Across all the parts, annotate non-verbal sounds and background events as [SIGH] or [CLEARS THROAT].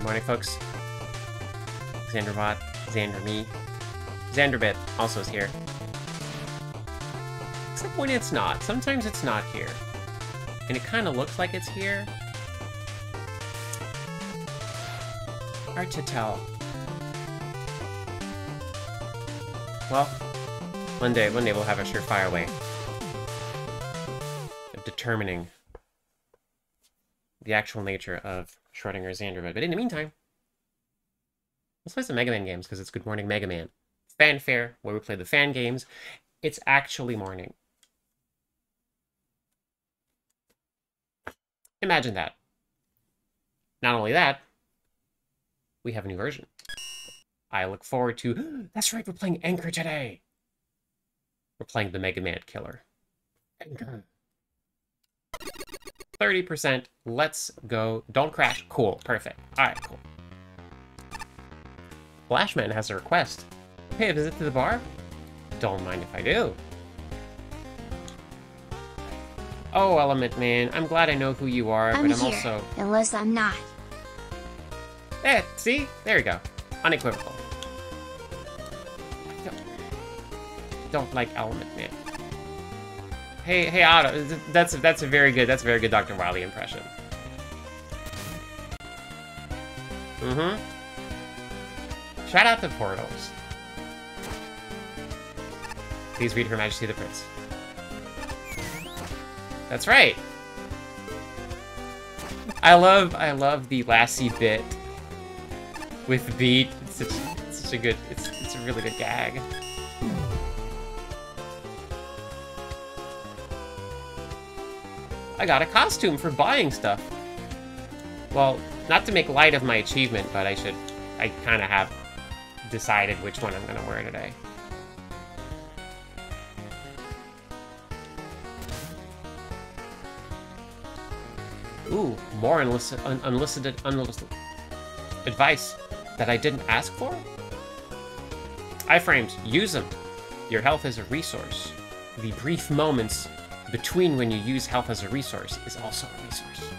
Good morning, folks. Xanderbot, Xander me. Xanderbit also is here. Except when it's not. Sometimes it's not here. And it kind of looks like it's here. Hard to tell. Well, one day, one day we'll have a surefire way of determining the actual nature of Schrodinger's Xanderbit. But in the meantime, let's play some Mega Man games because it's Good Morning Mega Man. Fanfare, where we play the fan games. It's actually morning. Imagine that. Not only that, we have a new version. I look forward to... [GASPS] That's right, we're playing Enker today! We're playing the Mega Man Killer. Enker. 30%. Let's go. Don't crash. Cool. Perfect. Alright, cool. Flashman has a request. Pay a visit to the bar? Don't mind if I do. Oh, Element Man, I'm glad I know who you are, I'm but I'm here, also... unless I'm not. Eh, see? There you go. Unequivocal. Don't, don't like Element Man. Hey, hey, Auto. That's that's a very good. That's a very good Dr. Wily impression. Mm-hmm. Shout out to Portals. Please read Her Majesty the Prince. That's right. I love I love the Lassie bit with beat. It's such, it's such a good. It's it's a really good gag. Got a costume for buying stuff. Well, not to make light of my achievement, but I should. I kind of have decided which one I'm gonna wear today. Ooh, more unlisted, un unlisted, unlisted advice that I didn't ask for? Iframes, use them. Your health is a resource. The brief moments between when you use health as a resource is also a resource.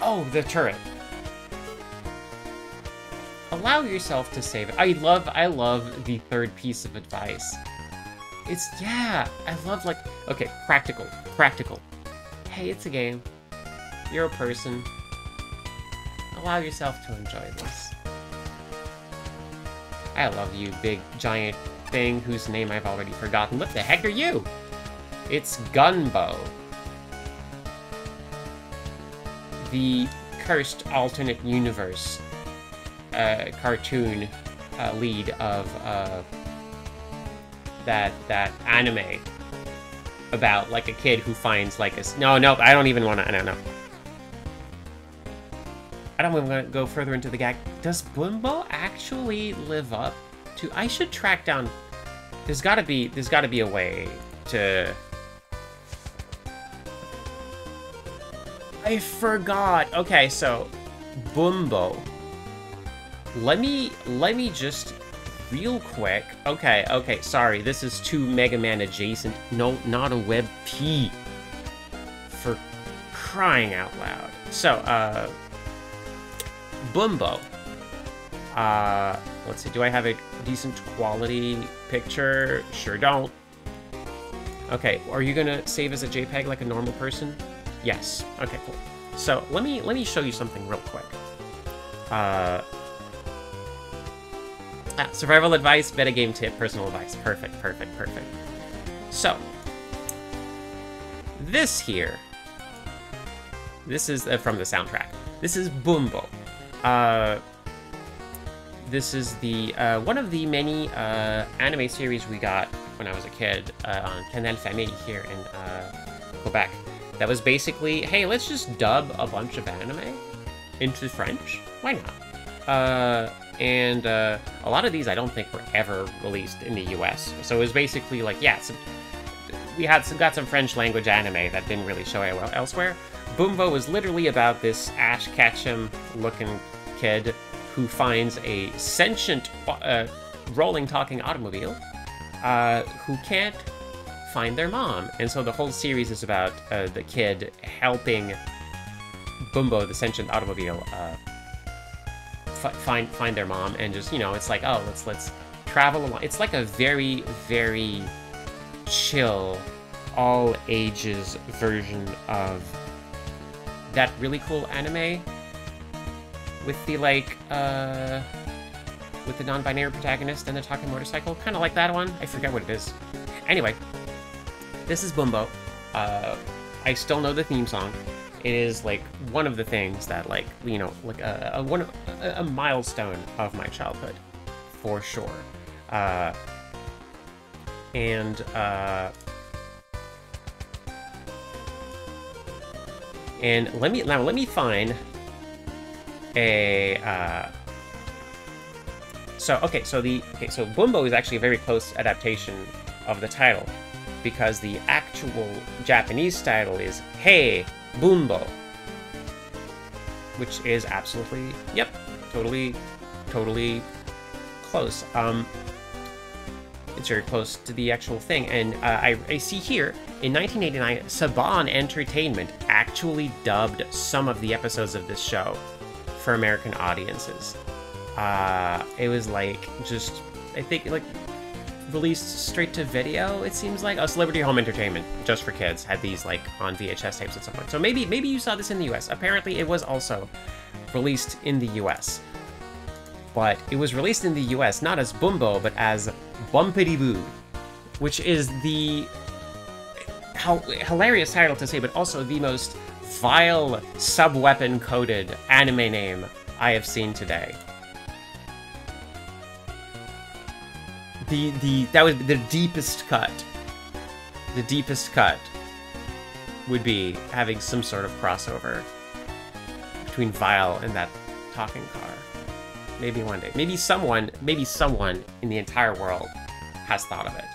Oh, the turret. Allow yourself to save it. I love, I love the third piece of advice. It's, yeah, I love like, okay, practical, practical. Hey, it's a game. You're a person. Allow yourself to enjoy this. I love you, big, giant thing whose name I've already forgotten. What the heck are you? It's Gunbo. The cursed alternate universe uh, cartoon uh, lead of uh, that that anime about like a kid who finds like a no no I don't even want to I don't know I don't even want to go further into the gag. Does Blimbo actually live up to? I should track down. There's got to be. There's got to be a way to. I forgot. Okay, so Bumbo. Let me let me just real quick. Okay, okay. Sorry, this is too Mega Man adjacent. No, not a web P. For crying out loud. So, uh. Bumbo. Uh, let's see, do I have a decent quality picture? Sure don't. Okay, are you gonna save as a JPEG like a normal person? Yes. Okay, cool. So let me let me show you something real quick. Uh, ah, survival advice, beta game tip, personal advice. Perfect, perfect, perfect. So this here, this is uh, from the soundtrack. This is Bumbo. Uh, this is the uh, one of the many uh, anime series we got when I was a kid uh, on Canal Famille here in uh, Quebec. That was basically, hey, let's just dub a bunch of anime into French. Why not? And a lot of these I don't think were ever released in the U.S. So it was basically like, yeah, some, we had some, got some French language anime that didn't really show well elsewhere. Boombo was literally about this Ash Ketchum looking kid who finds a sentient uh, rolling talking automobile uh, who can't find their mom. And so the whole series is about uh, the kid helping Bumbo, the sentient automobile, uh, find find their mom, and just you know, it's like, oh, let's let's travel along. It's like a very very chill, all ages version of that really cool anime with the like uh with the non-binary protagonist and the talking motorcycle, kind of like that one. I forget what it is. Anyway, this is Bumbo. Uh, I still know the theme song. It is like one of the things that like you know like a, a one a, a milestone of my childhood, for sure. Uh, and uh, and let me now let me find a uh, so okay so the okay so Bumbo is actually a very close adaptation of the title because the actual Japanese title is Hey Bumbo which is absolutely yep totally totally close um it's very close to the actual thing. And uh, I, I, see here, in 1989, Saban Entertainment actually dubbed some of the episodes of this show for American audiences. Uh, it was like just, I think, like released straight to video. It seems like oh, Celebrity Home Entertainment, just for kids, had these like on VHS tapes at some point. So maybe maybe you saw this in the U.S. Apparently, it was also released in the U.S but it was released in the US not as Bumbo, but as Bumpety Boo, which is the how hilarious title to say, but also the most vile sub-weapon coded anime name I have seen today. The the that was the deepest cut. The deepest cut would be having some sort of crossover between Vile and that talking car. Maybe one day. Maybe someone, maybe someone in the entire world has thought of it.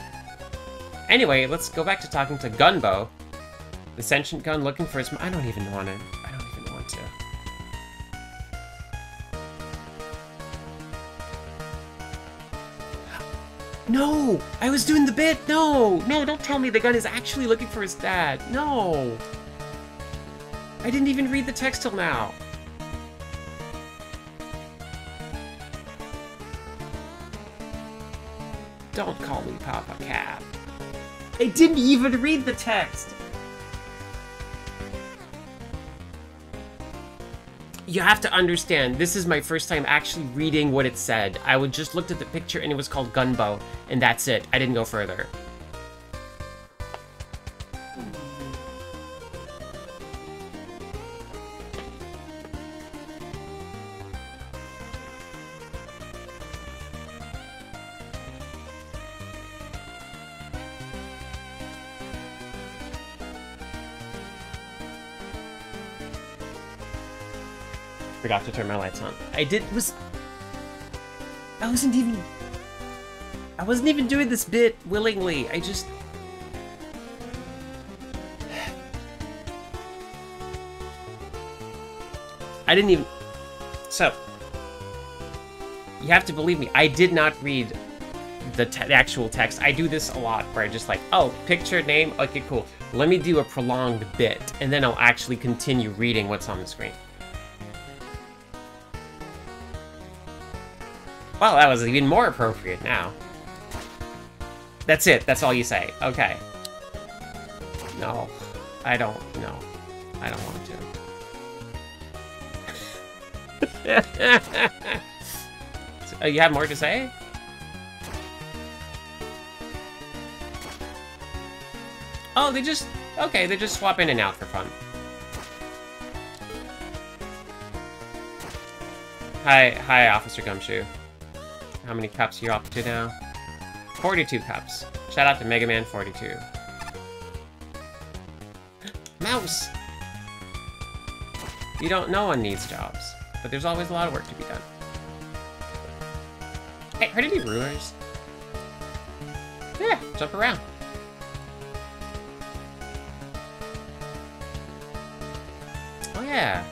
Anyway, let's go back to talking to Gunbo, the sentient gun looking for his... I don't even want to... I don't even want to. No! I was doing the bit! No! No, don't tell me the gun is actually looking for his dad. No! I didn't even read the text till now. Don't call me Papa Cap. I didn't even read the text! You have to understand, this is my first time actually reading what it said. I would just looked at the picture and it was called Gunbow, and that's it. I didn't go further. Forgot to turn my lights on. I did was I wasn't even I wasn't even doing this bit willingly. I just I didn't even so you have to believe me. I did not read the, the, actual text. I do this a lot where I just like, oh, picture, name, okay, cool. Let me do a prolonged bit, and then I'll actually continue reading what's on the screen. Well, that was even more appropriate now. That's it. That's all you say. Okay. No. I don't. No. I don't want to. so, [LAUGHS] uh, you have more to say? Oh, they just... Okay, they just swap in and out for fun. Hi, hi, Officer Gumshoe. How many cups you're you up to now? 42 cups. Shout out to Mega Man 42. [GASPS] Mouse! You don't, no one needs jobs, but there's always a lot of work to be done. Hey, heard any rumors? Yeah, jump around. Oh yeah,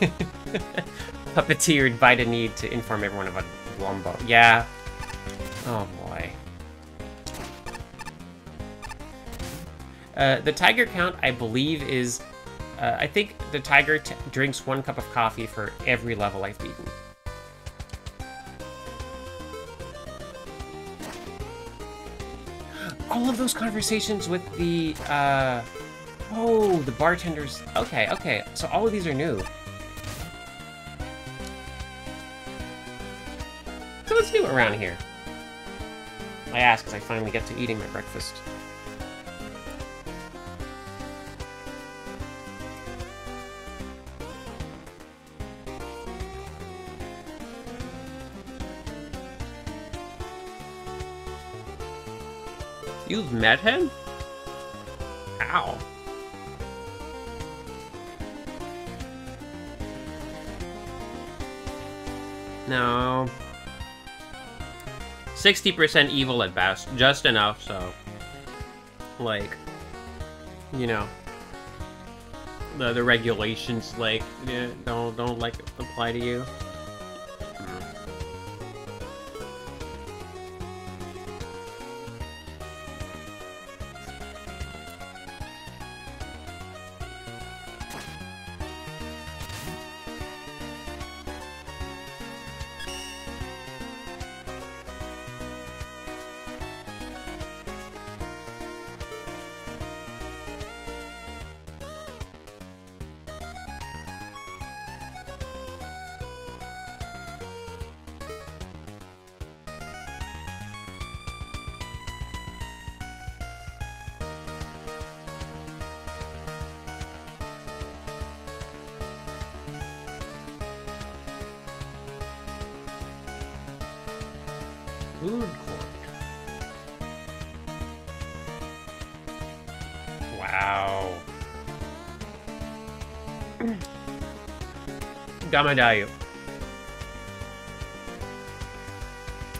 [LAUGHS] Puppeteered by the need to inform everyone about Wumbo. Yeah. Oh boy. Uh, the tiger count, I believe, is... Uh, I think the tiger drinks one cup of coffee for every level I've beaten. [GASPS] All of those conversations with the, uh... Oh, the bartenders. Okay, okay. So all of these are new. What's new around here? I ask as I finally get to eating my breakfast. You've met him? How? No. 60% evil at best. Just enough, so... Like... You know... The, the regulations, like, don't, don't, like, apply to you. Gamadayu.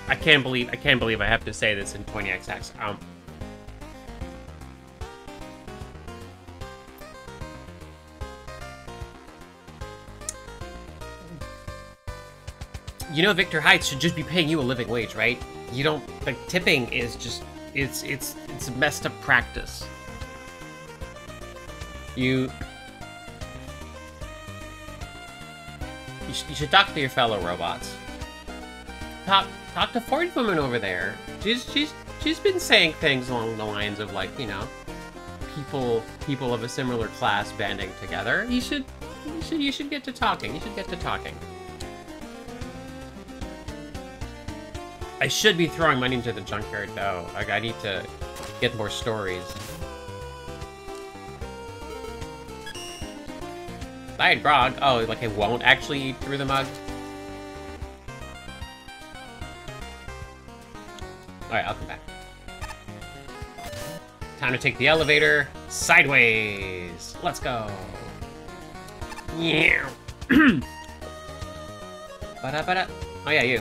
I can't believe I can't believe I have to say this in 20xx. Um You know Victor Heights should just be paying you a living wage, right? You don't like tipping is just it's it's it's a messed up practice. You you, sh you should talk to your fellow robots. Talk talk to Ford Woman over there. She's she's she's been saying things along the lines of like you know people people of a similar class banding together. You should you should you should get to talking. You should get to talking. I should be throwing money into the junkyard, though. Like, I need to get more stories. Diet grog. Oh, like I won't actually eat through the mug? Alright, I'll come back. Time to take the elevator sideways. Let's go. Yeah. [CLEARS THROAT] Ba-da-ba-da. Oh yeah, you.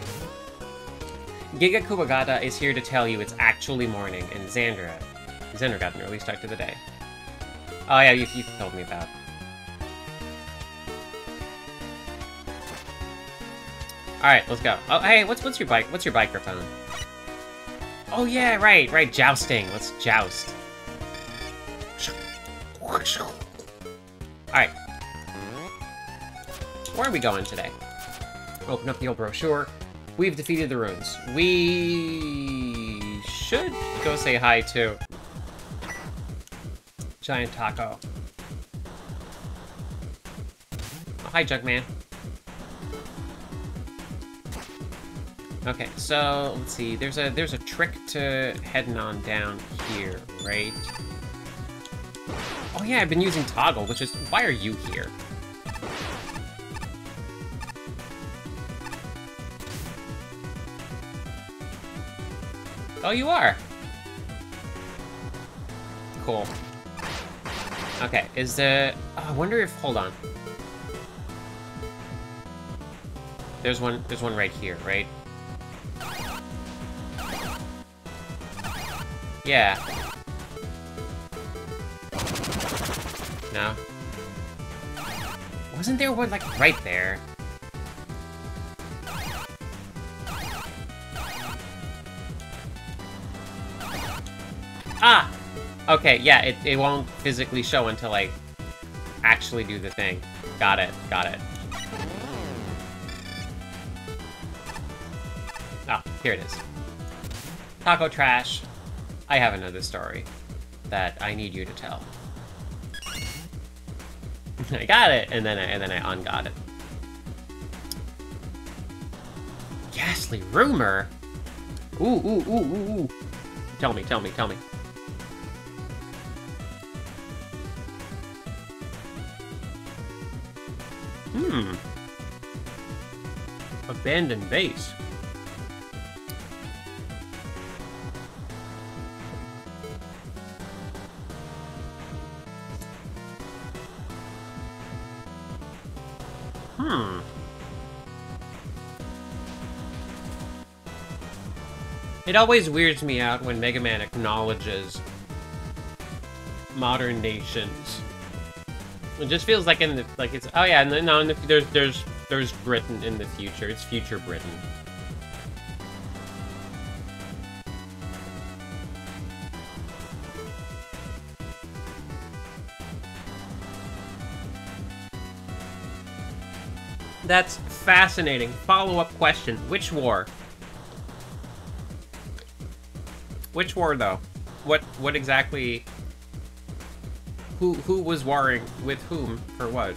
Giga Kuwagata is here to tell you it's actually morning, and Zandra... Zandra got an early start to the day. Oh yeah, you, you told me about. Alright, let's go. Oh, hey, what's what's your bike? What's your microphone? Oh yeah, right, right, jousting. Let's joust. Alright. Where are we going today? Open up the old brochure. We've defeated the runes. We should go say hi to Giant Taco. Oh, hi, Jugman. Okay, so let's see. There's a there's a trick to heading on down here, right? Oh yeah, I've been using toggle, which is why are you here? Oh, you are. Cool. Okay, is the... Oh, I wonder if... Hold on. There's one, there's one right here, right? Yeah. No. Wasn't there one, like, right there? Ah! Okay, yeah, it, it won't physically show until I actually do the thing. Got it, got it. Ah, here it is. Taco trash. I have another story that I need you to tell. [LAUGHS] I got it, and then I, and then I ungot it. Ghastly rumor. Ooh, ooh, ooh, ooh, ooh. Tell me, tell me, tell me. Hmm. Abandoned base. It always weirds me out when Mega Man acknowledges modern nations. It just feels like in the like it's oh yeah no in the, there's there's there's Britain in the future. It's future Britain. That's fascinating. Follow-up question. Which war? Which war, though? What what exactly... Who, who was warring with whom for what?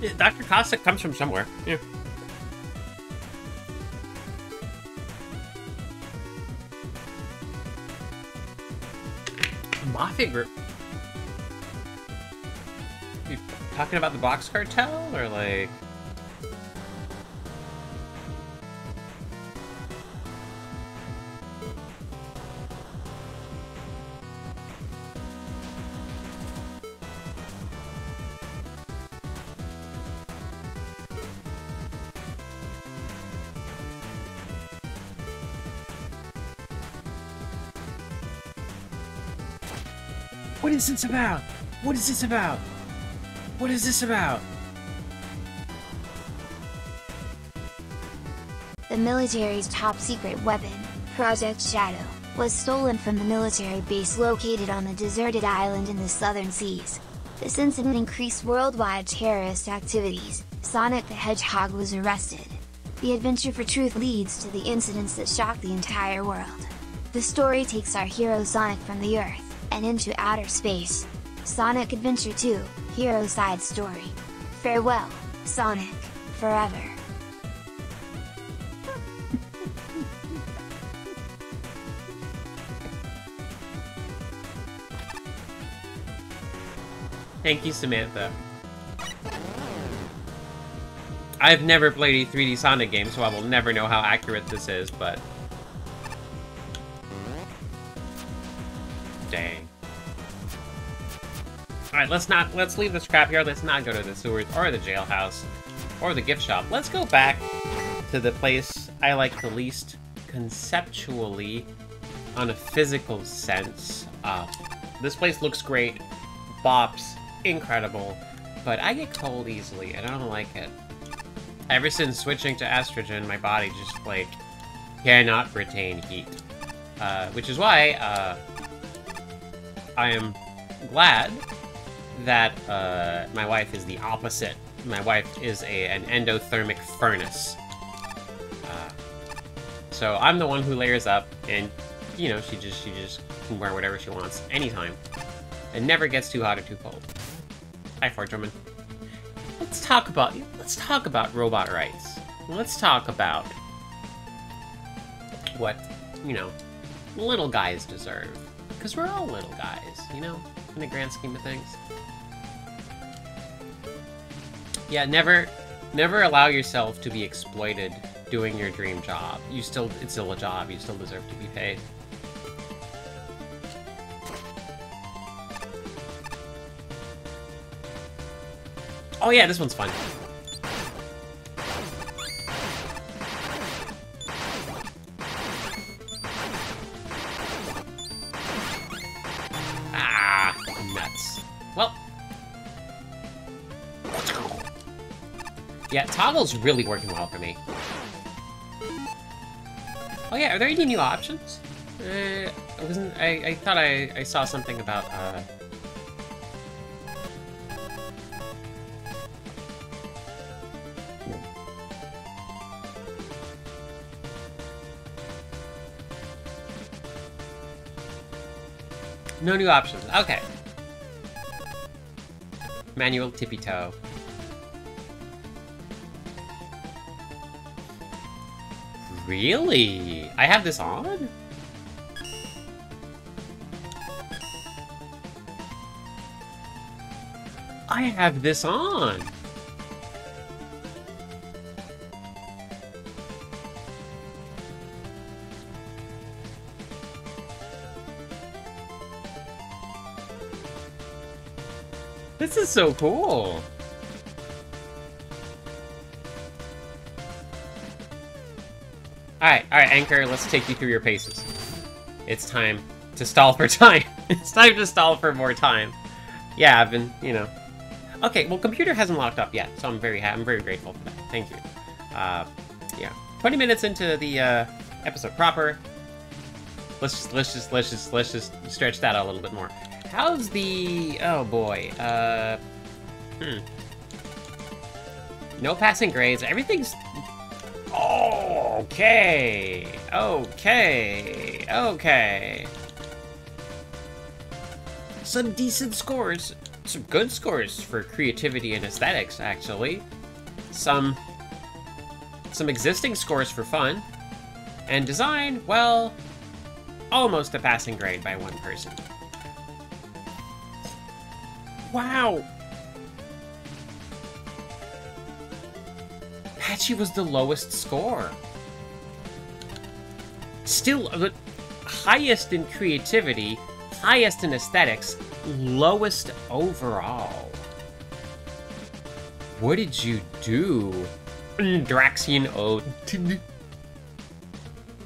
Yeah, Dr. Cossack comes from somewhere. Yeah. Mafia group. You talking about the box cartel or like? Is this about? What is this about? What is this about? The military's top secret weapon, Project Shadow, was stolen from the military base located on a deserted island in the southern seas. This incident increased worldwide terrorist activities, Sonic the Hedgehog was arrested. The Adventure for Truth leads to the incidents that shock the entire world. The story takes our hero Sonic from the Earth, and into outer space. Sonic Adventure 2, Hero Side Story. Farewell, Sonic, forever. Thank you, Samantha. I've never played a 3D Sonic game, so I will never know how accurate this is, but... Alright, let's not- let's leave the scrapyard, let's not go to the sewers, or the jailhouse, or the gift shop. Let's go back to the place I like the least conceptually on a physical sense. Uh, this place looks great, bops, incredible, but I get cold easily, and I don't like it. Ever since switching to estrogen, my body just, like, cannot retain heat. Uh, which is why, uh, I am glad that, uh, my wife is the opposite. My wife is a, an endothermic furnace. Uh, so I'm the one who layers up, and, you know, she just, she just can wear whatever she wants, anytime. It never gets too hot or too cold. Hi, Fort Drummond. Let's talk about let's talk about robot rights. Let's talk about what you know little guys deserve, because we're all little guys, you know, in the grand scheme of things. Yeah, never, never allow yourself to be exploited doing your dream job. You still, it's still a job. You still deserve to be paid. Oh yeah, this one's fun. Yeah, toggle's really working well for me. Oh yeah, are there any new options? Uh, I wasn't. I, I thought I, I saw something about uh. No new options. Okay. Manual tippy toe. Really? I have this on? I have this on. This is so cool. Alright, alright, Enker, let's take you through your paces. It's time to stall for [LAUGHS] time. it's time to stall for more time. Yeah, I've been, you know. Okay, well, computer hasn't locked up yet, so I'm very I'm very grateful for that. Thank you. Uh, yeah, 20 minutes into the uh, episode proper. Let's just let's just let's just let's just stretch that out a little bit more. How's the oh boy? Uh, hmm. No passing grades. Everything's Okay. Okay. Okay. Some decent scores. Some good scores for creativity and aesthetics, actually. Some... Some existing scores for fun. And design, well... Almost a passing grade by one person. Wow! Patchy was the lowest score. Still, the highest in creativity, highest in aesthetics, lowest overall. What did you do? Draxian Ode.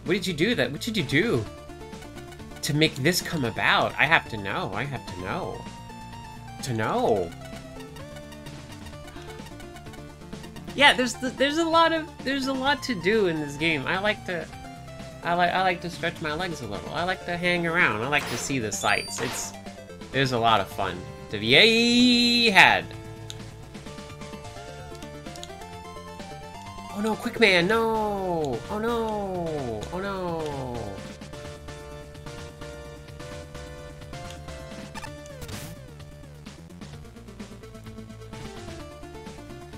What did you do that? What did you do? To make this come about? I have to know. I have to know. To know. yeah, there's the, there's a lot of there's a lot to do in this game. I like to I like I like to stretch my legs a little. I like to hang around. I like to see the sights. It's there's a lot of fun to be had. Oh no, quick man, no! Oh no! Oh no!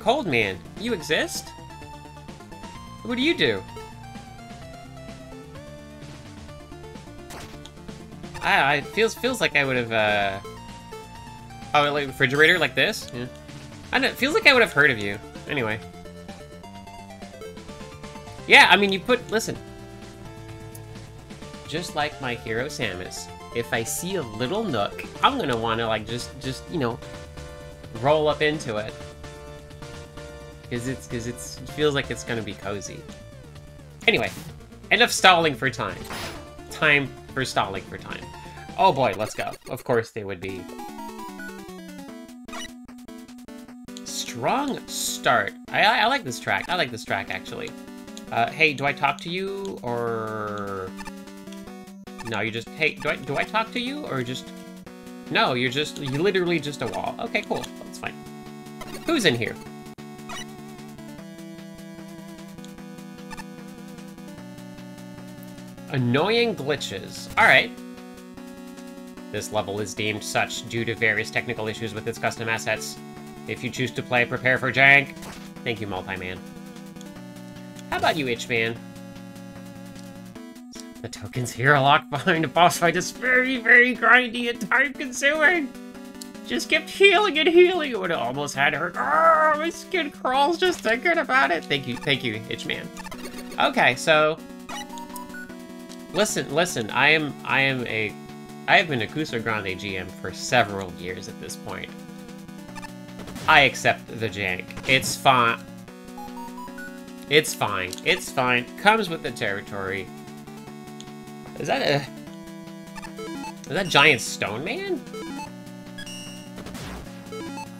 Cold Man, you exist? What do you do? I, it feels feels like I would have. Uh... Oh, like refrigerator like this? Yeah. I know. It feels like I would have heard of you. Anyway. Yeah, I mean, you put. Listen. Just like my hero Samus, if I see a little nook, I'm gonna want to like just just you know roll up into it because it's because it's it feels like it's gonna be cozy. Anyway, enough stalling for time. Time for stalling for time. Oh boy, let's go. Of course they would be. Strong start. I, I, I like this track. I like this track actually. Uh, hey, do I talk to you or? No, you just. Hey, do I do I talk to you or just? No, you're just you literally just a wall. Okay, cool. That's fine. Who's in here? Annoying glitches. Alright. This level is deemed such due to various technical issues with its custom assets. If you choose to play, prepare for jank. Thank you, Multi-Man. How about you, Itchman? The tokens here are locked behind a boss fight is very, very grindy and time-consuming. Just kept healing and healing. It would have almost had her. Oh, my skin crawls just thinking about it. Thank you, thank you, Itchman. Okay, so Listen, listen, I am I am a I have been a Kusa Grande GM for several years at this point. I accept the jank. It's fine. It's fine. It's fine. Comes with the territory. Is that a... Is that Giant Stone Man?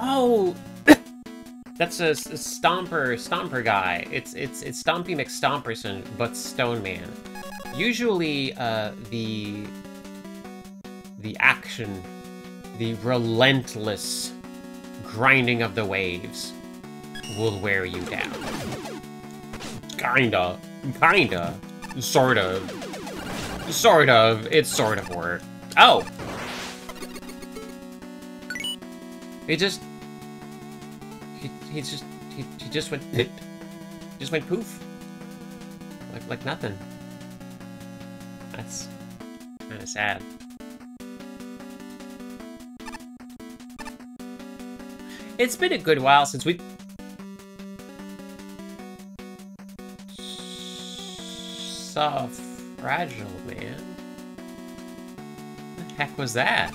Oh! [COUGHS] That's a, a Stomper, Stomper guy. It's it's it's Stompy McStomperson, but Stone Man. Usually, uh, the the action, the relentless grinding of the waves will wear you down. Kinda. Kinda. Sort of. Sort of. It's sort of work. Oh! He just... He, he just... He, he just went... [LAUGHS] Just went poof. Like, like nothing. That's... Kinda sad. It's been a good while since we... Saw Fragile Man. What the heck was that?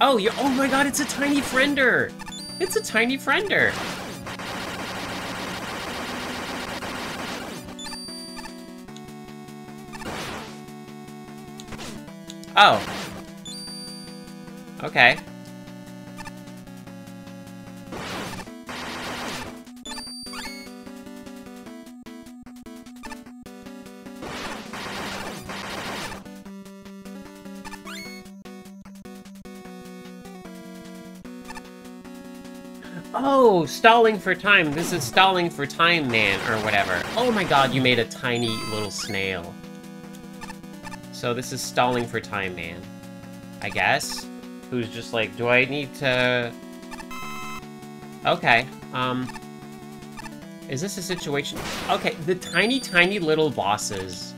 Oh, you oh my god, it's a tiny friender! It's a tiny friender! Oh. Okay. Oh, stalling for time. This is stalling for time, man, or whatever. Oh my god, you made a tiny little snail. So this is stalling for time, man. I guess. Who's just like, do I need to... Okay, um... Is this a situation... Okay, the tiny, tiny little bosses...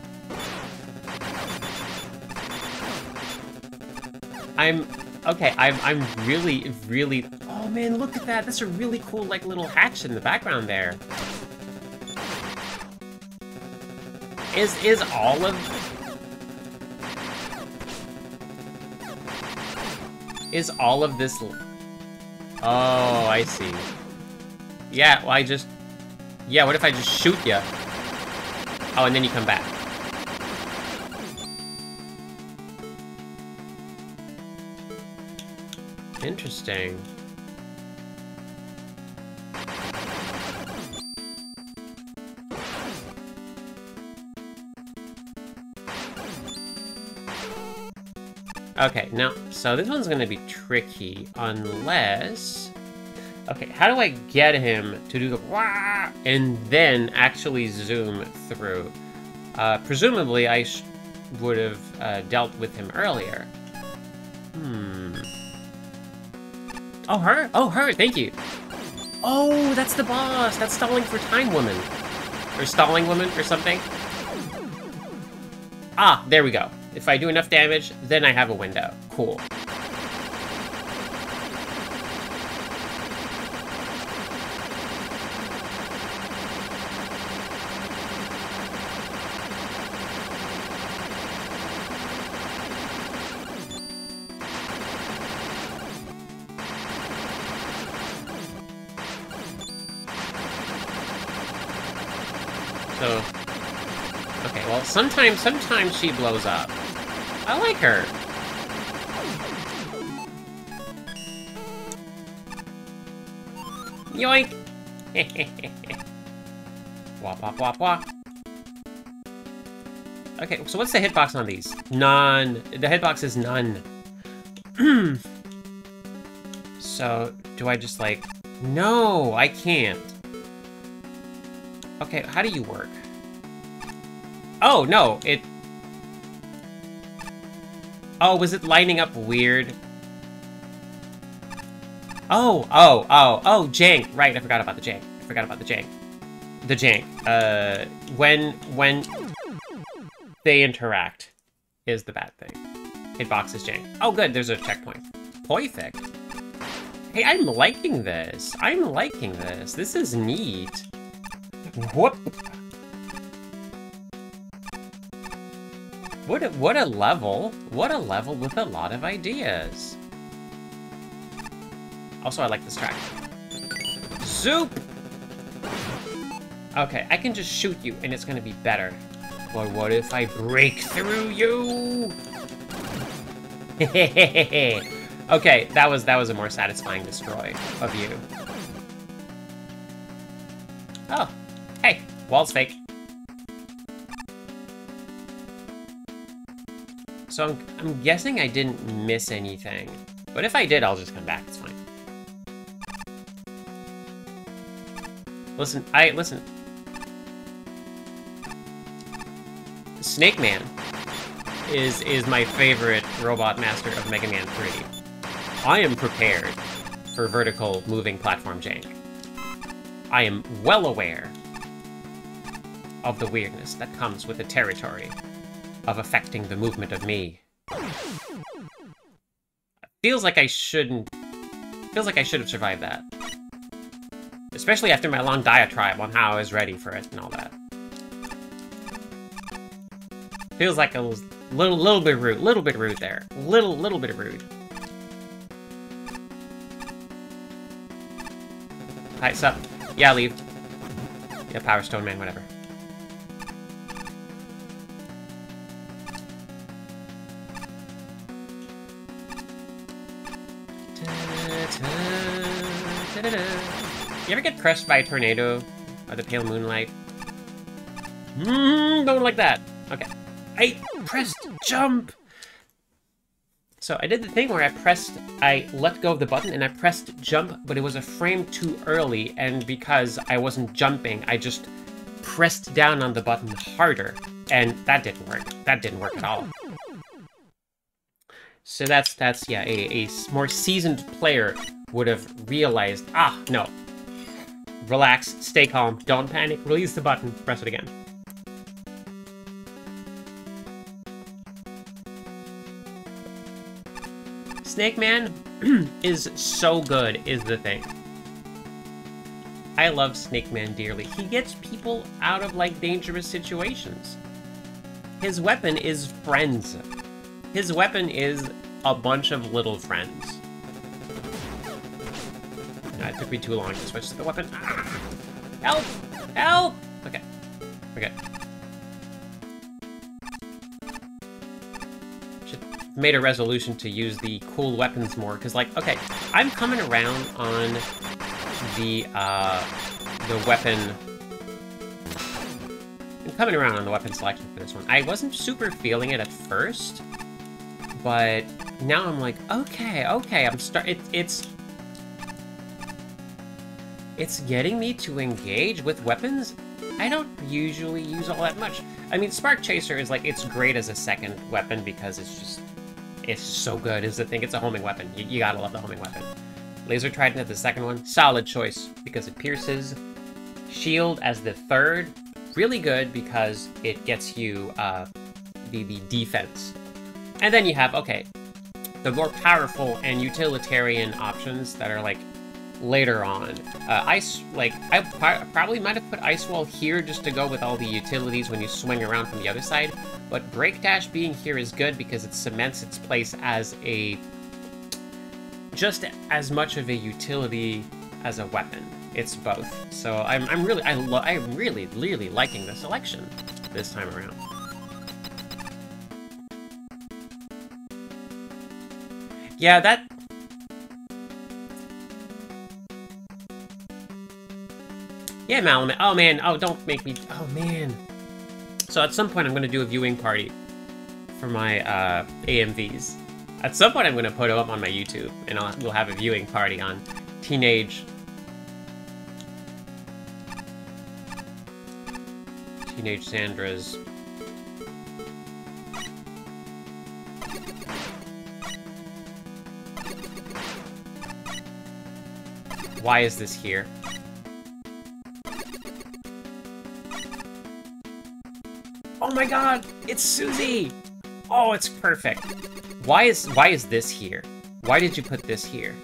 I'm... Okay, I'm, I'm really, really Oh man, look at that. That's a really cool, like, little hatch in the background there. Is, is all of... Is all of this... Oh, I see. Yeah, well, I just... Yeah, what if I just shoot you? Oh, and then you come back. Interesting. Okay, now, so this one's gonna be tricky unless... Okay, how do I get him to do the wah and then actually zoom through? Uh, presumably, I would have uh, dealt with him earlier. Hmm. Oh, her? Oh, her, thank you. Oh, that's the boss! That's Stalling for Time Woman. Or Stalling Woman, or something. Ah, there we go. If I do enough damage, then I have a window. Cool. So, okay, well, sometimes, sometimes she blows up. I like her. Yoink! wop, wop, wop, wop. Okay, so what's the hitbox on these? None. The hitbox is none. [CLEARS THROAT] so, do I just like... No, I can't. Okay, how do you work? Oh, no, it Oh, was it lining up weird? Oh, oh, oh, oh, jank. Right, I forgot about the jank. I forgot about the jank. The jank. Uh, when, when they interact is the bad thing. Hitbox is jank. Oh, good, there's a checkpoint. Perfect. Hey, I'm liking this. I'm liking this. This is neat. Whoop. What a, what a level. What a level with a lot of ideas. Also, I like this track. Zoop! Okay, I can just shoot you and it's gonna be better. But what if I break through you? [LAUGHS] okay, that was that was a more satisfying destroy of you. Oh, hey, wall's fake. So I'm, I'm guessing I didn't miss anything. But if I did, I'll just come back. It's fine. Listen, I listen. Snake Man is is my favorite robot master of Mega Man 3. I am prepared for vertical moving platform jank. I am well aware of the weirdness that comes with the territory of affecting the movement of me. Feels like I shouldn't... Feels like I should have survived that. Especially after my long diatribe on how I was ready for it and all that. Feels like a little, little bit rude, little bit rude there. Little, little bit rude. Hi, sup? Yeah, leave. Yeah, Power Stone Man, whatever. You ever get crushed by a tornado by the pale moonlight? Mmm, don't like that. Okay. I pressed jump! So I did the thing where I pressed, I let go of the button and I pressed jump, but it was a frame too early, and because I wasn't jumping, I just pressed down on the button harder, and that didn't work. That didn't work at all. So that's, that's yeah, a, a more seasoned player would have realized, ah, no. Relax, stay calm, don't panic, release the button, press it again. Snake Man [CLEARS THROAT] is so good, is the thing. I love Snake Man dearly. He gets people out of, like, dangerous situations. His weapon is friends. His weapon is a bunch of little friends. It took me too long to switch to the weapon. Ah! Help! Help! Okay. Okay. made a resolution to use the cool weapons more, because, like, okay, I'm coming around on the, uh, the weapon... I'm coming around on the weapon selection for this one. I wasn't super feeling it at first, but now I'm like, okay, okay, I'm start. It, it's it's getting me to engage with weapons I don't usually use all that much. I mean, Spark Chaser is like, it's great as a second weapon because it's just it's so good, is the thing. It's a homing weapon. You, you gotta love the homing weapon. Laser Trident as the second one. Solid choice, because it pierces. Shield as the third. Really good, because it gets you uh, the, the defense. And then you have, okay, the more powerful and utilitarian options that are, like, later on. Uh, ice, like, I probably might have put Ice Wall here just to go with all the utilities when you swing around from the other side, but Break Dash being here is good because it cements its place as a... just as much of a utility as a weapon. It's both. So I'm, I'm really, I I'm really, really liking the selection this time around. Yeah, that Yeah, Malamet. Oh, man. Oh, don't make me... Oh, man. So at some point, I'm going to do a viewing party for my uh, AMVs. At some point, I'm going to put them up on my YouTube, and I'll, we'll have a viewing party on Teenage... Teenage Zandra's... Why is this here? Oh my god, it's Susie! Oh, it's perfect. Why is why is this here? Why did you put this here?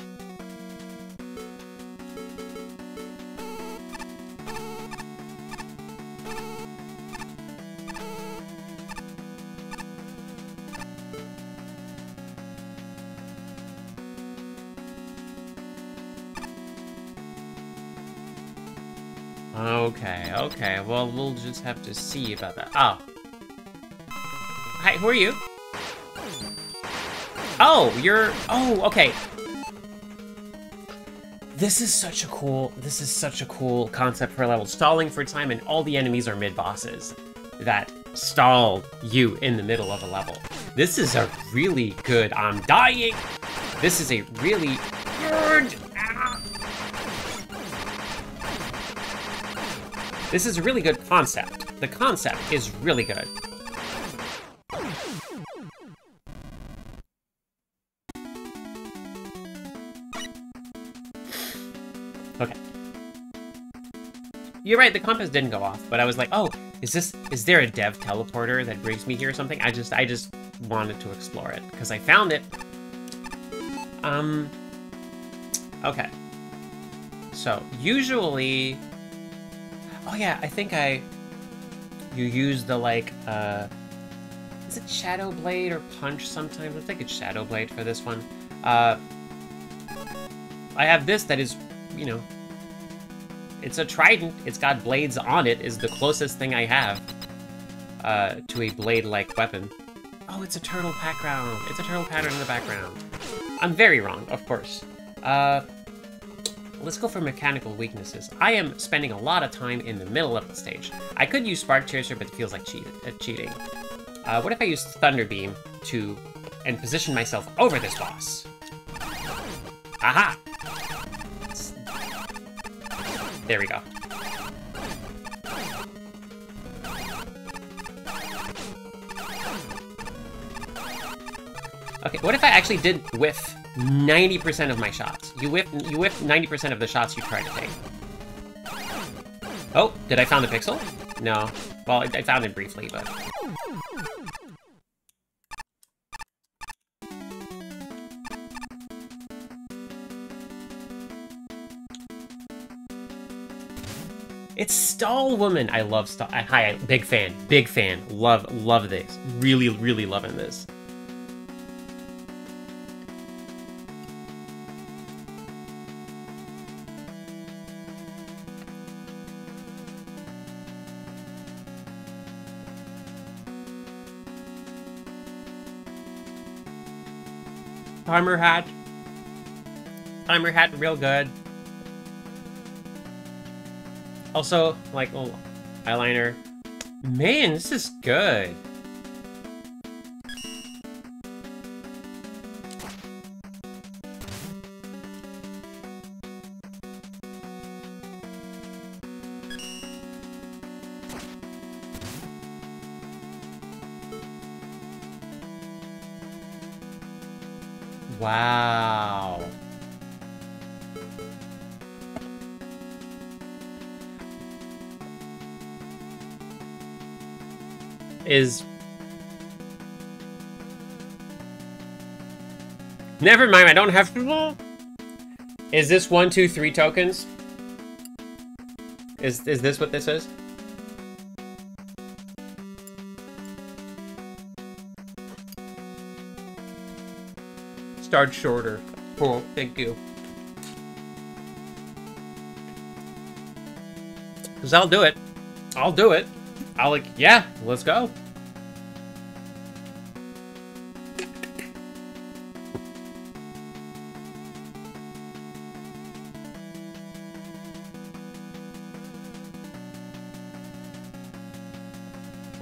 Okay, okay, well, we'll just have to see about that. Oh, Hi, who are you? Oh, you're... Oh, okay. This is such a cool... This is such a cool concept for level. Stalling for a time, and all the enemies are mid-bosses that stall you in the middle of a level. This is a really good. I'm dying. This is a really good. Ah. This is a really good concept. The concept is really good. You're right, the compass didn't go off, but I was like, oh, is this, is there a dev teleporter that brings me here or something? I just, I just wanted to explore it, because I found it. Um, okay. So, usually, oh yeah, I think I, you use the, like, uh, is it Shadow Blade or Punch sometimes? I think it's Shadow Blade for this one. Uh, I have this that is, you know, it's a trident. It's got blades on it, is the closest thing I have uh, to a blade-like weapon. Oh, it's a turtle background. It's a turtle pattern in the background. I'm very wrong, of course. Uh, let's go for mechanical weaknesses. I am spending a lot of time in the middle of the stage. I could use Spark Chaser, but it feels like cheat uh, cheating. Uh, what if I use Thunder Beam to and position myself over this boss? Aha! There we go. Okay, what if I actually did whiff 90% of my shots? You whiff you whiff 90% of the shots you try to take. Oh, did I found a pixel? No. Well, I found it briefly, but... It's Stall Woman. I love Stall. Hi, big fan, big fan. Love, love this. Really, really loving this. Timer hat. Timer hat, real good. Also, like, oh, eyeliner. Man, this is good. Never mind, I don't have to... Is this one, two, three tokens? Is, is this what this is? Start shorter. Cool, thank you. Because I'll do it. I'll do it. I'll like, yeah, let's go.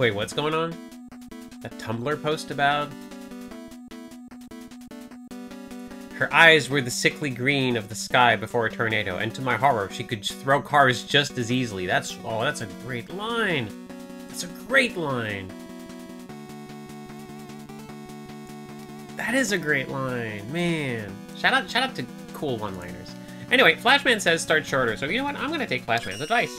Wait, what's going on? A Tumblr post about? Her eyes were the sickly green of the sky before a tornado, and to my horror, she could throw cars just as easily. That's, oh, that's a great line. That's a great line. That is a great line, man. Shout out, shout out to cool one-liners. Anyway, Flashman says start shorter, so you know what? I'm gonna take Flashman's advice.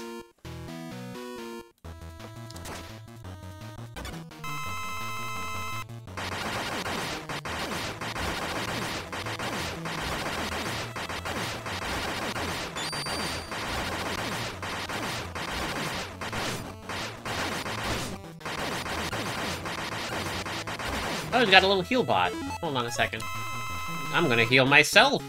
Got a little heal bot. Hold on a second. I'm gonna heal myself.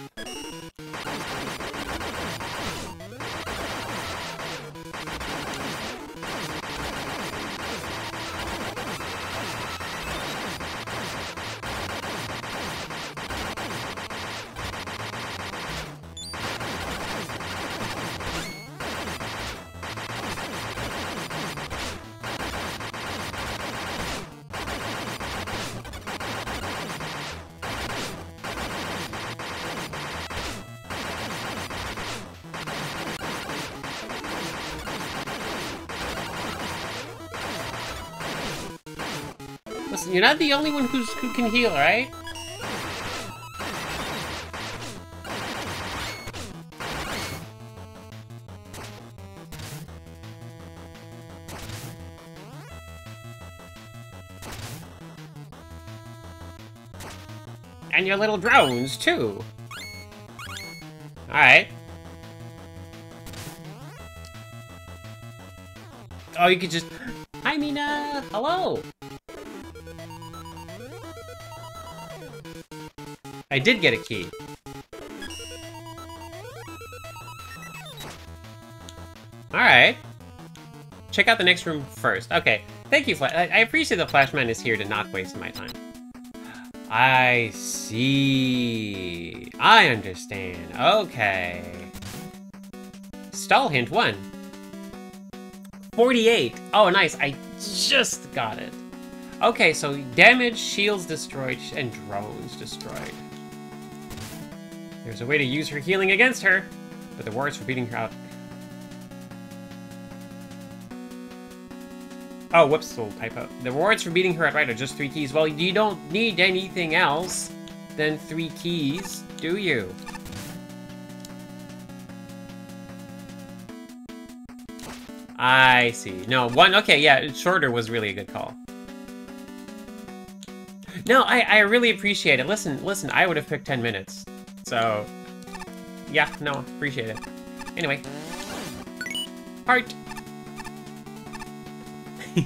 You're not the only one who's who can heal, right? And your little drones, too. Alright. Oh, you could just... Hi, Mina! Hello! Did get a key. Alright. Check out the next room first. Okay. Thank you, Flash. I, appreciate the Flashman is here to not waste my time. I see. I understand. Okay. Stall hint one. 48. Oh, nice. I just got it. Okay, so damage, shields destroyed, and drones destroyed. There's a way to use her healing against her, but the words for beating her out. Oh, whoops, little typo. The rewards for beating her outright are just three keys. Well, you don't need anything else than three keys, do you? I see. No, one, okay, yeah, shorter was really a good call. No, I, I really appreciate it. Listen, listen, I would have picked 10 minutes. So, yeah, no, appreciate it. Anyway. Heart! [LAUGHS]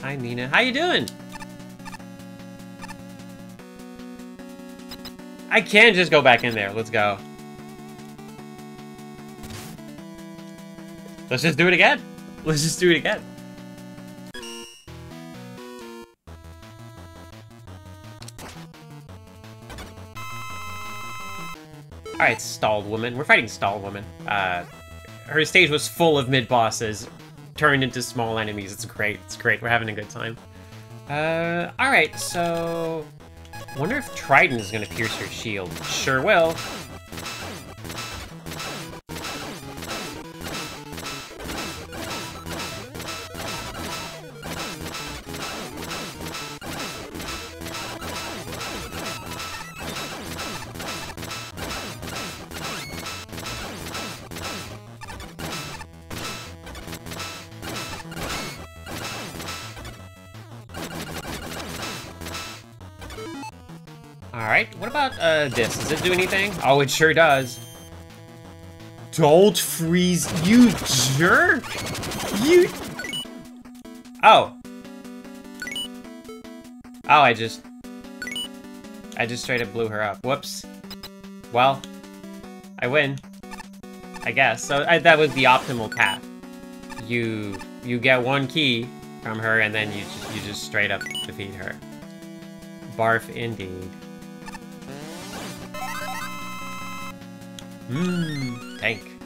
Hi, Mina. How you doing? I can just go back in there. Let's go. Let's just do it again. Let's just do it again. Alright, Stalled Woman. We're fighting Stalled Woman. Uh, her stage was full of mid-bosses turned into small enemies. It's great. It's great. We're having a good time. Uh, alright, so... wonder if Trident is gonna pierce her shield. Sure will. Uh, this? Does it do anything? Oh, it sure does. Don't freeze, you jerk! You... Oh. Oh, I just... I just straight up blew her up. Whoops. Well, I win. I guess. So I, that was the optimal path. You you get one key from her, and then you you just straight up defeat her. Barf indeed. Mmm, tank.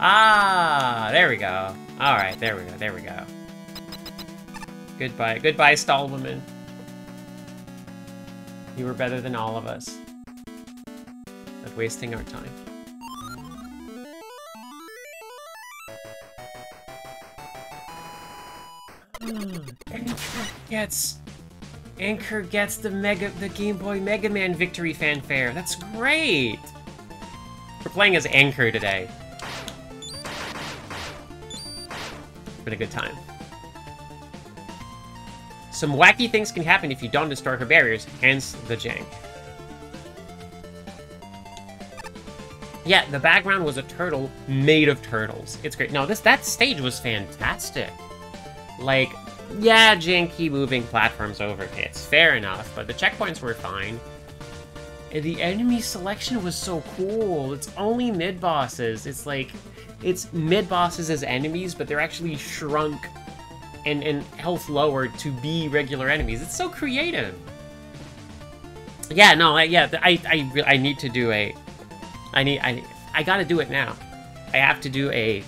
Ah, there we go. Alright, there we go, there we go. Goodbye, goodbye, stall woman. You were better than all of us. At wasting our time. Enker gets Enker gets the Mega the Game Boy Mega Man victory fanfare. That's great. We're playing as Enker today. Been a good time. Some wacky things can happen if you don't destroy her barriers, hence the jank. Yeah, the background was a turtle made of turtles. It's great. No, this that stage was fantastic. Like, yeah, janky moving platforms over pits. Fair enough, but the checkpoints were fine. And the enemy selection was so cool. It's only mid-bosses. It's like, it's mid-bosses as enemies, but they're actually shrunk and, and health lowered to be regular enemies. It's so creative. Yeah, no, I, yeah, I, I, I need to do a, I need, I, I gotta do it now. I have to do a,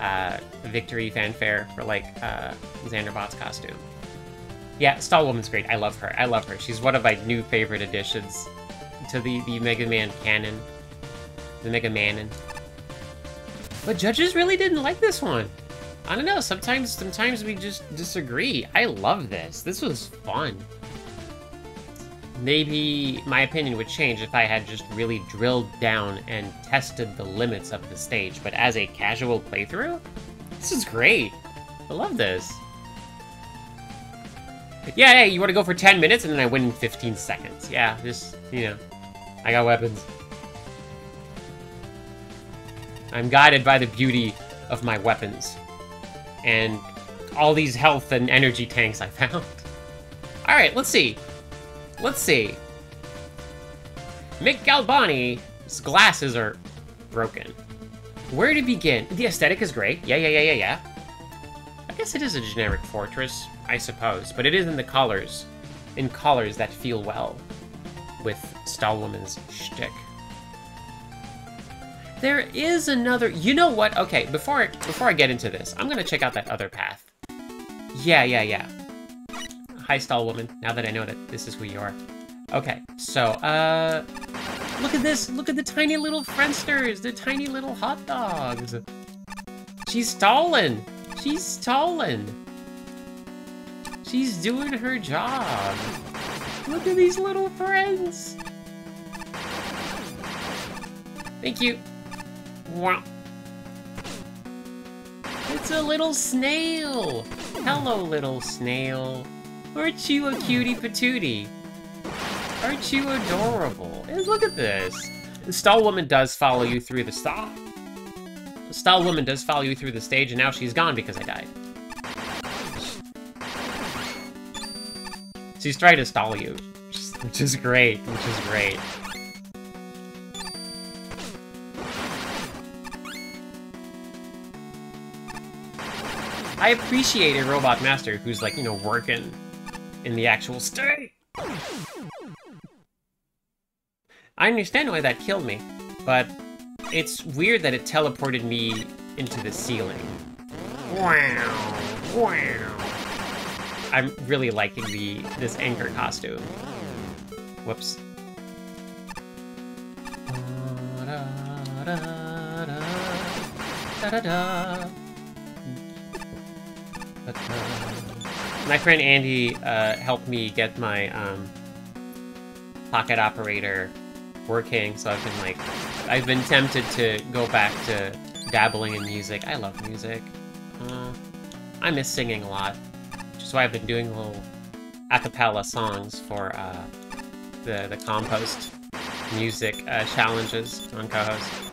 uh, victory fanfare for like uh, Zandrabot's costume. Yeah, Stall Woman's great. I love her. I love her. She's one of my new favorite additions to the, the Mega Man canon. The Mega Manon. But judges really didn't like this one. I don't know, sometimes sometimes we just disagree. I love this. This was fun. Maybe my opinion would change if I had just really drilled down and tested the limits of the stage, but as a casual playthrough, this is great. I love this. Yeah, hey, you want to go for 10 minutes and then I win in 15 seconds. Yeah, just, you know, I got weapons. I'm guided by the beauty of my weapons and all these health and energy tanks I found. [LAUGHS] All right, let's see. Let's see. Mick Galbani's glasses are broken. Where to begin? The aesthetic is great. Yeah, yeah, yeah, yeah, yeah. I guess it is a generic fortress, I suppose, but it is in the colors. In colors that feel well with Stall Woman's shtick. There is another... You know what? Okay, before I, before I get into this, I'm gonna check out that other path. Yeah, yeah, yeah. Hi, Stall Woman, now that I know that this is who you are. Okay, so, uh... Look at this! Look at the tiny little Friendsters! The tiny little hot dogs! She's stolen! She's stolen! She's doing her job! Look at these little friends! Thank you! Wow. It's a little snail! Hello, little snail. Aren't you a cutie patootie? Aren't you adorable? And look at this. The Stall Woman does follow you through the stop. The Stall Woman does follow you through the stage, and now she's gone because I died. She's trying to stall you, which is great, which is great. I appreciate a robot master who's like, you know, working in the actual state. I understand why that killed me, but it's weird that it teleported me into the ceiling. Wow, wow. I'm really liking the this Enker costume. Whoops. Da, da, da, my friend Andy uh, helped me get my um, pocket operator working, so I've been like, I've been tempted to go back to dabbling in music. I love music. Uh, I miss singing a lot, which is why I've been doing little acapella songs for uh, the the compost music uh, challenges on co-host.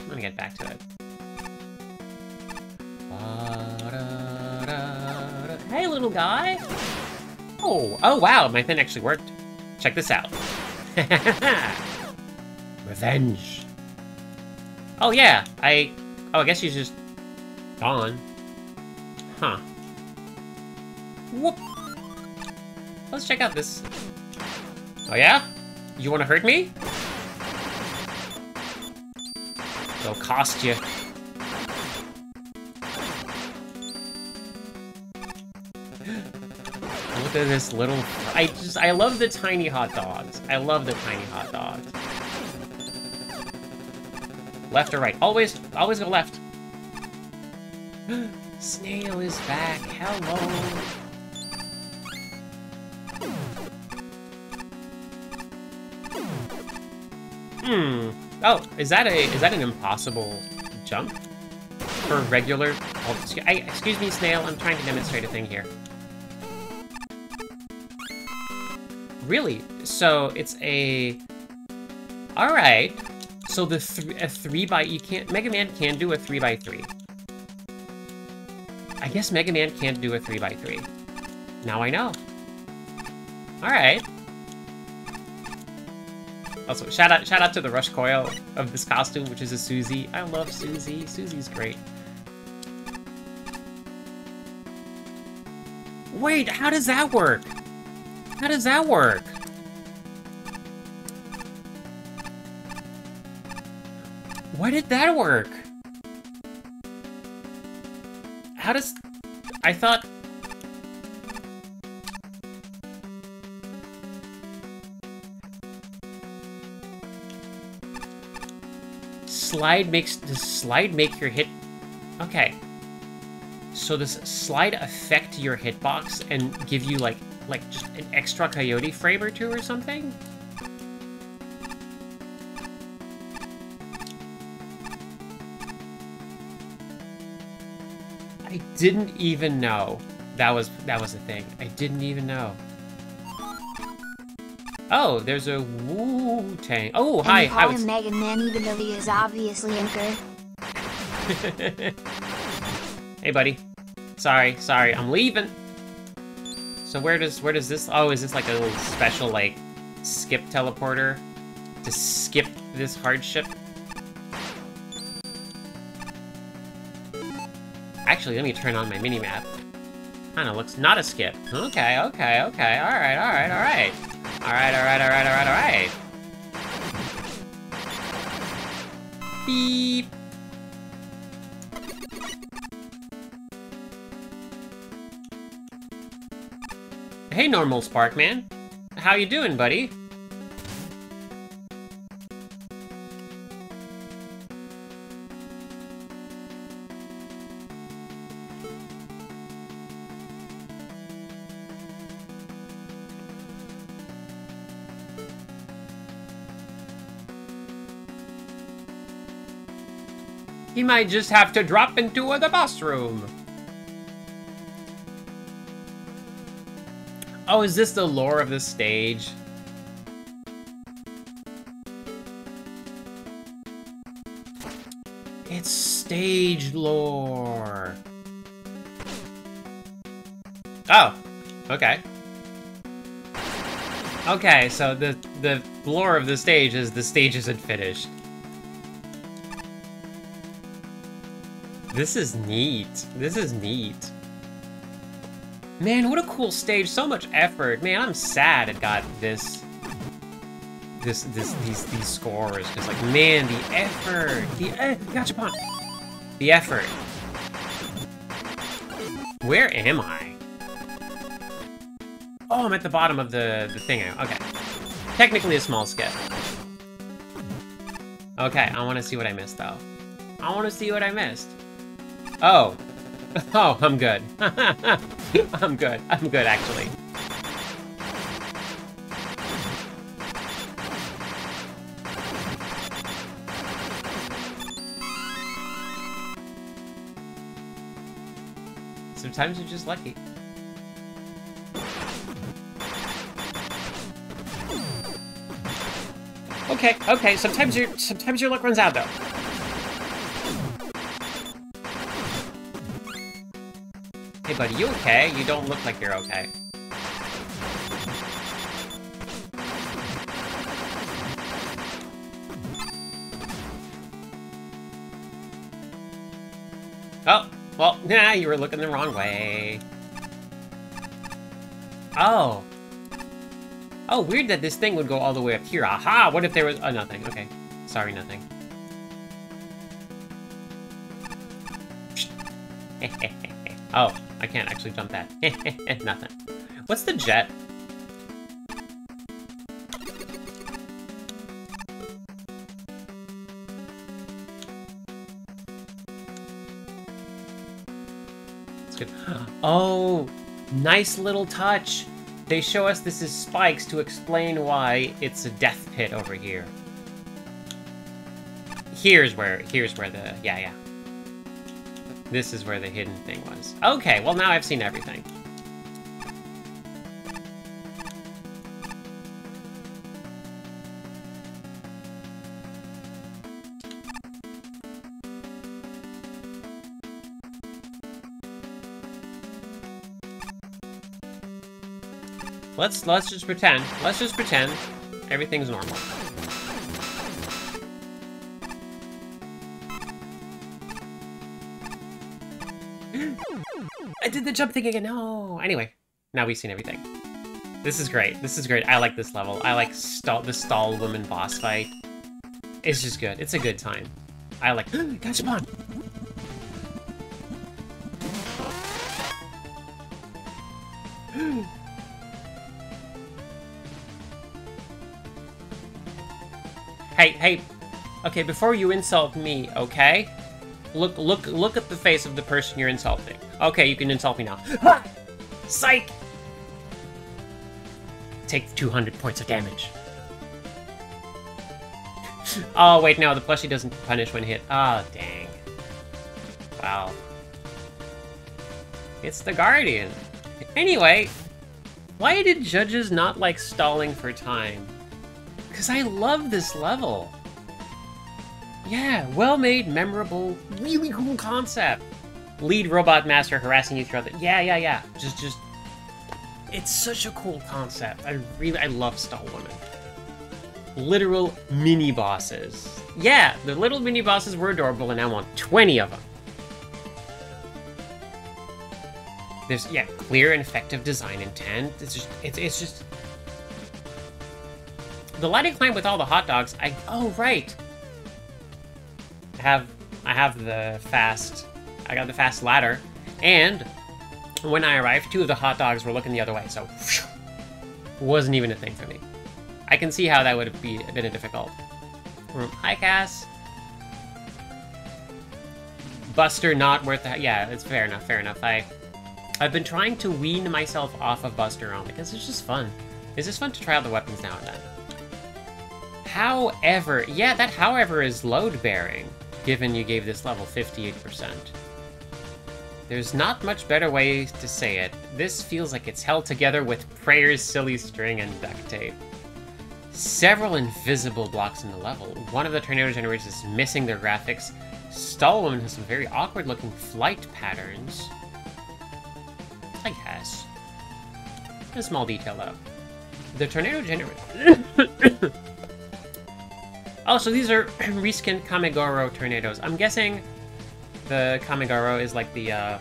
I'm gonna get back to it. Hey, little guy! Oh, oh wow, my thing actually worked. Check this out. [LAUGHS] Revenge. Oh yeah, I... Oh, I guess he's just gone. Huh. Whoop. Let's check out this. Oh yeah? You wanna hurt me? It'll cost you. At this little... I just... I love the tiny hot dogs. I love the tiny hot dogs. Left or right? Always, always go left. [GASPS] Snail is back. Hello. Hmm. Oh, is that a is that an impossible jump for regular? Oh, excuse, I, excuse me, snail. I'm trying to demonstrate a thing here. Really? So it's a... Alright. So the th a 3 by You can't... Mega Man can do a 3 by 3 I guess Mega Man can't do a 3 by 3 Now I know. Alright. Also, shout out shout out to the Rush Coil of this costume, which is a Susie. I love Susie. Susie's great. Wait, how does that work? How does that work? Why did that work? How does... I thought... slide makes does slide make your hit? Okay. So does slide affect your hitbox and give you like like just an extra coyote frame or two or something? I didn't even know that was that was a thing. I didn't even know. Oh, there's a Wu Tang. Oh, hi. And call him Mega Man even though he is obviously Enker. [LAUGHS] hey, buddy. Sorry, sorry. I'm leaving. So where does where does this? Oh, is this like a little special like skip teleporter to skip this hardship? Actually, let me turn on my mini map. Kind of looks not a skip. Okay, okay, okay. All right, all right, all right. All right, all right, all right, all right, all right. Beep. Hey, normal Sparkman. How you doing, buddy? He might just have to drop into the boss Oh, is this the lore of the stage? It's stage lore. Oh, okay. Okay, so the the lore of the stage is the stage isn't finished. This is neat. This is neat. Man, what a cool stage. So much effort. Man, I'm sad it got this this this these these scores cuz like man, the effort. The eh, gachapon. The effort. Where am I? Oh, I'm at the bottom of the the thing. Okay. Technically a small skip. Okay, I want to see what I missed though. I want to see what I missed. Oh. [LAUGHS] Oh, I'm good. [LAUGHS] [LAUGHS] I'm good. I'm good, actually. Sometimes you're just lucky. Okay, okay, sometimes your sometimes your luck runs out though. Buddy, you okay? You don't look like you're okay. Oh, well, nah, you were looking the wrong way. Oh. Oh, weird that this thing would go all the way up here. Aha! What if there was... Oh, nothing. Okay. Sorry, nothing. [LAUGHS] oh, I can't actually jump that. [LAUGHS] nothing. What's the jet? Good. [GASPS] Oh, nice little touch. They show us this is spikes to explain why it's a death pit over here. Here's where, here's where the, yeah, yeah. This is where the hidden thing was. Okay, well now I've seen everything. Let's let's just pretend. Let's just pretend everything's normal. I did the jump thing again. No. Anyway, now we've seen everything. This is great. This is great. I like this level. I like stall the stall woman boss fight. It's just good. It's a good time. I like. [GASPS] Gachapon. [GASPS] hey, hey. Okay, before you insult me, okay? Look, look, look at the face of the person you're insulting. Okay, you can insult me now. Ha! Psych! Take 200 points of damage. oh, wait, no, the plushie doesn't punish when hit. Ah, oh, dang. Wow. It's the Guardian. Anyway, why did judges not like stalling for time? Because I love this level. Yeah, well-made, memorable, really cool concept. Lead robot master harassing you throughout the... Yeah, yeah, yeah. Just, just... It's such a cool concept. I really, I love Stall Woman. Literal mini-bosses. Yeah, the little mini-bosses were adorable, and I want 20 of them. There's, yeah, clear and effective design intent. It's just, it's, it's just... The lighting climb with all the hot dogs, I, oh, right. Have, I have the fast, I got the fast ladder, and when I arrived, two of the hot dogs were looking the other way, so whew, wasn't even a thing for me. I can see how that would be a bit difficult. Mm, hi, Cass. Buster not worth the... Yeah, it's fair enough, fair enough. I I've been trying to wean myself off of Buster on because it's just fun. It's just fun to try out the weapons now and then. However, yeah, that however is load-bearing, given you gave this level 58%. There's not much better way to say it. This feels like it's held together with prayers, silly string, and duct tape. Several invisible blocks in the level. One of the tornado generators is missing their graphics. Stallwoman has some very awkward-looking flight patterns. I guess. A small detail, though. The tornado generator... [COUGHS] [COUGHS] oh, so these are [CLEARS THROAT] reskinned Kamegoro tornadoes. I'm guessing the Kamegoro is like the, uh,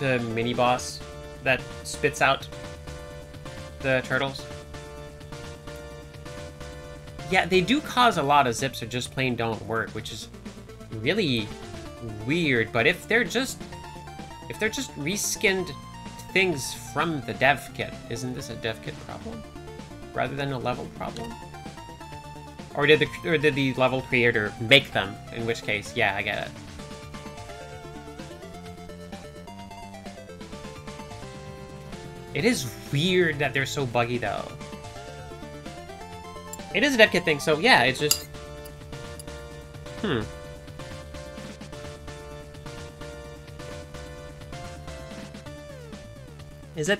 the mini-boss that spits out the turtles. Yeah, they do cause a lot of zips or just plain don't work, which is really weird. But if they're just if they're just reskinned things from the dev kit, isn't this a dev kit problem? Rather than a level problem? Or did the or did the level creator make them? In which case, yeah, I get it. It is weird that they're so buggy, though. It is a dev kit thing, so yeah, it's just... Hmm. Is it...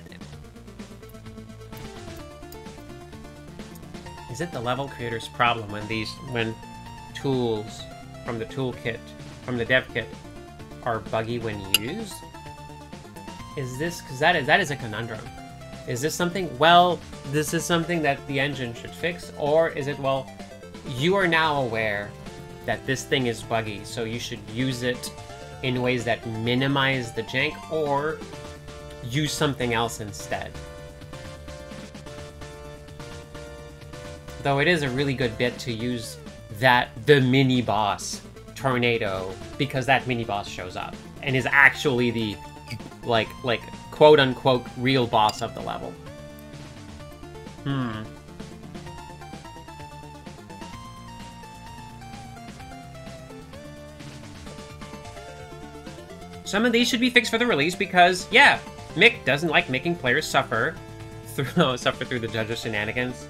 Is it the level creator's problem when these... when tools from the toolkit, from the dev kit, are buggy when used? Is this... because that is, that is a conundrum. Is this something, well, this is something that the engine should fix, or is it, well, you are now aware that this thing is buggy, so you should use it in ways that minimize the jank, or use something else instead. Though it is a really good bit to use that, the mini-boss, Tornado, because that mini-boss shows up, and is actually the, like, like, quote-unquote real boss of the level. Hmm. Some of these should be fixed for the release because, yeah, Mick doesn't like making players suffer through [LAUGHS] suffer through the judge's shenanigans.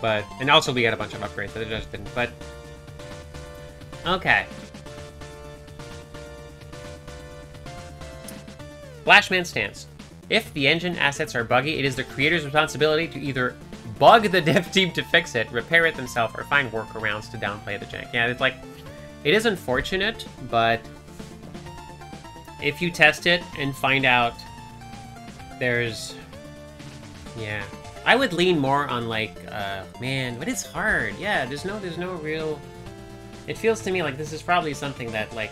But and also we got a bunch of upgrades that the judge didn't. But okay. Flashman stance. If the engine assets are buggy, it is the creator's responsibility to either bug the [LAUGHS] dev team to fix it, repair it themselves, or find workarounds to downplay the jank. Yeah, it's like, it is unfortunate, but if you test it and find out there's... Yeah. I would lean more on, like, uh, man, but it's hard. Yeah, there's no, there's no real... It feels to me like this is probably something that, like,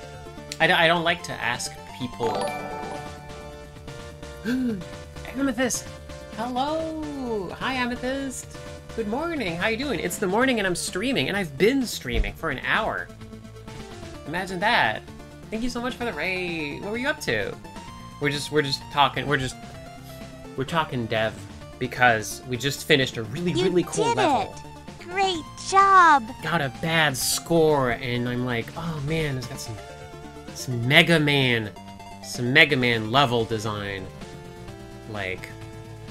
I, I don't like to ask people... [GASPS] Amethyst! Hello! Hi, Amethyst! Good morning, how you doing? It's the morning and I'm streaming, and I've been streaming for an hour. Imagine that. Thank you so much for the raid. What were you up to? We're just we're just talking. We're just we're talking dev because we just finished a really you really cool did level. It. Great job! got a bad score, and I'm like, oh man, it's got some some Mega Man, some Mega Man level design, like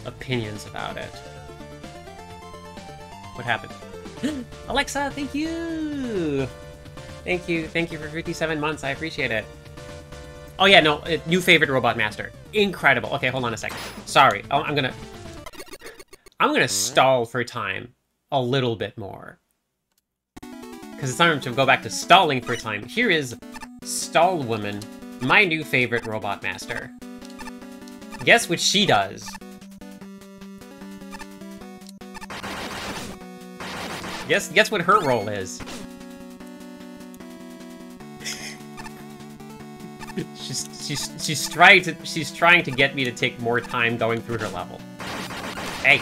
opinions about it. What happened? [GASPS] Alexa, thank you, thank you, thank you for 57 months. I appreciate it. Oh yeah, no, new favorite Robot Master, incredible. Okay, hold on a second. Sorry, Oh, I'm gonna, I'm gonna stall for time a little bit more because it's time to go back to stalling for time. Here is Stall Woman, my new favorite robot master. Guess what she does? Guess guess what her role is? [LAUGHS] she's she's she's trying to she's trying to get me to take more time going through her level. Hey.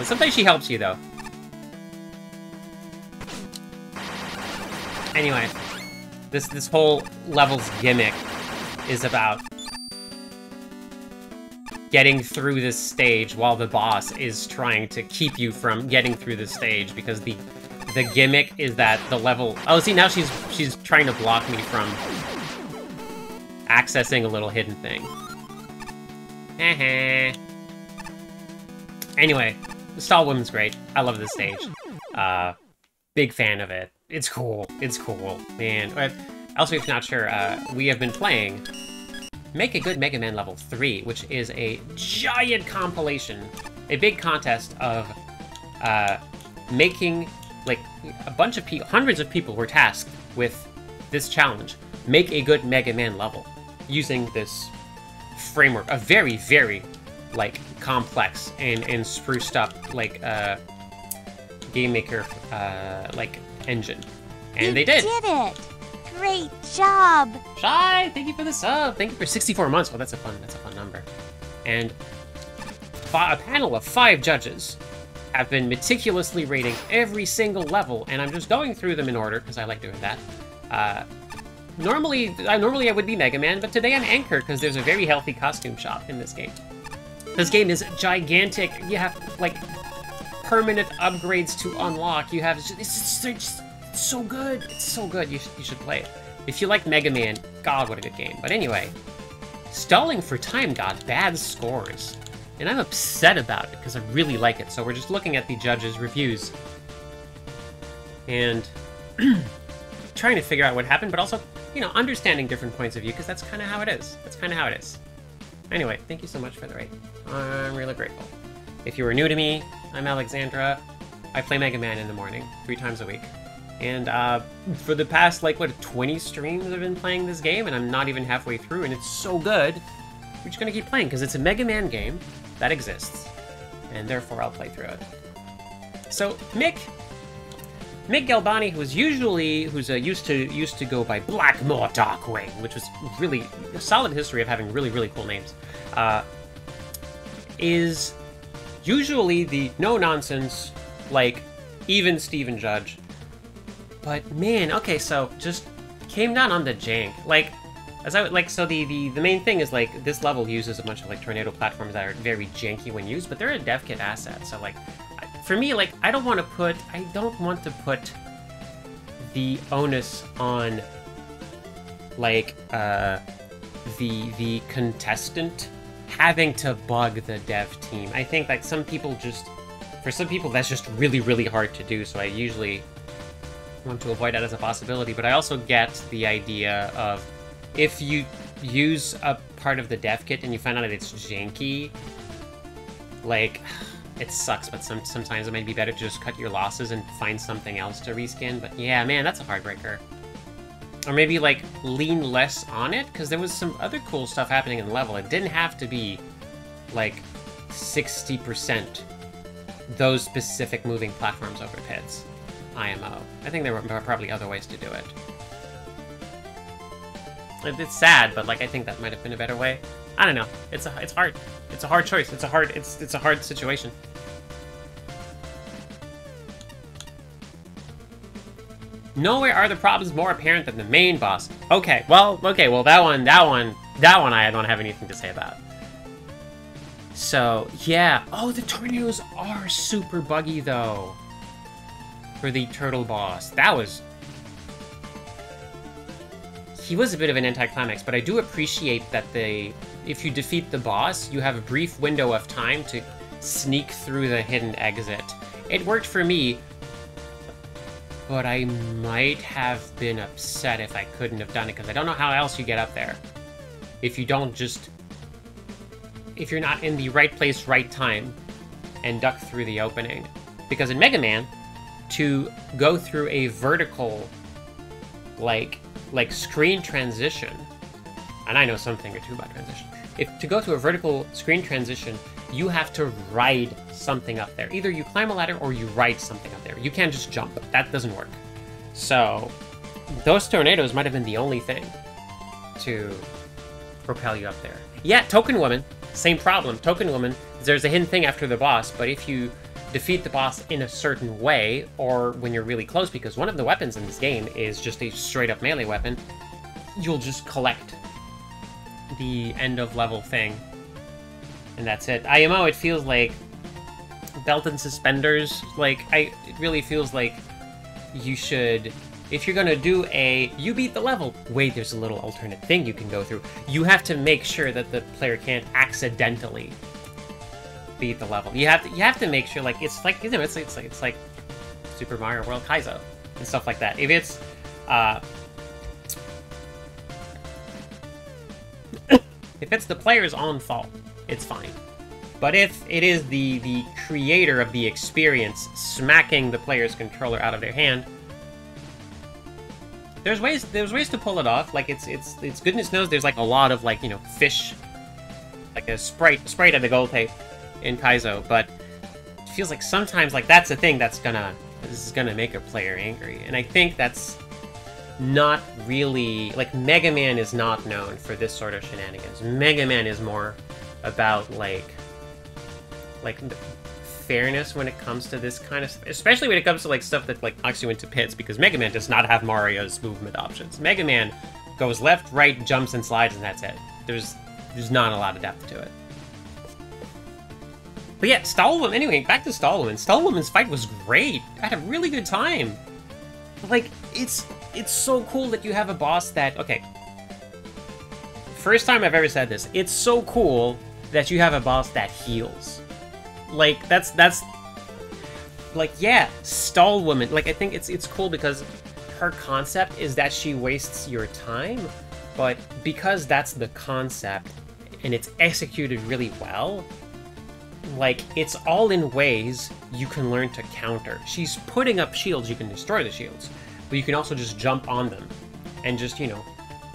But sometimes she helps you, though. Anyway, this this whole level's gimmick is about getting through this stage while the boss is trying to keep you from getting through the stage because the the gimmick is that the level oh see now she's she's trying to block me from accessing a little hidden thing anyway the Stall Woman's great. I love this stage. Uh, big fan of it. It's cool. It's cool, man. Uh, also, if not sure, uh, we have been playing Make a Good Mega Man Level 3, which is a giant compilation, a big contest of uh, making, like, a bunch of people, hundreds of people were tasked with this challenge. Make a good Mega Man level using this framework, a very, very like complex and and spruced up like uh game maker uh like engine. And you they did. did it! Great job! Shy thank you for the sub. Thank you for 64 months. Well that's a fun that's a fun number. And a panel of five judges have been meticulously rating every single level and i'm just going through them in order because i like doing that. Uh normally I normally I would be Mega Man, but today I'm Enker because there's a very healthy costume shop in this game. This game is gigantic. You have, like, permanent upgrades to unlock. You have... It's, just, it's so good. It's so good. You, sh you should play it. If you like Mega Man, God, what a good game. But anyway, Stalling for Time got bad scores. And I'm upset about it, because I really like it. So we're just looking at the judges' reviews. And [CLEARS THROAT] trying to figure out what happened, but also, you know, understanding different points of view, because that's kind of how it is. That's kind of how it is. Anyway, thank you so much for the raid. I'm really grateful. If you are new to me, I'm Alexandra. I play Mega Man in the morning, three times a week. And uh, for the past, like, what, 20 streams I've been playing this game, and I'm not even halfway through, and it's so good, we're just gonna keep playing, because it's a Mega Man game that exists, and therefore I'll play through it. So, Mick Mick Galbani, who's usually who's uh, used to used to go by Blackmore Darkwing, which was really a solid history of having really really cool names, uh, is usually the no nonsense, like even Steven Judge. But man, okay, so just came down on the jank. Like, as I like, so the, the the main thing is like this level uses a bunch of like tornado platforms that are very janky when used, but they're a dev kit asset. So like, for me, like, I don't want to put, I don't want to put the onus on, like, uh, the, the contestant having to bug the dev team. I think, like, some people just, for some people, that's just really, really hard to do, so I usually want to avoid that as a possibility, but I also get the idea of if you use a part of the dev kit and you find out that it's janky, like, it sucks, but some, sometimes it might be better to just cut your losses and find something else to reskin. But yeah, man, that's a heartbreaker. Or maybe, like, lean less on it, because there was some other cool stuff happening in the level. It didn't have to be, like, 60% those specific moving platforms over pits. IMO. I think there were probably other ways to do it. It's sad, but, like, I think that might have been a better way. I don't know. It's a, it's hard. It's a hard choice. It's a hard, it's, it's a hard situation. Nowhere are the problems more apparent than the main boss. Okay, well, okay, well, that one, that one, that one I don't have anything to say about. So, yeah. Oh, the tornadoes are super buggy, though. For the turtle boss. That was... He was a bit of an anticlimax, but I do appreciate that they... If you defeat the boss, you have a brief window of time to sneak through the hidden exit. It worked for me, but I might have been upset if I couldn't have done it, because I don't know how else you get up there. If you don't just if you're not in the right place, right time, and duck through the opening. Because in Mega Man, to go through a vertical, like, like screen transition, and I know something or two about transition. If to go through a vertical screen transition, you have to ride something up there. Either you climb a ladder or you ride something up there. You can't just jump. That doesn't work. So, those tornadoes might have been the only thing to propel you up there. Yeah, Token Woman, same problem. Token Woman, there's a hidden thing after the boss, but if you defeat the boss in a certain way, or when you're really close, because one of the weapons in this game is just a straight up melee weapon, you'll just collect the end of level thing. And that's it. IMO, it feels like belt and suspenders. Like, I, it really feels like you should if you're gonna do a you beat the level, wait, there's a little alternate thing you can go through. You have to make sure that the player can't accidentally beat the level. You have to you have to make sure like it's like you know it's it's like it's like Super Mario World Kaizo and stuff like that. If it's uh [COUGHS] if it's the player's own fault, it's fine. But if it is the the creator of the experience smacking the player's controller out of their hand, there's ways there's ways to pull it off. Like it's it's it's goodness knows there's like a lot of like you know fish, like a sprite sprite of the gold tape in Kaizo, but it feels like sometimes like that's a thing that's gonna this is gonna make a player angry, and I think that's not really like Mega Man is not known for this sort of shenanigans. Mega Man is more about like like fairness when it comes to this kind of especially when it comes to like stuff that like knocks you into pits, because Mega Man does not have Mario's movement options. Mega Man goes left, right, jumps and slides, and that's it. There's there's not a lot of depth to it. But yeah, Stallwoman. Anyway, back to Stallwoman. Stallwoman's fight was great. I had a really good time. Like it's it's so cool that you have a boss that okay. First time I've ever said this. It's so cool that you have a boss that heals like that's that's like yeah, stall woman. Like I think it's it's cool because her concept is that she wastes your time, but because that's the concept and it's executed really well, like it's all in ways you can learn to counter. She's putting up shields, you can destroy the shields, but you can also just jump on them and just, you know,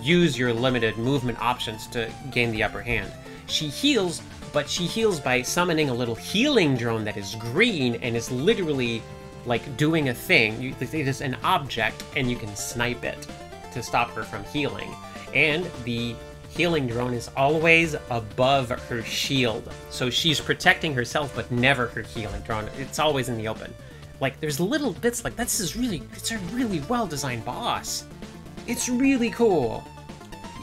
use your limited movement options to gain the upper hand. She heals but she heals by summoning a little healing drone that is green and is literally like doing a thing. It is an object, and you can snipe it to stop her from healing. And the healing drone is always above her shield, so she's protecting herself, but never her healing drone. It's always in the open. Like there's little bits like this is really it's a really well designed boss. It's really cool.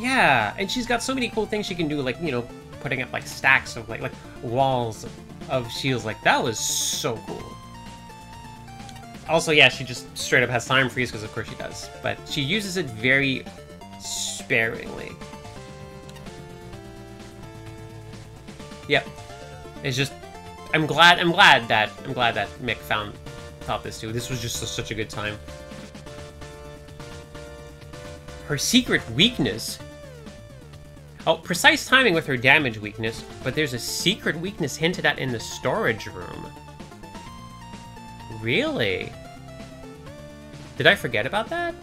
Yeah, and she's got so many cool things she can do, like you know, putting up like stacks of like like walls of shields. Like that was so cool. Also, yeah, she just straight up has time freeze because of course she does, but she uses it very sparingly. Yep, it's just I'm glad I'm glad that I'm glad that Mick found thought this too. This was just such a good time. Her secret weakness Oh, precise timing with her damage weakness, but there's a secret weakness hinted at in the storage room. Really? Did I forget about that?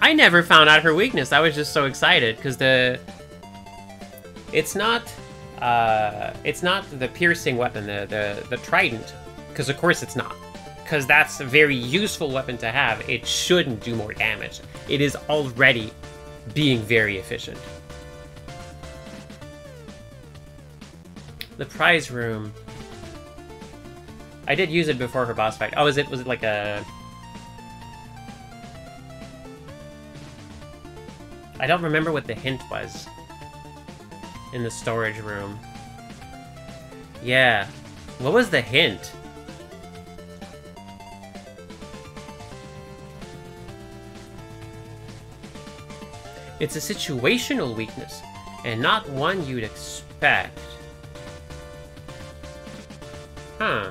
I never found out her weakness. I was just so excited because the it's not uh it's not the piercing weapon, the the the trident, because of course it's not because that's a very useful weapon to have, it shouldn't do more damage. It is already being very efficient. The prize room. I did use it before her boss fight. Oh, is it was it like a I don't remember what the hint was in the storage room. Yeah. What was the hint? It's a situational weakness, and not one you'd expect. Huh.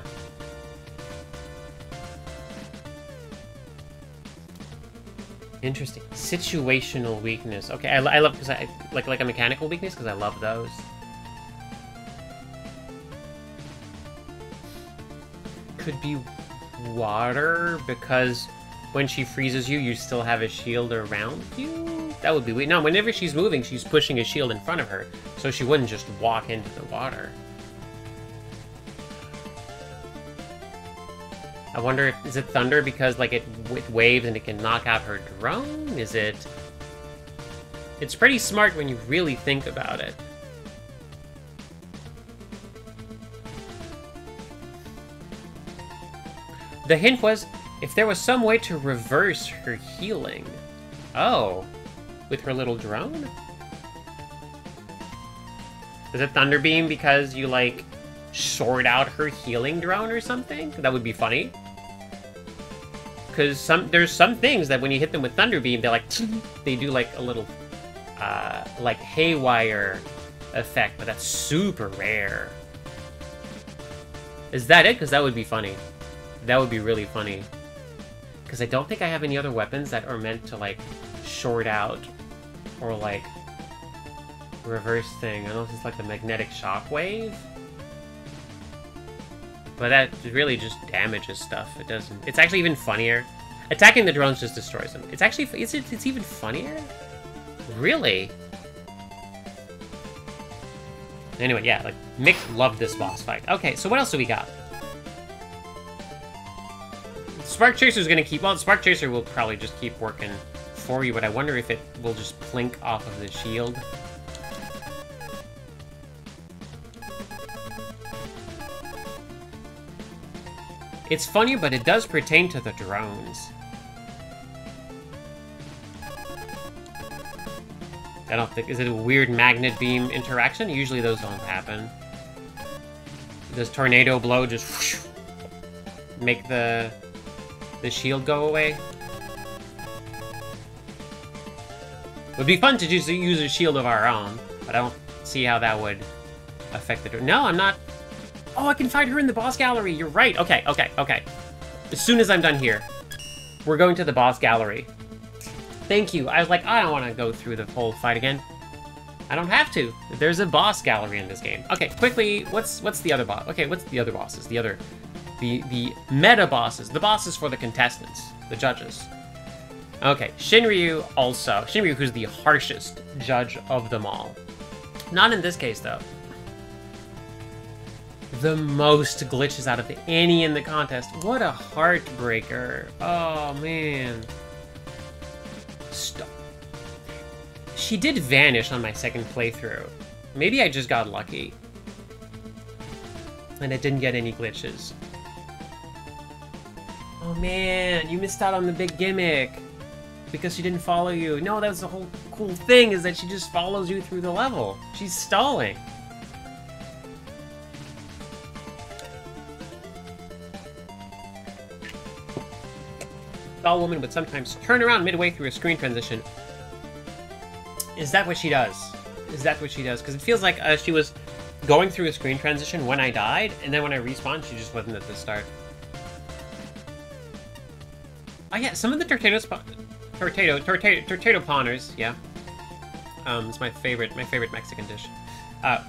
Interesting. Situational weakness. Okay, I, I love because I like like a mechanical weakness because I love those. Could be water because when she freezes you, you still have a shield around you. That would be weird. No, whenever she's moving, she's pushing a shield in front of her, so she wouldn't just walk into the water. I wonder if is it thunder because like it, it waves and it can knock out her drone? Is it? It's pretty smart when you really think about it. The hint was if there was some way to reverse her healing. Oh, with her little drone? Is it Thunderbeam because you like short out her healing drone or something? That would be funny. Because some there's some things that when you hit them with Thunderbeam, they like they do like a little uh, like haywire effect, but that's super rare. Is that it? Because that would be funny. That would be really funny. Because I don't think I have any other weapons that are meant to like short out or like reverse thing. I don't know if it's like the magnetic shockwave. But that really just damages stuff. It doesn't. It's actually even funnier. Attacking the drones just destroys them. It's actually it's it's even funnier. Really? Anyway, yeah, like Mick loved this boss fight. Okay, so what else do we got? Spark Chaser's gonna keep. Well, Spark Chaser will probably just keep working for you, but I wonder if it will just plink off of the shield. It's funny, but it does pertain to the drones. I don't think... Is it a weird magnet beam interaction? Usually those don't happen. Does Tornado Blow just whoosh, make the the shield go away? Would be fun to just use a shield of our own, but I don't see how that would affect the... No, I'm not Oh, I can fight her in the boss gallery. You're right. Okay, okay, okay. As soon as I'm done here, we're going to the boss gallery. Thank you. I was like, I don't want to go through the whole fight again. I don't have to. There's a boss gallery in this game. Okay, quickly, what's what's the other boss? Okay, what's the other bosses? The other, the the meta bosses. The bosses for the contestants, the judges. Okay, Shinryu also. Shinryu, who's the harshest judge of them all. Not in this case, though the most glitches out of any in the contest. What a heartbreaker. Oh, man. Stop. She did vanish on my second playthrough. Maybe I just got lucky. And I didn't get any glitches. Oh man, you missed out on the big gimmick. Because she didn't follow you. No, that's the whole cool thing, is that she just follows you through the level. She's stalling. Stall Woman would sometimes turn around midway through a screen transition. Is that what she does? Is that what she does? Because it feels like uh, she was going through a screen transition when I died, and then when I respawned, she just wasn't at the start. Oh yeah, some of the tortado tortado tortado tortado pawners, yeah. Um, it's my favorite my favorite Mexican dish. Uh,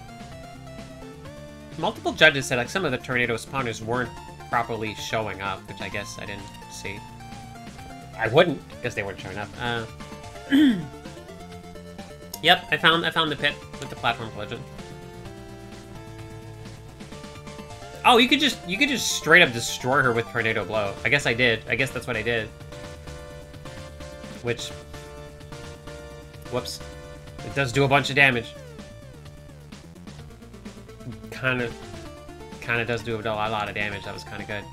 multiple judges said like some of the tornado spawners weren't properly showing up, which I guess I didn't see. I wouldn't, because they weren't showing up. Uh, [CLEARS THROAT] yep, I found I found the pit with the platform collision. Oh, you could just you could just straight up destroy her with tornado blow. I guess I did. I guess that's what I did. Which, whoops, it does do a bunch of damage. Kind of, kind of does do a lot of damage. That was kind of good.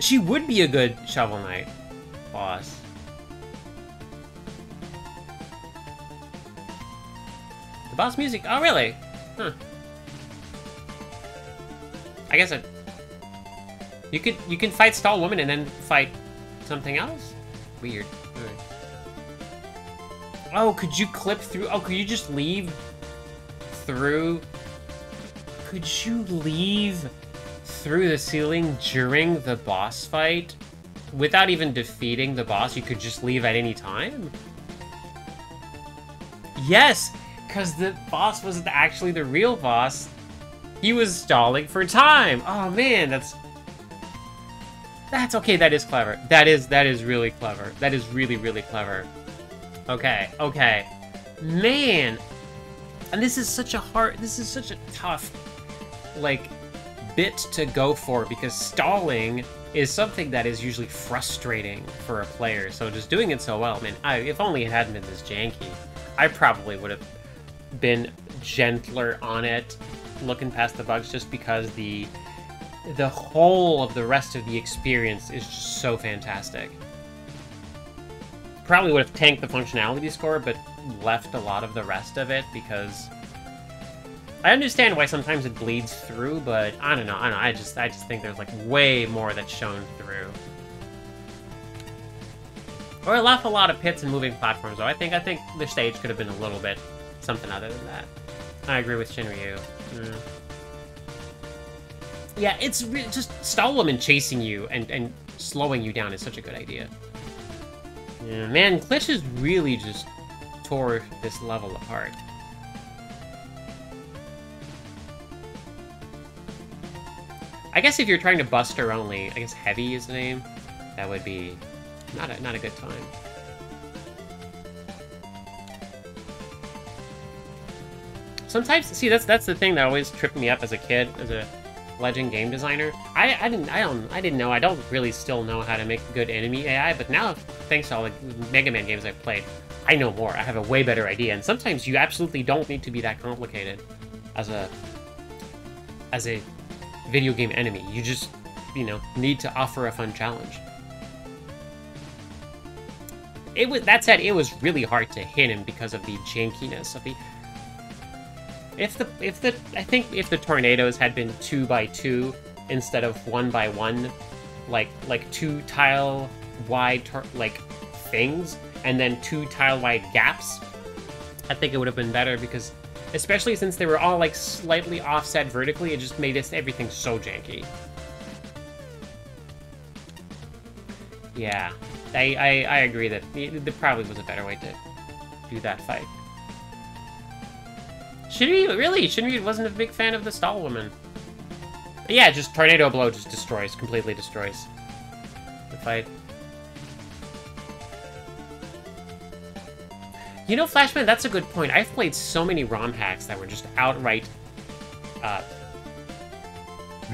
She would be a good Shovel Knight boss. The boss music. Oh, really? Huh. I guess it. You could you can fight Stall Woman and then fight something else. Weird. Oh, could you clip through? Oh, could you just leave through? Could you leave through the ceiling during the boss fight without even defeating the boss? You could just leave at any time. Yes, because the boss wasn't actually the real boss. He was stalling for time. Oh man, that's that's okay. That is clever. That is that is really clever. That is really really clever. Okay, okay, man. And this is such a hard. This is such a tough, like, bit to go for because stalling is something that is usually frustrating for a player. So just doing it so well, man. I, if only it hadn't been this janky, I probably would have been gentler on it, looking past the bugs, just because the the whole of the rest of the experience is just so fantastic. Probably would have tanked the functionality score, but left a lot of the rest of it because I understand why sometimes it bleeds through, but I don't know. I don't know. I just I just think there's like way more that's shown through. Or it left a lot of pits and moving platforms, though. I think I think the stage could have been a little bit something other than that. I agree with Shinryu. Mm. Yeah, it's just Stallwoman chasing you and, and slowing you down is such a good idea. Yeah, man, glitches really just tore this level apart. I guess if you're trying to Buster only, I guess Heavy is the name, that would be not a, not a good time. Sometimes, see, that's that's the thing that always tripped me up as a kid, as a legend game designer. I, I didn't I don't I didn't know I don't really still know how to make good enemy AI, but now thanks to all the Mega Man games I've played, I know more. I have a way better idea, and sometimes you absolutely don't need to be that complicated as a as a video game enemy. You just you know need to offer a fun challenge. It was that said, it was really hard to hit him because of the jankiness of the if the if the I think if the tornadoes had been two by two instead of one by one, like like two tile wide like things and then two tile wide gaps, I think it would have been better because especially since they were all like slightly offset vertically, it just made this everything so janky. Yeah, I I, I agree that there probably was a better way to do that fight. Shinryu, really? Shinryu wasn't a big fan of the Stall Woman. But yeah, just Tornado Blow just destroys, completely destroys the fight. You know, Flashman, that's a good point. I've played so many ROM hacks that were just outright, uh,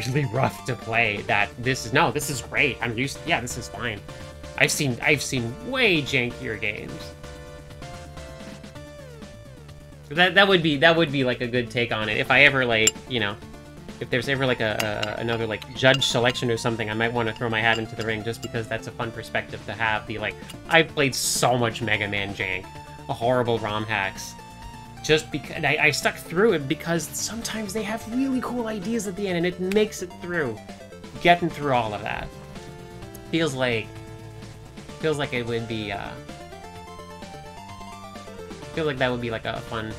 really [LAUGHS] rough to play that this is, no, this is great. I'm used, yeah, this is fine. I've seen, I've seen way jankier games. That that would be that would be like a good take on it. If I ever like you know, if there's ever like a, a another like judge selection or something, I might want to throw my hat into the ring just because that's a fun perspective to have. The like I've played so much Mega Man jank, A horrible ROM hacks, just because I, I stuck through it because sometimes they have really cool ideas at the end and it makes it through. Getting through all of that feels like feels like it would be. Uh, feel like that would be like a fun,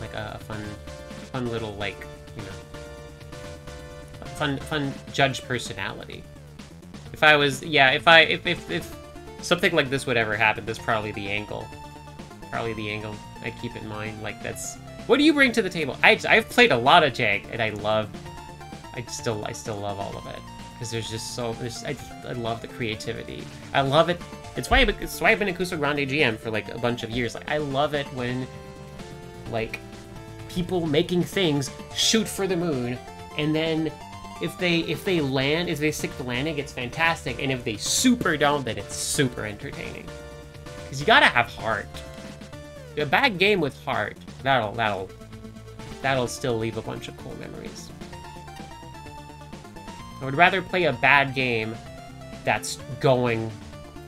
like a fun, fun little like you know, fun fun judge personality. If I was, yeah, if I if if if something like this would ever happen, that's probably the angle. Probably the angle I keep in mind. Like that's what do you bring to the table? I I've played a lot of Jag, and I love, I still I still love all of it because there's just so there's I, I love the creativity. I love it it's why, it's why I've been a Kusogrande GM for like a bunch of years. Like, I love it when, like, people making things shoot for the moon, and then if they if they land, if they stick the landing, it's fantastic, and if they super don't, then it's super entertaining. Because you gotta have heart. A bad game with heart, that'll that'll that'll still leave a bunch of cool memories. I would rather play a bad game that's going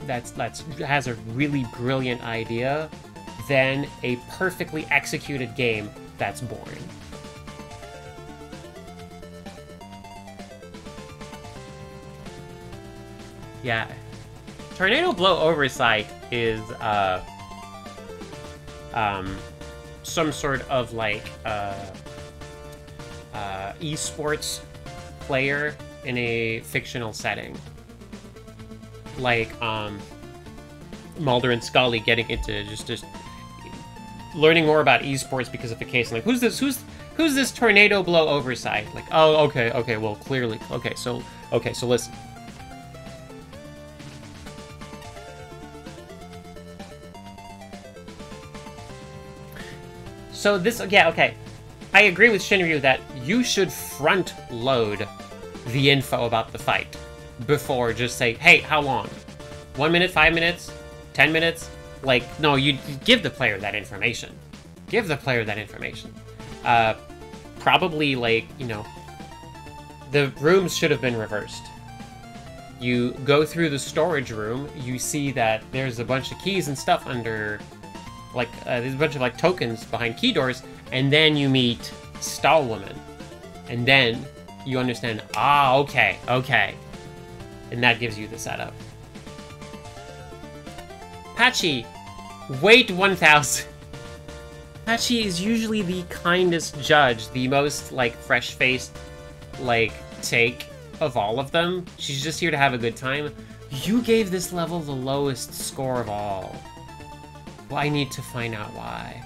that's that's has a really brilliant idea than a perfectly executed game that's boring. Yeah. Tornado Blow Oversight is uh um some sort of like uh uh esports player in a fictional setting. Like um Mulder and Scully getting into just just learning more about esports because of the case. Like, who's this? Who's who's this tornado blow oversight? Like, oh, okay, okay, well, clearly, okay, so okay, so listen. So this, yeah, okay. I agree with Shinryu that you should front load the info about the fight before just say, hey, how long? One minute, five minutes, ten minutes? Like, no, you give the player that information. Give the player that information. Uh, probably, like, you know, the rooms should have been reversed. You go through the storage room, you see that there's a bunch of keys and stuff under, like, uh, there's a bunch of, like, tokens behind key doors, and then you meet Stall Woman. And then you understand, ah, okay, okay. And that gives you the setup. Patchy, wait 1000. Patchy is usually the kindest judge, the most, like, fresh-faced, like, take of all of them. She's just here to have a good time. You gave this level the lowest score of all. Well, I need to find out why.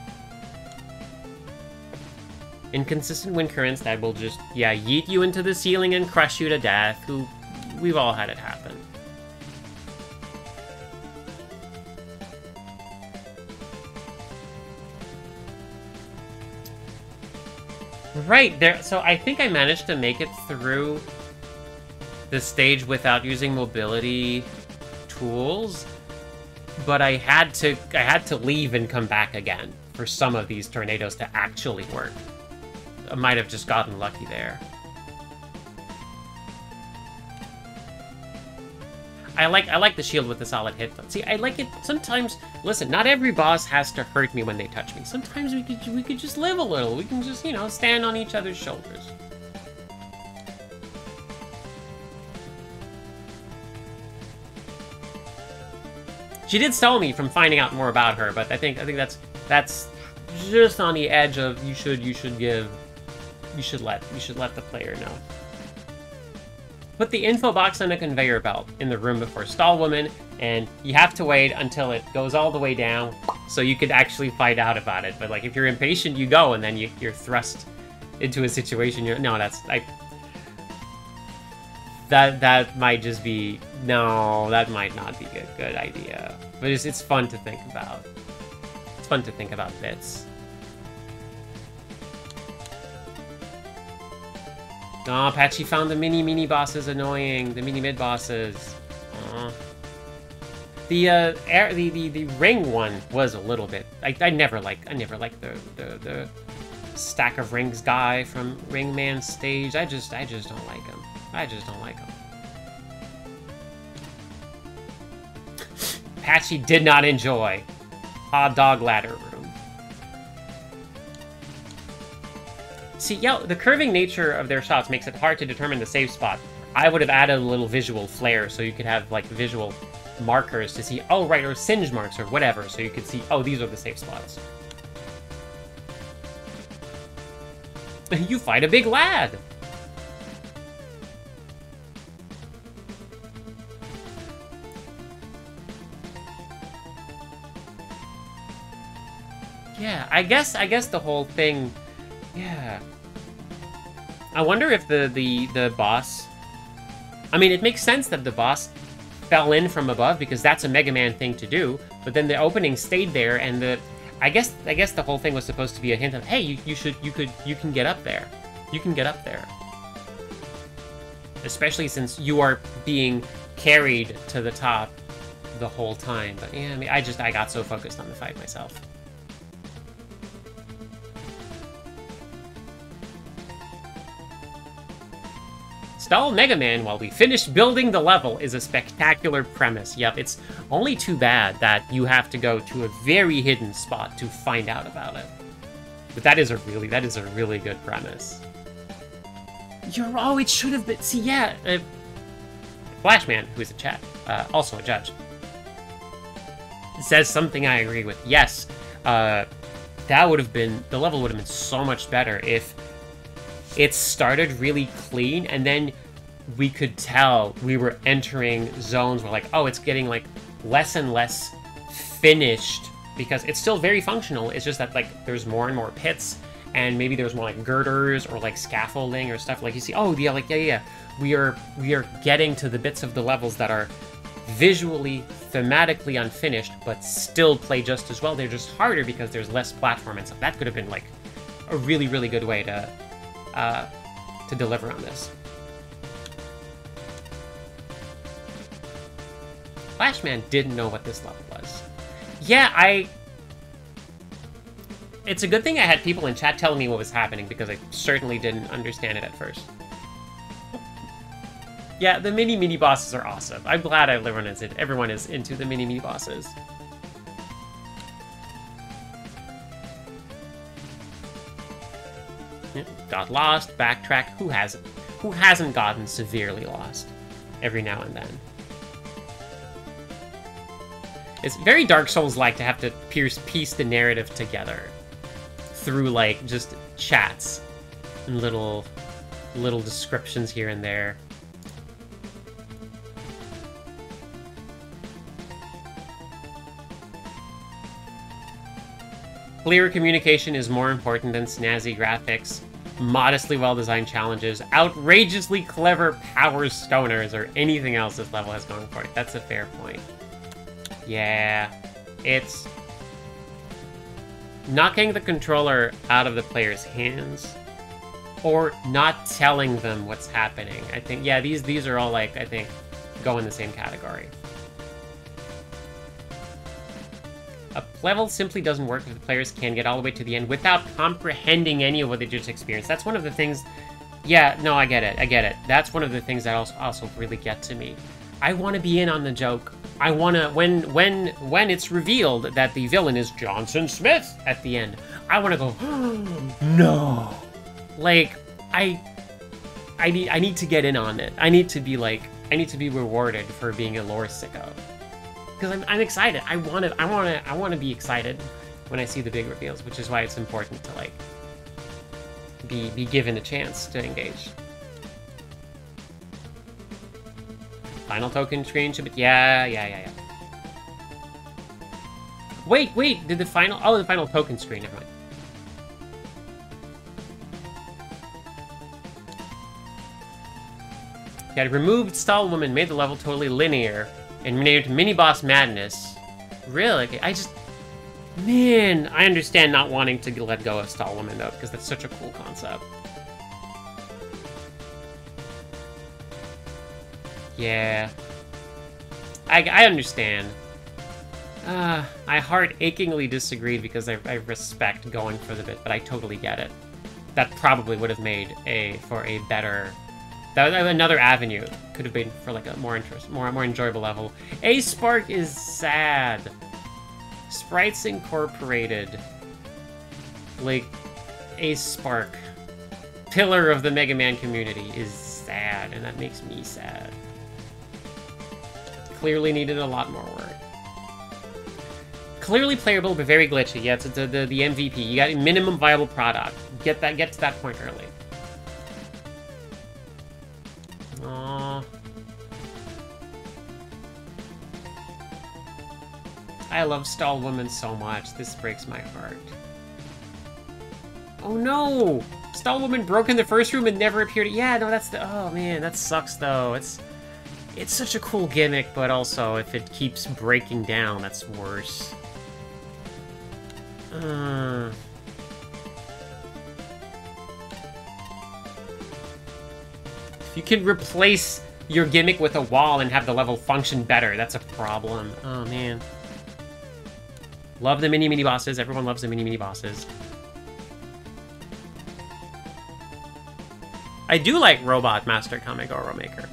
Inconsistent wind currents that will just, yeah, yeet you into the ceiling and crush you to death. Who, we've all had it happen. Right, there, so I think I managed to make it through the stage without using mobility tools, but I had to I had to leave and come back again for some of these tornadoes to actually work. I might have just gotten lucky there. I like I like the shield with the solid hit. Though. See, I like it. Sometimes, listen, not every boss has to hurt me when they touch me. Sometimes we could we could just live a little. We can just you know stand on each other's shoulders. She did stall me from finding out more about her, but I think I think that's that's just on the edge of you should you should give you should let you should let the player know. Put the info box on a conveyor belt in the room before Stall Woman, and you have to wait until it goes all the way down so you could actually find out about it. But like if you're impatient, you go and then you, you're thrust into a situation. You're no, that's I. That that might just be no, that might not be a good idea. But it's it's fun to think about. It's fun to think about bits. Aw, oh, Patchy found the mini mini bosses annoying. The mini mid bosses. The uh, air, the, the the ring one was a little bit. I, I never like I never liked the, the the stack of rings guy from Ringman stage. I just I just don't like him. I just don't like him. Patchy did not enjoy Hot Dog Ladder See, yeah, the curving nature of their shots makes it hard to determine the save spot. I would have added a little visual flair so you could have, like, visual markers to see, oh, right, or singe marks or whatever, so you could see, oh, these are the safe spots. [LAUGHS] you fight a big lad! Yeah, I guess I guess the whole thing yeah. I wonder if the, the, the boss... I mean, it makes sense that the boss fell in from above because that's a Mega Man thing to do, but then the opening stayed there and the... I guess I guess the whole thing was supposed to be a hint of, hey, you, you should, you could, you can get up there. You can get up there. Especially since you are being carried to the top the whole time. But yeah, I mean, I just, I got so focused on the fight myself. Stall Mega Man while we finish building the level is a spectacular premise. Yep, it's only too bad that you have to go to a very hidden spot to find out about it. But that is a really, that is a really good premise. You're, oh, it should have been, see, yeah, uh, Flashman, who's a chat, uh, also a judge, says something I agree with. Yes, uh, that would have been, the level would have been so much better if it started really clean and then we could tell we were entering zones where like, oh, it's getting like less and less finished because it's still very functional. It's just that like there's more and more pits and maybe there's more like girders or like scaffolding or stuff like you see, oh yeah, like yeah, yeah. We are we are getting to the bits of the levels that are visually, thematically unfinished, but still play just as well. They're just harder because there's less platform and stuff. That could have been like a really, really good way to uh, to deliver on this. Flashman didn't know what this level was. Yeah, I... It's a good thing I had people in chat telling me what was happening, because I certainly didn't understand it at first. yeah, the mini mini bosses are awesome. I'm glad I everyone is everyone is into the mini mini bosses. Got lost, backtrack. Who hasn't? Who hasn't gotten severely lost every now and then? It's very Dark Souls-like to have to pierce piece the narrative together through like just chats and little little descriptions here and there. Clear communication is more important than snazzy graphics modestly well-designed challenges, outrageously clever power stoners, or anything else this level has going for it. That's a fair point. Yeah, it's knocking the controller out of the player's hands or not telling them what's happening. I think, yeah, these these are all like, I think, go in the same category. A level simply doesn't work if the players can get all the way to the end without comprehending any of what they just experienced. That's one of the things... Yeah, no, I get it. I get it. That's one of the things that also, also really get to me. I want to be in on the joke. I want to... When, when, when it's revealed that the villain is Johnson Smith at the end, I want to go, [GASPS] no. Like, I... I need, I need to get in on it. I need to be like, I need to be rewarded for being a lore sicko because I'm, I'm excited. I want to I want to I want to be excited when I see the big reveals, which is why it's important to like be be given a chance to engage. Final token screen should be yeah yeah yeah yeah. Wait wait did the final oh the final token screen never mind. Yeah, removed stall woman made the level totally linear and named Mini Boss Madness. Really? I just... Man, I understand not wanting to let go of Stall Woman, though, because that's such a cool concept. Yeah. I, I understand. Uh, I heart achingly disagreed because I, I respect going for the bit, but I totally get it. That probably would have made a for a better that was another avenue. Could have been for like a more interest, more more enjoyable level. A Spark is sad. Sprites Incorporated. Like, A Spark. Pillar of the Mega Man community is sad, and that makes me sad. Clearly needed a lot more work. Clearly playable, but very glitchy. Yeah, it's the, the, the MVP. You got a minimum viable product. Get that, get to that point early. I love Stall Woman so much. This breaks my heart. Oh no! Stall Woman broke in the first room and never appeared. Yeah, no, that's the. Oh man, that sucks though. It's. It's such a cool gimmick, but also if it keeps breaking down, that's worse. Uh. If you can replace your gimmick with a wall and have the level function better, that's a problem. Oh, man. Love the mini-mini bosses. Everyone loves the mini-mini bosses. I do like Robot Master Kamegoro Maker.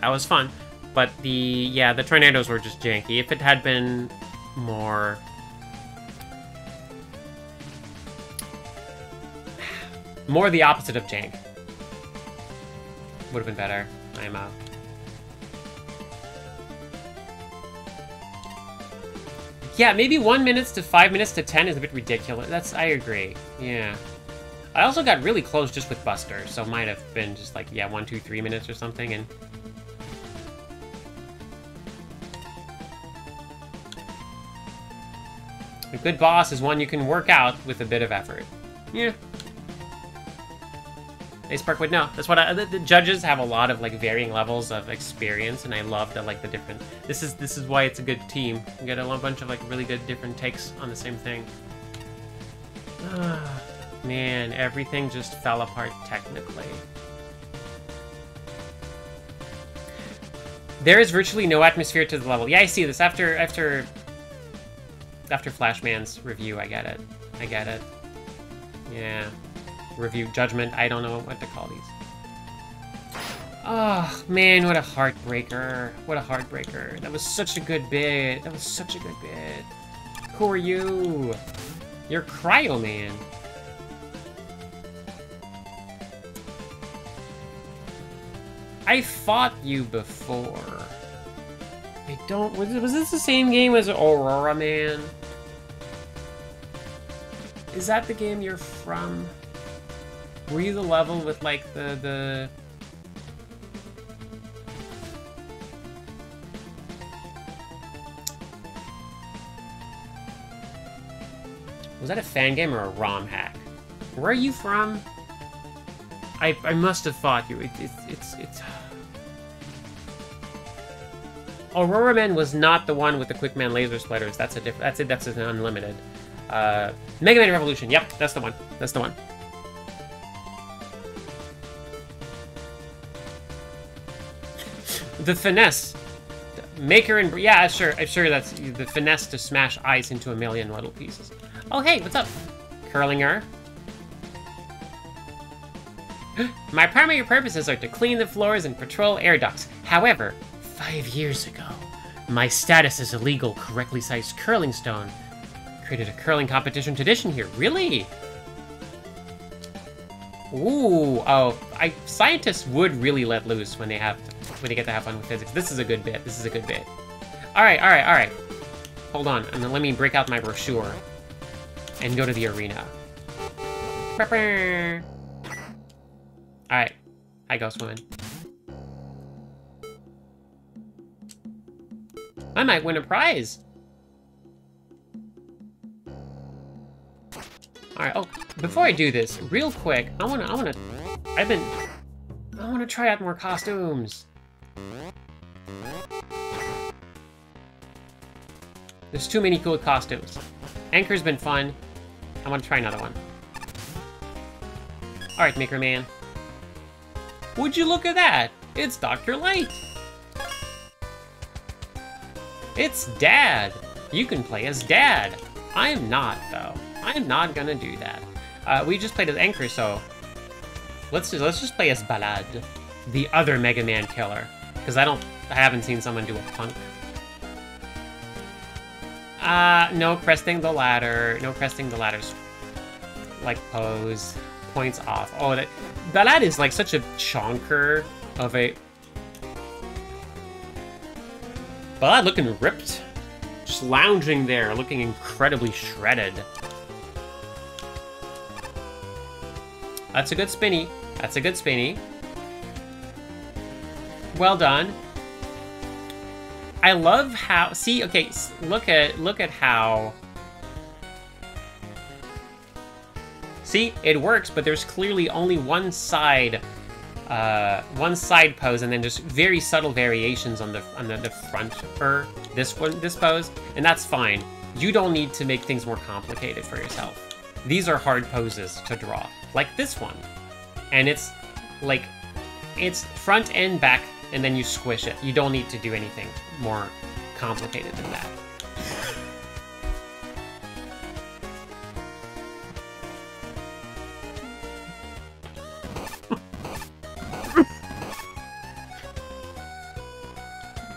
That was fun. But the, yeah, the tornadoes were just janky. If it had been more... More the opposite of jank. Would have been better. I am out. Yeah, maybe one minutes to five minutes to ten is a bit ridiculous. That's, I agree. Yeah. I also got really close just with Buster, so might have been just like, yeah, one, two, three minutes or something, and... A good boss is one you can work out with a bit of effort. Yeah. Ace Parkwood, no. That's what I, the, the, judges have a lot of like varying levels of experience, and I love that like the different. This is this is why it's a good team. You get a bunch of like really good different takes on the same thing. Ah. Man, everything just fell apart technically. There is virtually no atmosphere to the level. Yeah, I see this. After after after Flashman's review, I get it. I get it. Yeah. Review judgment. I don't know what to call these. Oh, man, what a heartbreaker. What a heartbreaker. That was such a good bit. That was such a good bit. Who are you? You're Cryo Man. I fought you before. I don't... Was, was this the same game as Aurora Man? Is that the game you're from? Were you the level with, like, the... the... Was that a fan game or a ROM hack? Where are you from? I, I must have fought you. It, it, it's it's. Aurora Man was not the one with the Quick Man laser splitters. That's a different. That's it. That's an unlimited. Uh, Mega Man Revolution. Yep, that's the one. That's the one. The finesse. Maker and yeah, sure, I'm sure that's the finesse to smash ice into a million little pieces. Oh hey, what's up, Curlinger? [GASPS] My primary purposes are to clean the floors and patrol air ducts. However, five years ago, my status as a legal, correctly sized curling stone created a curling competition tradition here. Really? Ooh, oh, I scientists would really let loose when they have when get to have fun with physics. This is a good bit. This is a good bit. All right, all right, all right. Hold on, and then let me break out my brochure and go to the arena. Alright. I go swimming. I might win a prize. Alright, oh, before I do this, real quick, I wanna, I wanna, I've been, I wanna try out more costumes. There's too many cool costumes. Enker's been fun. I wanna try another one. Alright, Maker Man. Would you look at that? It's Dr. Light. It's Dad. You can play as Dad. I'm not, though. I'm not gonna do that. Uh, we just played as Anchor, so let's just, let's just play as Ballade, the other Mega Man killer, because I don't, I haven't seen someone do a punk. Uh, no cresting the ladder, no cresting the ladder's like pose points off. Oh, that that is like such a chonker of a... Ballade looking ripped. Just lounging there, looking incredibly shredded. That's a good spinny. That's a good spinny. Well done. I love how... See, okay, look at look at how See, it works, but there's clearly only one side, uh, one side pose, and then just very subtle variations on the on the, the front for this one, this pose, and that's fine. You don't need to make things more complicated for yourself. These are hard poses to draw, like this one, and it's like it's front and back, and then you squish it. You don't need to do anything more complicated than that.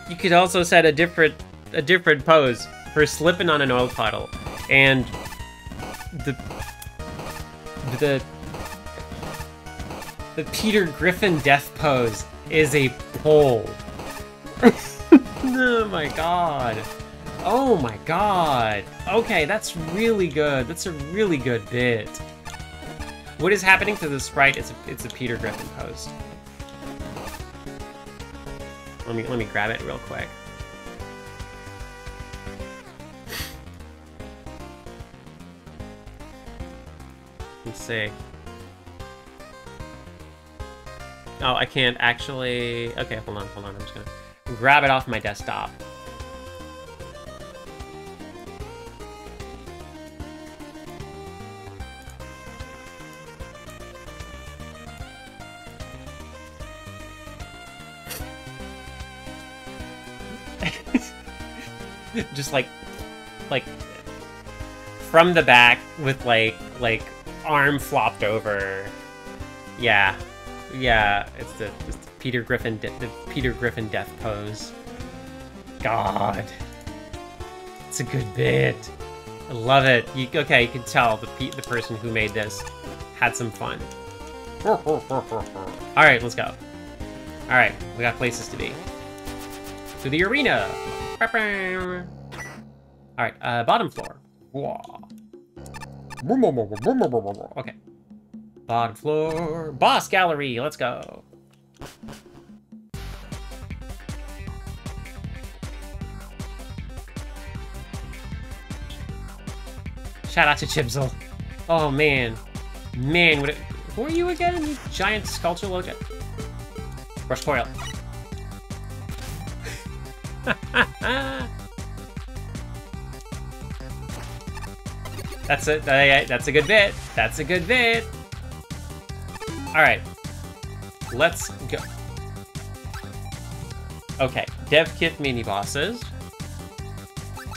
you could also set a different a different pose for slipping on an oil puddle and the the the Peter Griffin death pose is a pole. [LAUGHS] oh my god. Oh my god. Okay, that's really good. That's a really good bit. What is happening to the sprite? It's a, it's a Peter Griffin pose. Let me let me grab it real quick. Let's see. Oh, I can't actually... Okay, hold on, hold on. I'm just gonna grab it off my desktop. [LAUGHS] just like like from the back with like like arm flopped over yeah yeah it's the, it's the peter griffin the peter griffin death pose. God. It's a good bit. I love it. You okay you can tell the pe- the person who made this had some fun. [LAUGHS] All right let's go. All right we got places to be. To the arena. All right, uh, bottom floor. Okay. Bottom floor. Boss gallery. Let's go. Shout out to Chibzel. Oh man, man, what? It, who are you again? You giant sculpture look Brush coil. [LAUGHS] that's a that's a good bit. That's a good bit. All right, let's go. Okay, dev kit mini bosses.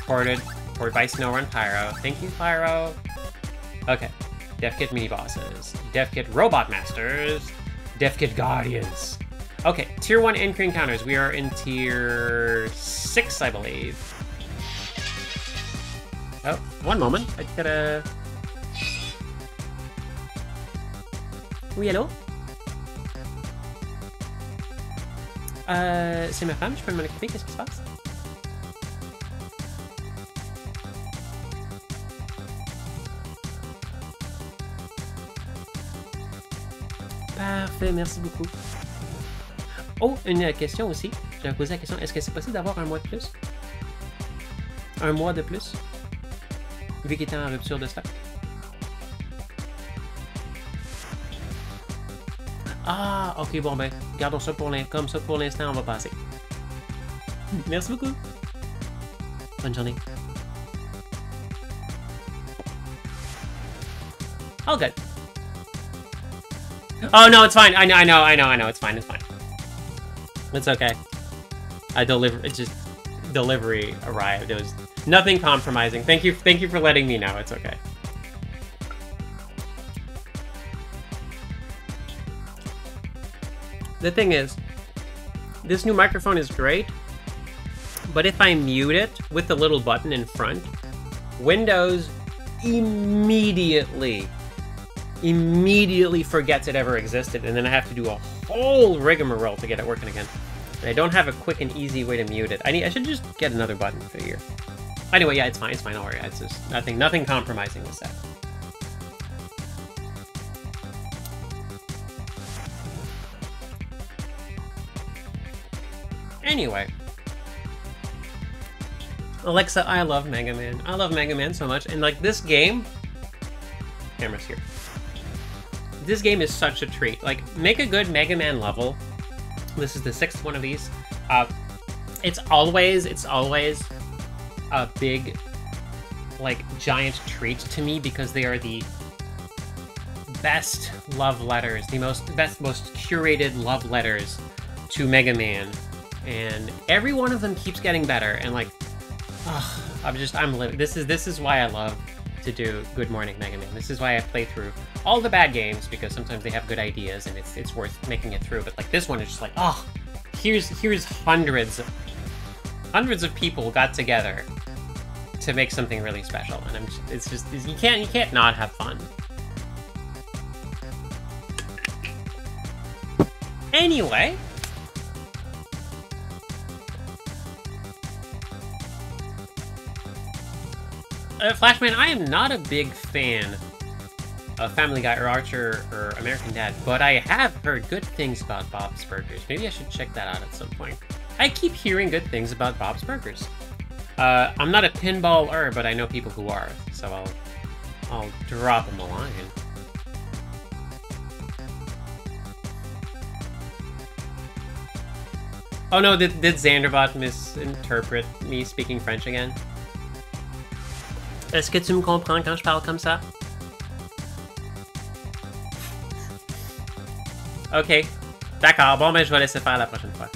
Ported, ported by Snowrun Pyro. Thank you, Pyro. Okay, dev kit mini bosses. Dev kit robot masters. Dev kit guardians. Okay, tier 1 Incre encounters. We are in tier 6, I believe. Oh, one moment. I gotta... Oui, allô? Euh, c'est ma femme, je peux m'en occuper, qu'est-ce qui se passe? Parfait, merci beaucoup. Oh, une question aussi. J'avais posé la question, est-ce que c'est possible d'avoir un mois de plus? Un mois de plus? Vu qu'il était en rupture de stock. Ah, ok, bon ben, gardons ça pour. Comme ça, pour l'instant, on va passer. Merci beaucoup. Bonne journée. All good. Oh no, it's fine. I know, I know, I know, I know. It's fine. It's fine. It's okay. I deliver. It just delivery arrived. It was nothing compromising. Thank you. Thank you for letting me know. It's okay. The thing is, this new microphone is great, but if I mute it with the little button in front, Windows immediately, immediately forgets it ever existed, and then I have to do a whole rigmarole to get it working again. And I don't have a quick and easy way to mute it. I need. I should just get another button here. Anyway, yeah, it's fine. It's fine. Don't worry. It's just nothing. Nothing compromising with that. Anyway. Alexa, I love Mega Man. I love Mega Man so much. And like this game, camera's here. This game is such a treat. Like, make a good Mega Man level. This is the sixth one of these. Uh, it's always, it's always a big, like, giant treat to me because they are the best love letters, the most best, most curated love letters to Mega Man, and every one of them keeps getting better. And like, I'm just, I'm living. This is this is why I love to do Good Morning Mega Man. This is why I play through all the bad games because sometimes they have good ideas and it's it's worth making it through. But like this one is just like, oh, here's here's hundreds hundreds of people got together to make something really special, and I'm just, it's just you can't you can't not have fun. Anyway. Uh, Flashman, I am not a big fan of Family Guy or Archer or American Dad, but I have heard good things about Bob's Burgers. Maybe I should check that out at some point. I keep hearing good things about Bob's Burgers. Uh, I'm not a pinballer, but I know people who are, so I'll I'll drop them a line. Oh no, did, did Zandrabot misinterpret me speaking French again? Est-ce que tu me comprends quand je parle comme ça? Ok. D'accord, bon ben je vais laisser faire la prochaine fois.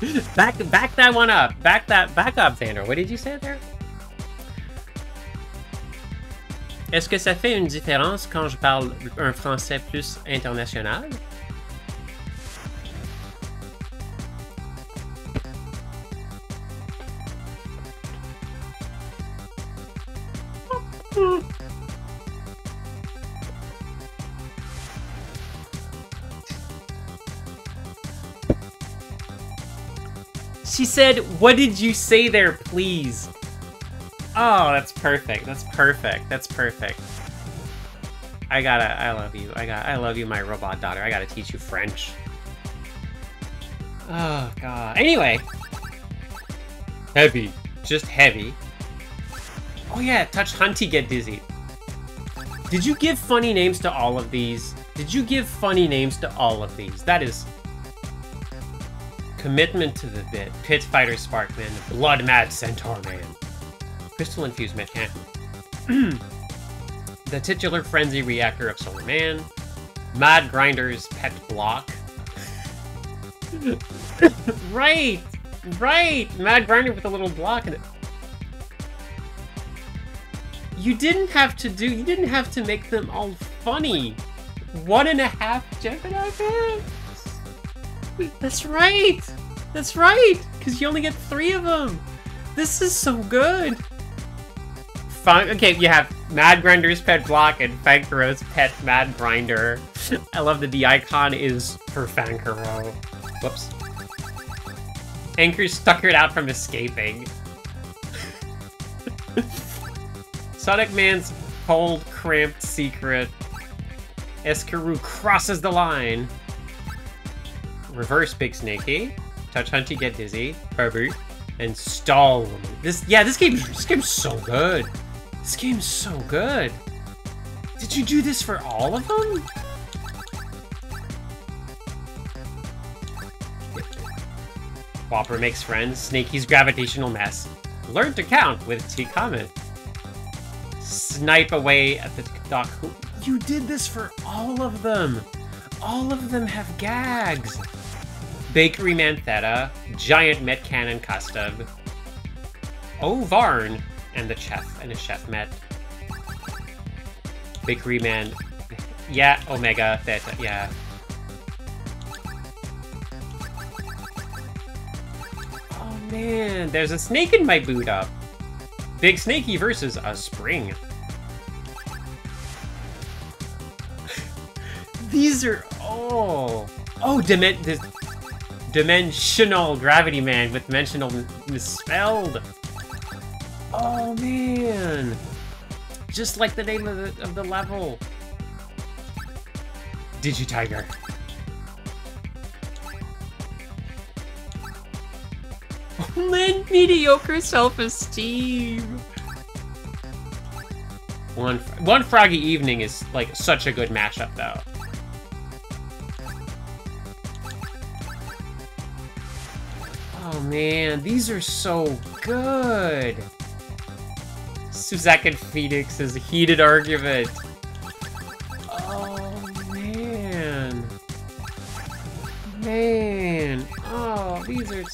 [LAUGHS] back, back that one up. Back that, back up, Xander. What did you say there? Est-ce que ça fait une différence quand je parle un français plus international? [LAUGHS] She said, what did you say there, please? Oh, that's perfect. That's perfect. That's perfect. I gotta, I love you. I got, I love you, my robot daughter. I gotta teach you French. Oh, God. Anyway. Heavy. Just heavy. Oh, yeah. Touch Hunty get dizzy. Did you give funny names to all of these? Did you give funny names to all of these? That is Commitment to the bit. Pit Fighter Sparkman. Blood Mad Centaur Man. Crystal Infused Mechan. [CLEARS THROAT] the titular Frenzy Reactor of Solar Man. Mad Grinder's Pet Block. [LAUGHS] right! Right! Mad Grinder with a little block in it. You didn't have to do, you didn't have to make them all funny. One and a half Gemini fans? That's right! That's right! Because you only get three of them! This is so good! Fun okay, you have Mad Grinder's pet block and Fankaro's pet Mad Grinder. [LAUGHS] I love that the icon is for Fankaro. Whoops. Anchor stuck it out from escaping. [LAUGHS] Sonic Man's cold, cramped secret. Eskaroo crosses the line. Reverse Big Snakey, Touch Hunty Get Dizzy, Herbert, and Stall. This, yeah, this game, this game's so good. This game's so good. Did you do this for all of them? Whopper makes friends, Snakey's gravitational mess. Learn to count with T. Snipe away at the doc. You did this for all of them. All of them have gags. Bakery Mantheta, Giant Met Cannon Custard, Oh Varn, and the chef and a chef Met. Bakery Man, yeah, Omega Theta, yeah. Oh man, there's a snake in my boot up. Big Snakey versus a spring. These are oh oh dement this Dimensional Gravity Man with dimensional misspelled. Oh man, just like the name of the of the level. Digitiger. Oh man, mediocre self-esteem. One one Froggy Evening is like such a good matchup though. Oh man, these are so good! Suzak and Phoenix's heated argument. Oh man. Man. Oh, these are...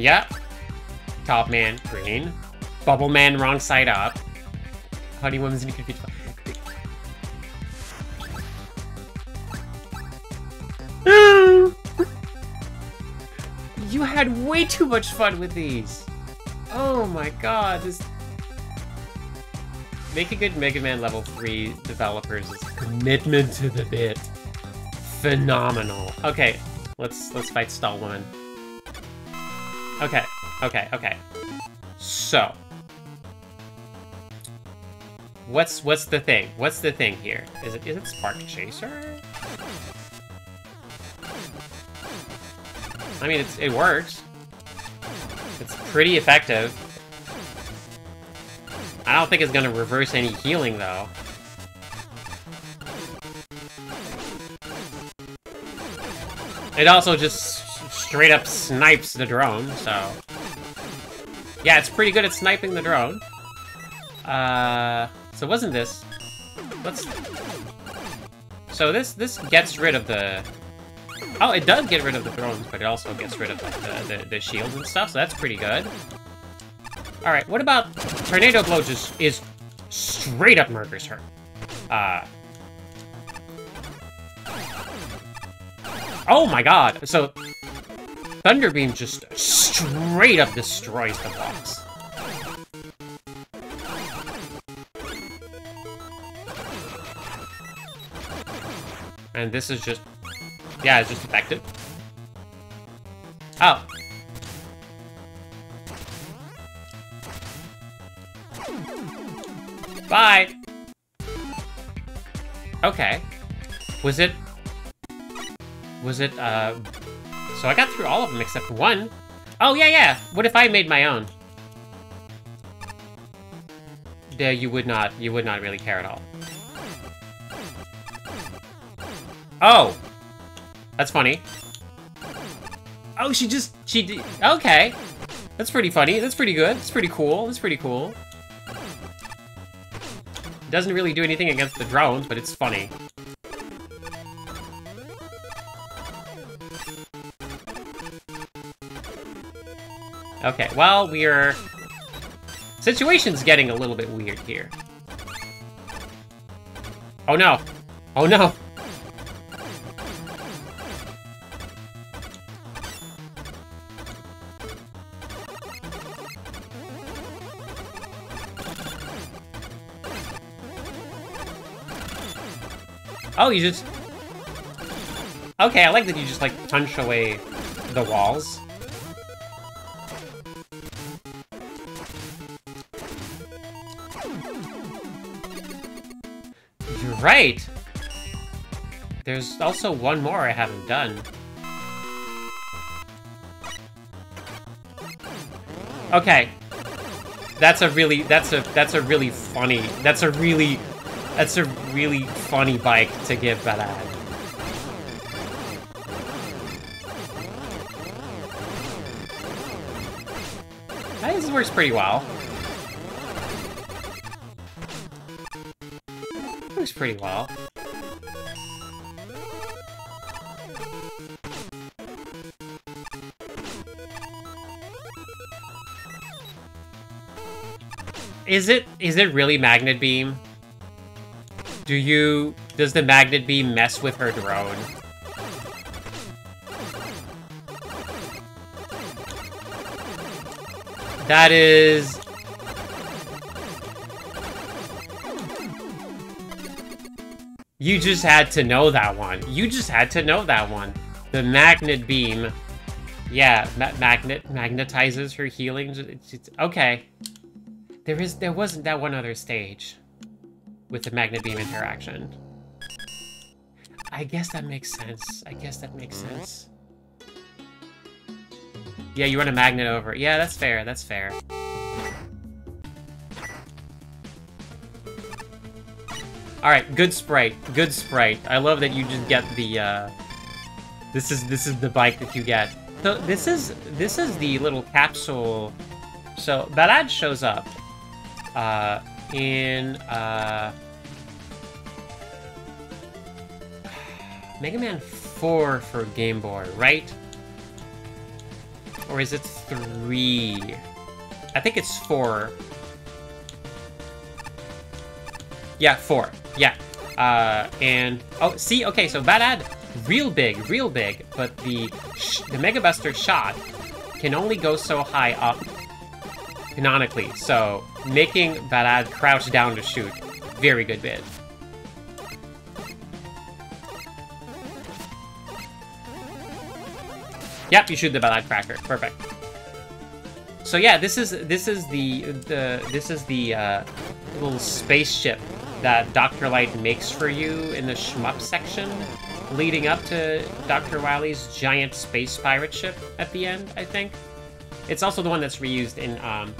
Yep. Top man, green. Bubble man, wrong side up. Honey Woman's in confused. [LAUGHS] You had way too much fun with these. Oh my god, this... Make a good Mega Man Level 3 developers' is commitment to the bit. Phenomenal. Okay, let's let's fight Stall Woman. Okay, okay, okay. So, what's what's the thing? What's the thing here? Is it is it Spark Chaser? I mean, it's, it works. It's pretty effective. I don't think it's gonna reverse any healing, though. It also just straight up snipes the drone, so... Yeah, it's pretty good at sniping the drone. Uh, so wasn't this... Let's... So this this gets rid of the... Oh, it does get rid of the drones, but it also gets rid of the, the, the shields and stuff, so that's pretty good. Alright, what about... Tornado Blow just is straight up murders her. Uh, Oh my god! So, Thunderbeam just straight up destroys the box. And this is just... Yeah, it's just effective. Oh. Bye! Okay. Was it was it, uh... So I got through all of them except one. Oh, yeah, yeah! What if I made my own? Yeah, you would not, you would not really care at all. Oh! That's funny. Oh, she just, she did, okay. That's pretty funny, that's pretty good, that's pretty cool, that's pretty cool. Doesn't really do anything against the drones, but it's funny. Okay, well, we're... Situation's getting a little bit weird here. Oh no! Oh no! Oh, you just... Okay, I like that you just, like, punch away the walls. Right! There's also one more I haven't done. Okay. That's a really, that's a, that's a really funny, that's a really, that's a really funny bike to give Ballade. This works pretty well. Pretty well. Is it is it really magnet beam? Do you does the magnet beam mess with her drone? That is You just had to know that one. You just had to know that one. The magnet beam. Yeah, ma magnet magnetizes her healing. It's, it's, okay. There is there wasn't that one other stage with the magnet beam interaction. I guess that makes sense. I guess that makes sense. Yeah, you run a magnet over. Yeah, that's fair. That's fair. Alright, good sprite. Good sprite. I love that you just get the, uh... This is, this is the bike that you get. So, this is, this is the little capsule... So, Ballade shows up, uh, in, uh... Mega Man 4 for Game Boy, right? Or is it 3? I think it's 4. Yeah, 4. Yeah. Uh, and, oh, see, okay, so Ballade, real big, real big, but the the Mega Buster shot can only go so high up canonically, so making Ballade crouch down to shoot, very good bit. Yep, you shoot the Ballade cracker. Perfect. So yeah, this is this is the the this is the uh, little spaceship that Dr. Light makes for you in the shmup section, leading up to Dr. Wily's giant space pirate ship at the end. I think it's also the one that's reused in um,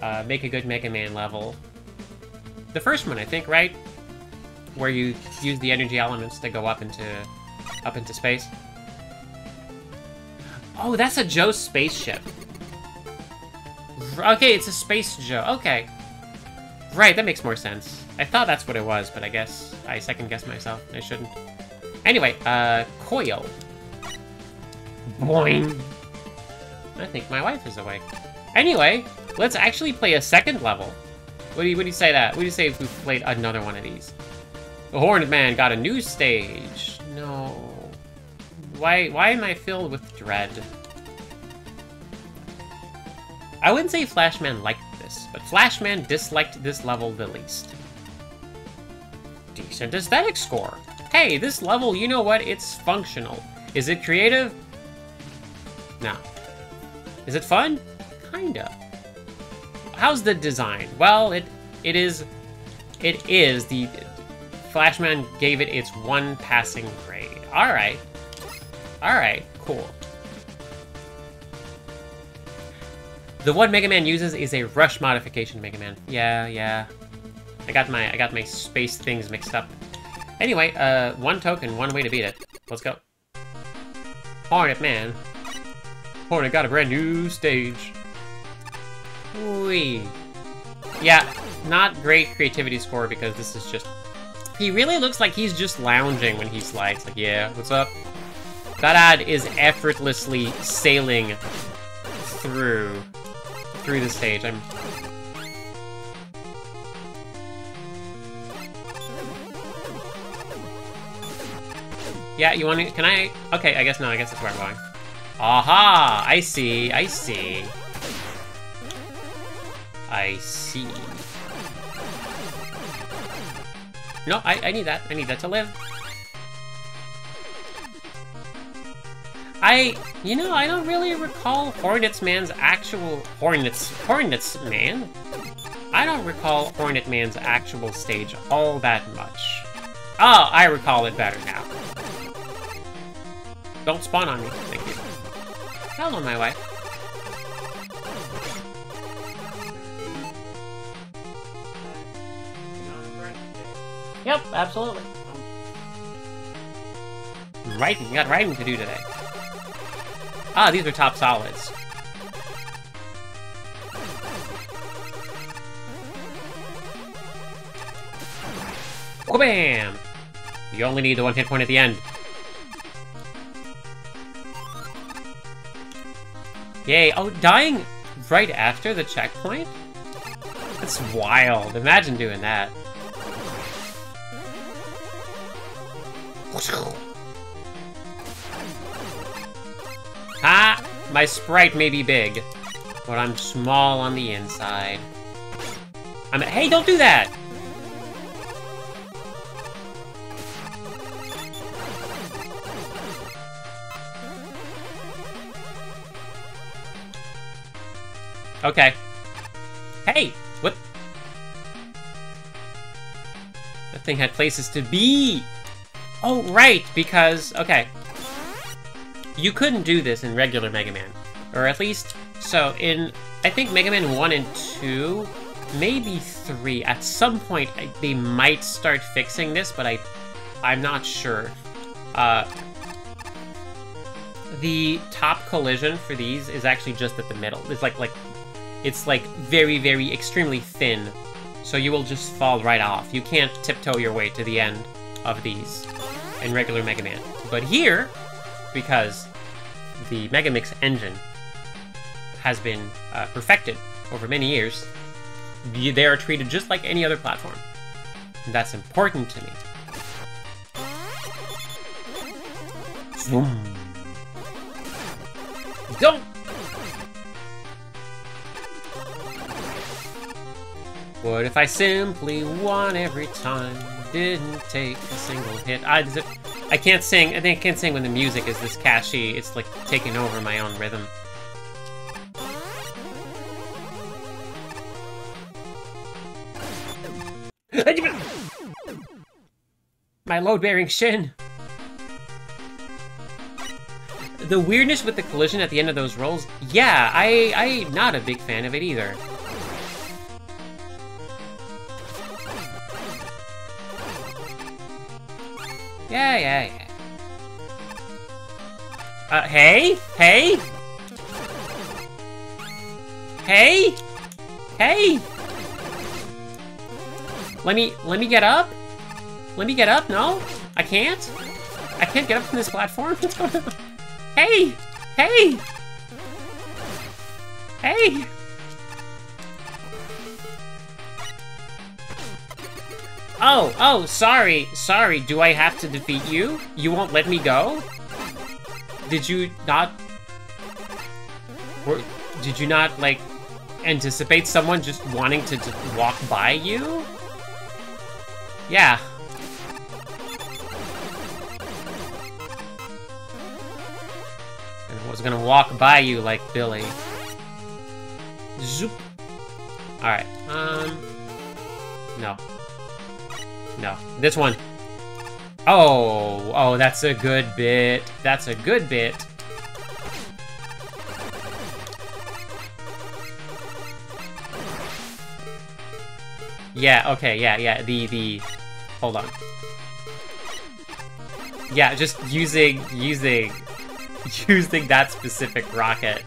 uh, Make a Good Mega Man level. The first one, I think, right? Where you use the energy elements to go up into up into space. Oh, that's a Joe spaceship. Okay, it's a space Joe. Okay. Right, that makes more sense. I thought that's what it was, but I guess I second-guessed myself. I shouldn't. Anyway, uh, coil. Boing. I think my wife is awake. Anyway, let's actually play a second level. What do you, what do you say that? What do you say if we played another one of these? The Horned Man got a new stage. No. Why, why am I filled with dread? I wouldn't say Flashman liked this, but Flashman disliked this level the least. Decent aesthetic score. Hey, this level, you know what? It's functional. Is it creative? No. Is it fun? Kinda. How's the design? Well, it it is it is the Flashman gave it its one passing grade. All right. All right, cool. The one Mega Man uses is a rush modification Mega Man. Yeah, yeah. I got my I got my space things mixed up. Anyway, uh, one token, one way to beat it. Let's go. Hornet Man. Hornet got a brand new stage. Wee. Yeah, not great creativity score because this is just... He really looks like he's just lounging when he slides. Like, yeah, what's up? That ad is effortlessly sailing through through the stage. I'm Yeah, you want to, can I, okay, I guess no, I guess that's where I'm going. Aha, I see, I see. I see. No, I, I need that, I need that to live. I, you know, I don't really recall Hornets Man's actual, Hornets, Hornets Man? I don't recall Hornet Man's actual stage all that much. Oh, I recall it better now. Don't spawn on me, thank you. Hello, my wife. Yep, absolutely. Writing, got writing to do today. Ah, these are top solids. Bam! You only need the one hit point at the end. Yay. Oh, dying right after the checkpoint? That's wild. Imagine doing that. Ha! My sprite may be big, but I'm small on the inside. I'm- Hey, don't do that! Okay. Hey! What? That thing had places to be! Oh, right, because... Okay. You couldn't do this in regular Mega Man. Or at least... So, in... I think Mega Man 1 and 2, maybe 3, at some point they might start fixing this, but I... I'm not sure. Uh, the top collision for these is actually just at the middle. It's like like it's like very, very extremely thin, so you will just fall right off. You can't tiptoe your way to the end of these in regular Mega Man. But here, because the Megamix engine has been uh, perfected over many years, they are treated just like any other platform. And that's important to me. Boom. Don't! What if I simply won every time? Didn't take a single hit. I, I can't sing. I think I can't sing when the music is this catchy. It's like taking over my own rhythm. My load-bearing shin. The weirdness with the collision at the end of those rolls, yeah, I, I'm not a big fan of it either. Yeah, yeah, yeah. Uh, hey? Hey? Hey? Hey? Let me, let me get up? Let me get up? No? I can't? I can't get up from this platform? [LAUGHS] Hey! Hey! Hey! Oh, oh, sorry, sorry. Do I have to defeat you? You won't let me go? Did you not... Or, did you not, like, anticipate someone just wanting to just walk by you? Yeah. I was gonna walk by you like Billy. Zoop. Alright, um... No. No. This one. Oh, oh, that's a good bit. That's a good bit. Yeah, okay, yeah, yeah, the, the, hold on. Yeah, just using, using, [LAUGHS] using that specific rocket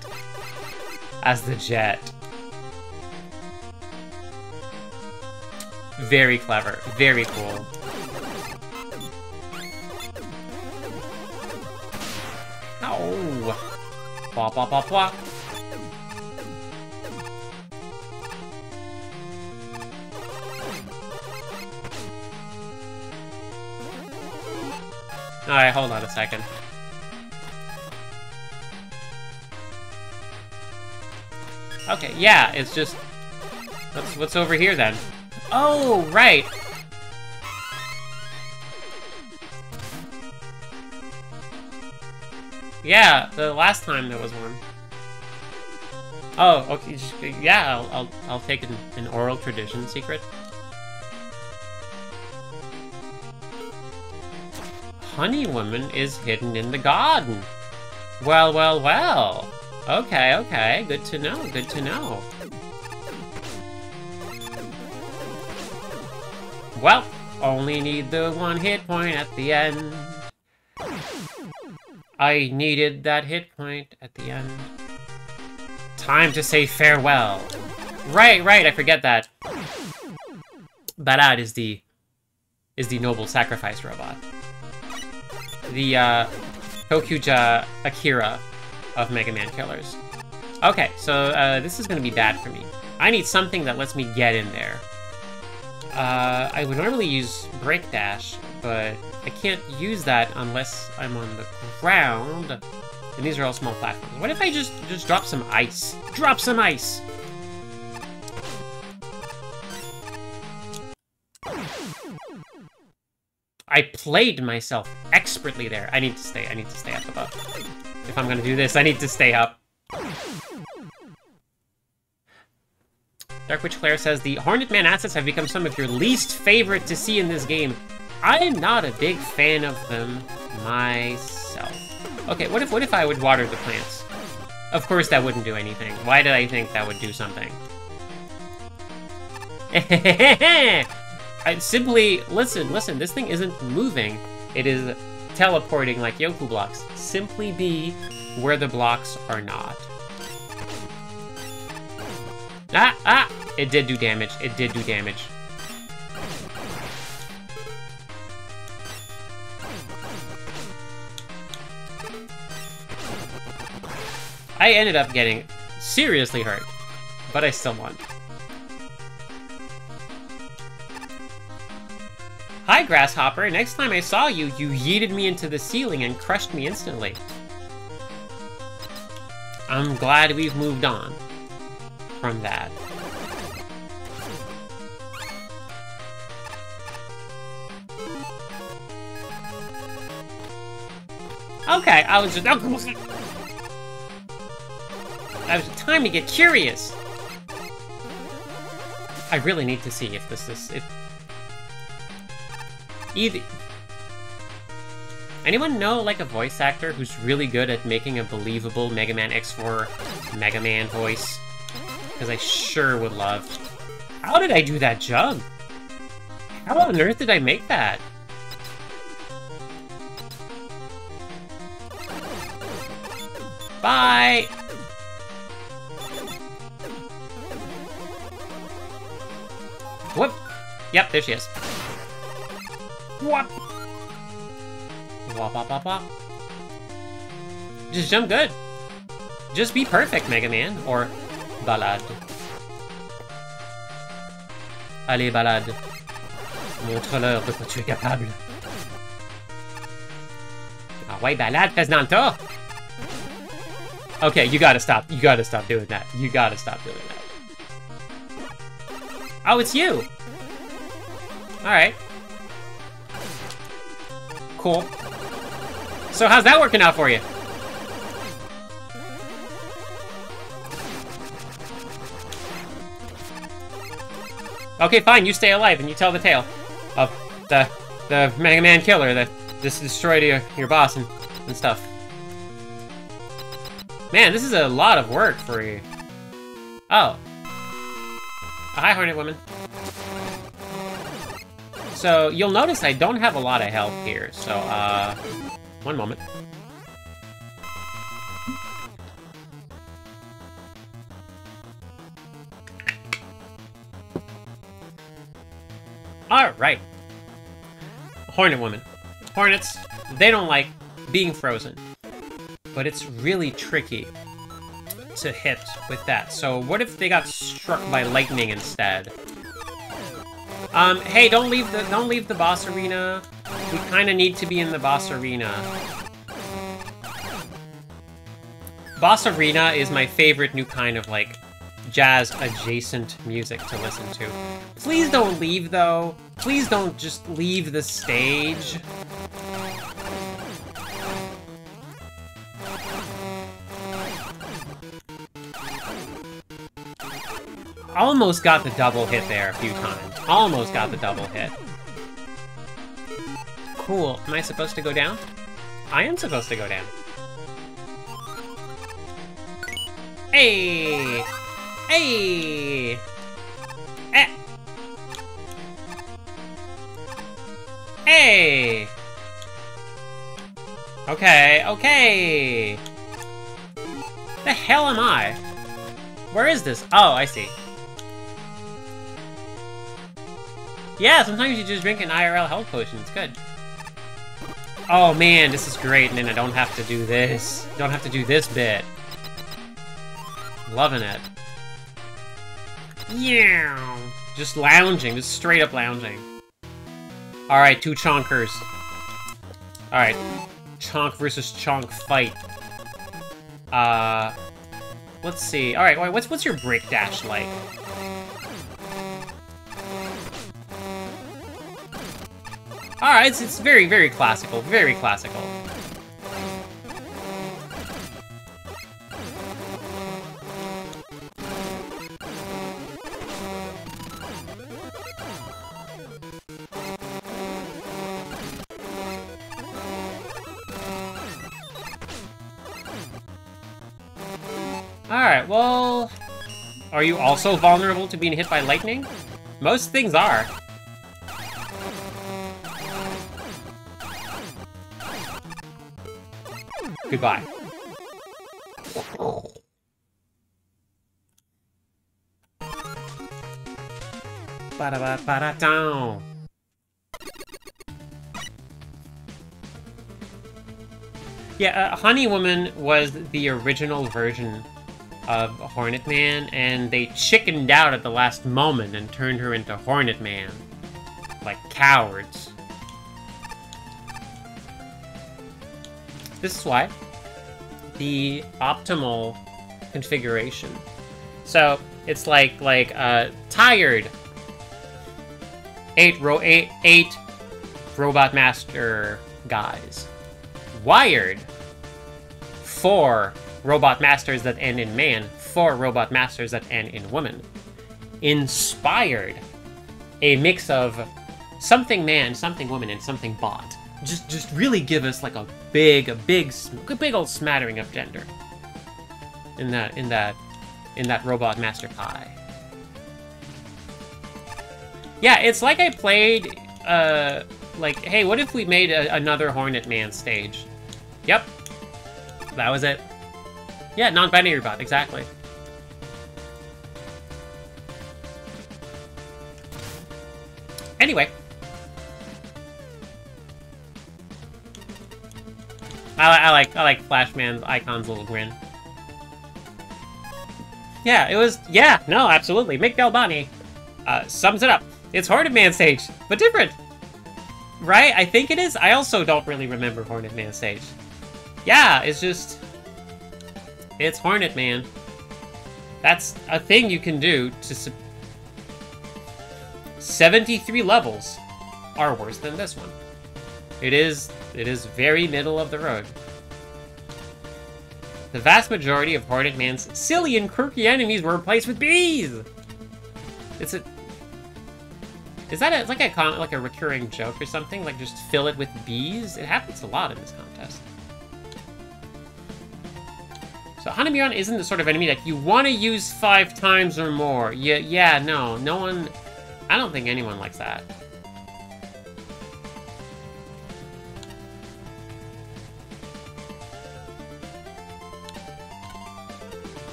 as the jet. Very clever. Very cool. Ow! Blah, blah, blah, blah. Alright, hold on a second. Okay, yeah, it's just... What's, what's over here then? Oh, right. Yeah, the last time there was one. Oh, okay. Yeah, I'll I'll, I'll take an, an oral tradition secret. Honey Woman is hidden in the garden. Well, well, well. Okay, okay. Good to know. Good to know. Well, only need the one hit point at the end. I needed that hit point at the end. Time to say farewell. Right, right, I forget that. Ballade is the is the noble sacrifice robot. The uh, Tokuja Akira of Mega Man Killers. Okay, so uh, this is gonna be bad for me. I need something that lets me get in there. Uh, I would normally use Break Dash, but I can't use that unless I'm on the ground. And these are all small platforms. What if I just, just drop some ice? Drop some ice! I played myself expertly there. I need to stay. I need to stay up above. If I'm gonna do this, I need to stay up. Dark Witch Claire says, the Hornet Man assets have become some of your least favorite to see in this game. I'm not a big fan of them myself. Okay, what if what if I would water the plants? Of course that wouldn't do anything. Why did I think that would do something? [LAUGHS] I simply, listen, listen, this thing isn't moving. It is teleporting like Yoku blocks. Simply be where the blocks are not. Ah, ah! It did do damage. It did do damage. I ended up getting seriously hurt, but I still won. Hi, Grasshopper. Next time I saw you, you yeeted me into the ceiling and crushed me instantly. I'm glad we've moved on from that. Okay, I was just... I was time to get curious. I really need to see if this is... If... Either... Anyone know, like, a voice actor who's really good at making a believable Mega Man X4 Mega Man voice? Because I sure would love... How did I do that jug? How on earth did I make that? Bye! Whoop! Yep, there she is. Whoop! Wop, wop, wop, wop. Just jump good. Just be perfect, Mega Man. Or Ballade. Allez, Ballade. Montre-leur de quoi tu es capable. Ah ouais, Ballade, fais dans le tas! Okay, you gotta stop. You gotta stop doing that. You gotta stop doing that. Oh, it's you! Alright. Cool. So how's that working out for you? Okay, fine, you stay alive and you tell the tale of the the Mega Man killer that just destroyed your, your boss and, and stuff. Man, this is a lot of work for you. Oh. Hi, Hornet Woman. So, you'll notice I don't have a lot of health here, so, uh... One moment. Alright. Hornet Woman. Hornets, they don't like being frozen but it's really tricky to hit with that. So what if they got struck by lightning instead? Um, hey, don't leave the don't leave the boss arena. We kind of need to be in the boss arena. Boss arena is my favorite new kind of like jazz adjacent music to listen to. Please don't leave though. Please don't just leave the stage. Almost got the double hit there a few times. Almost got the double hit. Cool. Am I supposed to go down? I am supposed to go down. Hey! Hey! Eh! Hey! Okay, okay! The hell am I? Where is this? Oh, I see. Yeah, sometimes you just drink an IRL health potion. It's good. Oh man, this is great, and then I don't have to do this. Don't have to do this bit. Loving it. Yeah. Just lounging, just straight up lounging. Alright, two chonkers. Alright. Chonk versus chonk fight. Uh let's see. Alright, what's what's your break dash like? Alright, it's, it's very, very classical. Very classical. Well... Are you also vulnerable to being hit by lightning? Most things are. Goodbye. ba da ba da down. Yeah, uh, Honey Woman was the original version of Hornet Man, and they chickened out at the last moment and turned her into Hornet Man. Like cowards. This is why the optimal configuration. So it's like like uh, tired. Eight ro eight eight robot master guys. Wired. Four robot masters that end in man. Four robot masters that end in woman. Inspired. A mix of something man, something woman, and something bot. Just just really give us like a big, a big, a big old smattering of gender. In that, in that, in that robot master pie. Yeah, it's like I played, uh, like, hey, what if we made a, another Hornet Man stage? Yep. That was it. Yeah, non-binary bot, exactly. Anyway. I, I like I like Flashman's icon's little grin. Yeah, it was yeah, no, absolutely. Mick Galbani uh, sums it up. It's Hornet Man stage, but different. Right? I think it is. I also don't really remember Hornet Man stage. Yeah, it's just it's Hornet Man. That's a thing you can do to 73 levels are worse than this one. It is it is very middle of the road. The vast majority of Hornet Man's silly and quirky enemies were replaced with bees. It's a is that a, like a like a recurring joke or something? Like just fill it with bees? It happens a lot in this contest. So Hanabiran isn't the sort of enemy that you want to use five times or more. Yeah, yeah, no, no one. I don't think anyone likes that.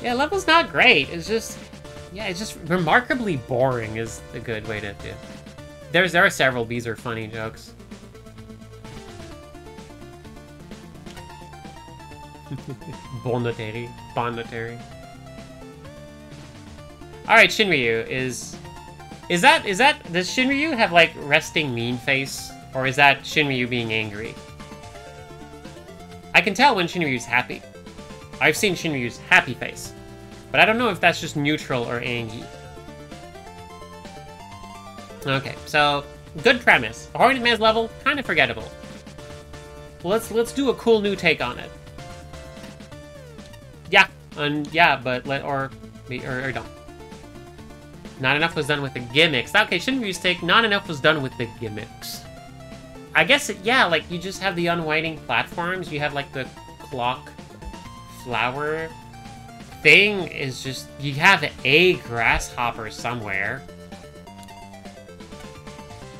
Yeah, level's not great. It's just, yeah, it's just remarkably boring is a good way to do. There's there are several bees are funny jokes. [LAUGHS] Bonateri. Bonateri. Alright, Shinryu is... Is that, is that, does Shinryu have, like, resting mean face? Or is that Shinryu being angry? I can tell when Shinryu's happy. I've seen Shinryu's happy face. But I don't know if that's just neutral or angry. Okay, so, good premise. Hornet Man's level, kind of forgettable. Let's, let's do a cool new take on it. And yeah, but let or or, or don't. Not enough was done with the gimmicks. Okay, shouldn't use take. Not enough was done with the gimmicks. I guess it, yeah, like you just have the unwinding platforms. You have like the clock flower thing is just you have a grasshopper somewhere.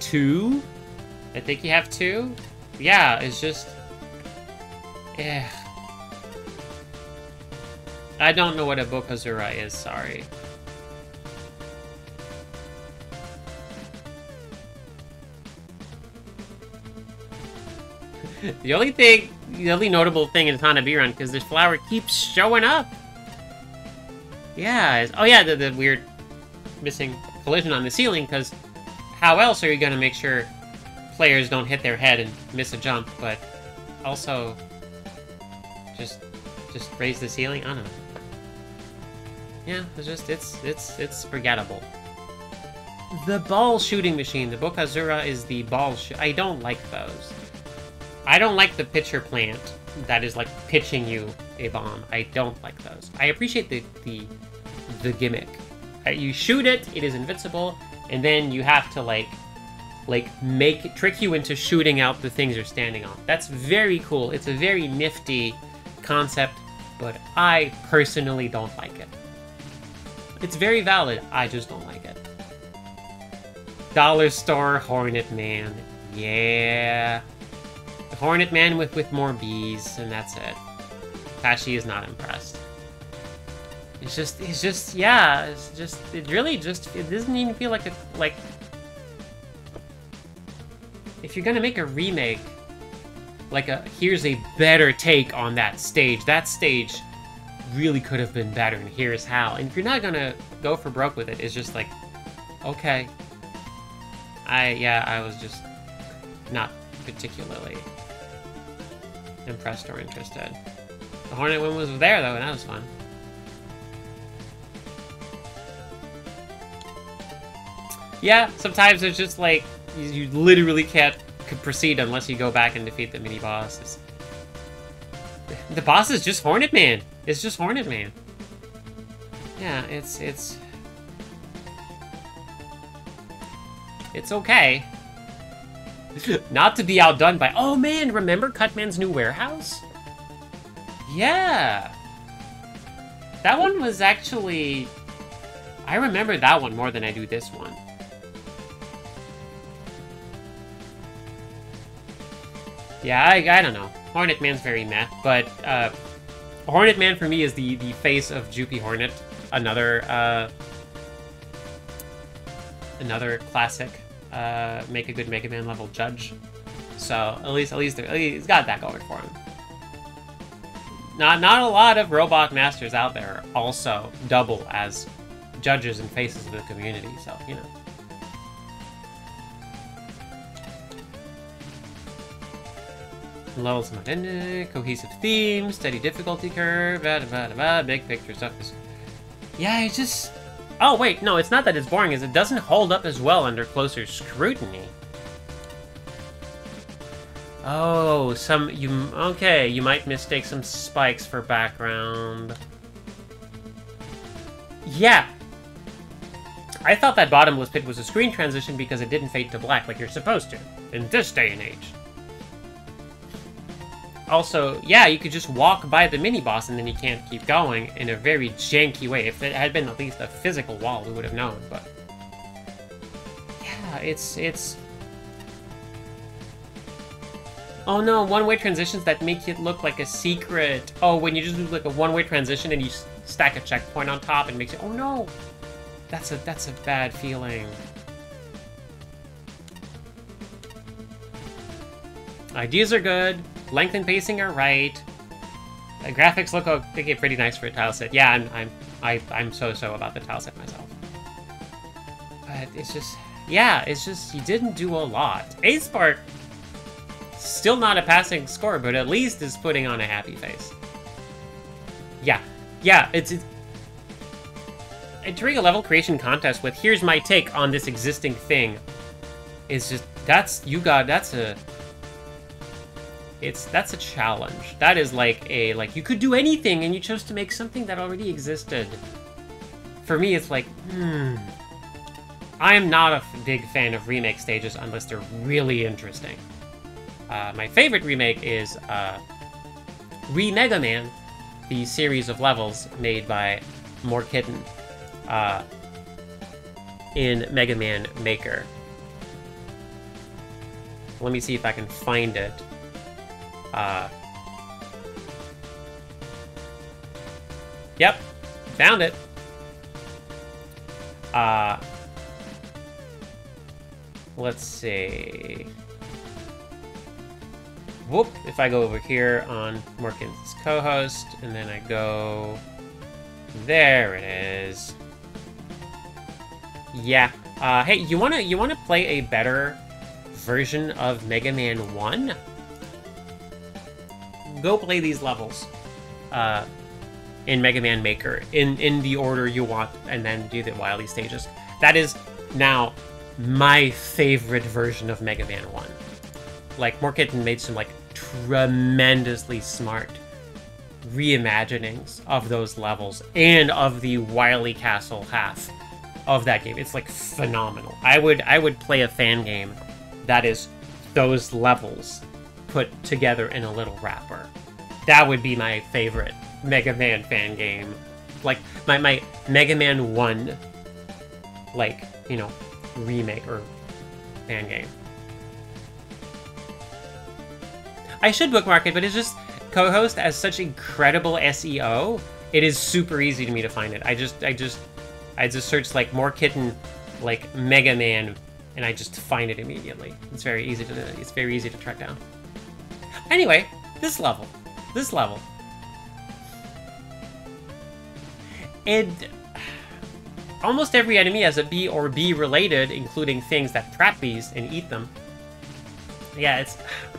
Two, I think you have two. Yeah, it's just. Yeah. I don't know what a Bokazura is, sorry. [LAUGHS] the only thing, the only notable thing in Hanabiran, because this flower keeps showing up. Yeah, oh yeah, the, the weird missing collision on the ceiling, because how else are you going to make sure players don't hit their head and miss a jump, but also just just raise the ceiling? I don't know. Yeah, it's just, it's, it's, it's forgettable. The ball shooting machine. The Bokazura is the ball I don't like those. I don't like the pitcher plant that is, like, pitching you a bomb. I don't like those. I appreciate the, the, the gimmick. Uh, you shoot it, it is invincible, and then you have to, like, like, make, trick you into shooting out the things you're standing on. That's very cool. It's a very nifty concept, but I personally don't like it. It's very valid, I just don't like it. Dollar Store Hornet Man. Yeah. The Hornet Man with, with more bees, and that's it. Tashi is not impressed. It's just, it's just, yeah, it's just, it really just, it doesn't even feel like a, like... If you're gonna make a remake, like a, here's a better take on that stage, that stage really could have been better, and here's how. And if you're not gonna go for broke with it, it's just like, okay. I, yeah, I was just not particularly impressed or interested. The Hornet one was there though, and that was fun. Yeah, sometimes it's just like you, you literally can't proceed unless you go back and defeat the mini bosses. The boss is just Hornet Man. It's just Hornet Man. Yeah, it's it's it's okay. [LAUGHS] Not to be outdone by. Oh man, remember Cutman's new warehouse? Yeah. That one was actually. I remember that one more than I do this one. Yeah, I, I don't know. Hornet Man's very meh, but uh, Hornet Man for me is the, the face of Jupy Hornet. Another uh, another classic uh, make a good Mega Man level judge. So at least at least, at least he's got that going for him. Not not a lot of robot masters out there also double as judges and faces of the community. So you know. Levels not ended, cohesive theme, steady difficulty curve, blah, blah, big picture stuff is... Yeah, it just... Oh, wait, no, it's not that it's boring, is it doesn't hold up as well under closer scrutiny. Oh, some... you Okay, you might mistake some spikes for background. Yeah. I thought that bottomless pit was a screen transition because it didn't fade to black like you're supposed to, in this day and age. Also, yeah, you could just walk by the mini-boss and then you can't keep going in a very janky way. If it had been at least a physical wall, we would have known, but... Yeah, it's... it's... Oh no, one-way transitions that make it look like a secret. Oh, when you just do like a one-way transition and you stack a checkpoint on top and makes it... Oh no! That's a, that's a bad feeling. Ideas are good. Length and pacing are right. The graphics look okay, pretty nice for a tile set. Yeah, I'm I'm I, I'm so so about the tile set myself. But it's just yeah, it's just you didn't do a lot. Ace Part still not a passing score, but at least is putting on a happy face. Yeah, yeah, it's, it's entering a level creation contest with here's my take on this existing thing is just that's you got that's a it's that's a challenge. That is like a like you could do anything and you chose to make something that already existed. For me, it's like, hmm. I am not a big fan of remake stages unless they're really interesting. Uh, my favorite remake is uh, Re Mega Man, the series of levels made by More Kitten uh, in Mega Man Maker. Let me see if I can find it. Uh, yep, found it. Uh, let's see. Whoop, if I go over here on Morkin's co-host, and then I go... There it is. Yeah. Uh, hey, you wanna you wanna play a better version of Mega Man 1? Go play these levels. Uh, in Mega Man Maker in in the order you want, and then do the Wily stages. That is now my favorite version of Mega Man One. Like Morkitten made some like tremendously smart reimaginings of those levels and of the Wily Castle half of that game. It's like phenomenal. I would I would play a fan game that is those levels put together in a little wrapper. That would be my favorite Mega Man fan game. Like my my Mega Man 1 like, you know, remake or fan game. I should bookmark it, but it's just co-host as such incredible SEO. It is super easy to me to find it. I just I just I just search like more kitten like Mega Man and I just find it immediately. It's very easy to it's very easy to track down. Anyway, this level. This level. And almost every enemy has a bee or bee related, including things that trap bees and eat them. Yeah, it's [LAUGHS]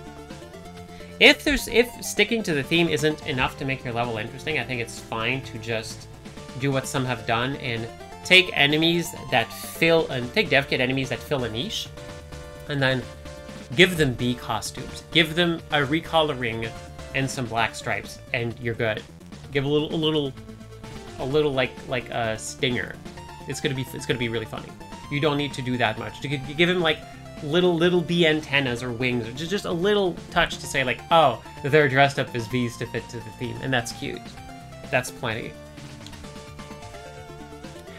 If there's if sticking to the theme isn't enough to make your level interesting, I think it's fine to just do what some have done and take enemies that fill and take dev kit enemies that fill a niche, and then give them bee costumes. Give them a recolor ring and some black stripes, and you're good. Give a little, a little, a little like like a stinger. It's gonna be it's gonna be really funny. You don't need to do that much. To give him like little little bee antennas or wings, or just just a little touch to say like, oh, they're dressed up as bees to fit to the theme, and that's cute. That's plenty.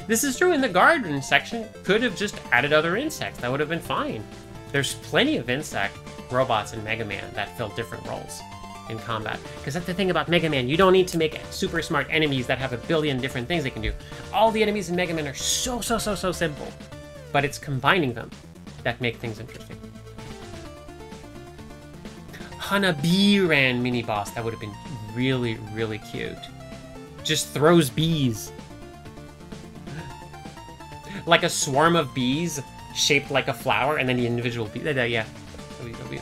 This is true in the garden section. Could have just added other insects. That would have been fine. There's plenty of insect robots in Mega Man that fill different roles in combat. Because that's the thing about Mega Man, you don't need to make super smart enemies that have a billion different things they can do. All the enemies in Mega Man are so, so, so, so simple. But it's combining them that make things interesting. Hanabi-Ran mini boss, that would have been really, really cute. Just throws bees. Like a swarm of bees shaped like a flower, and then the individual bees. Yeah, yeah. That'd be, that'd be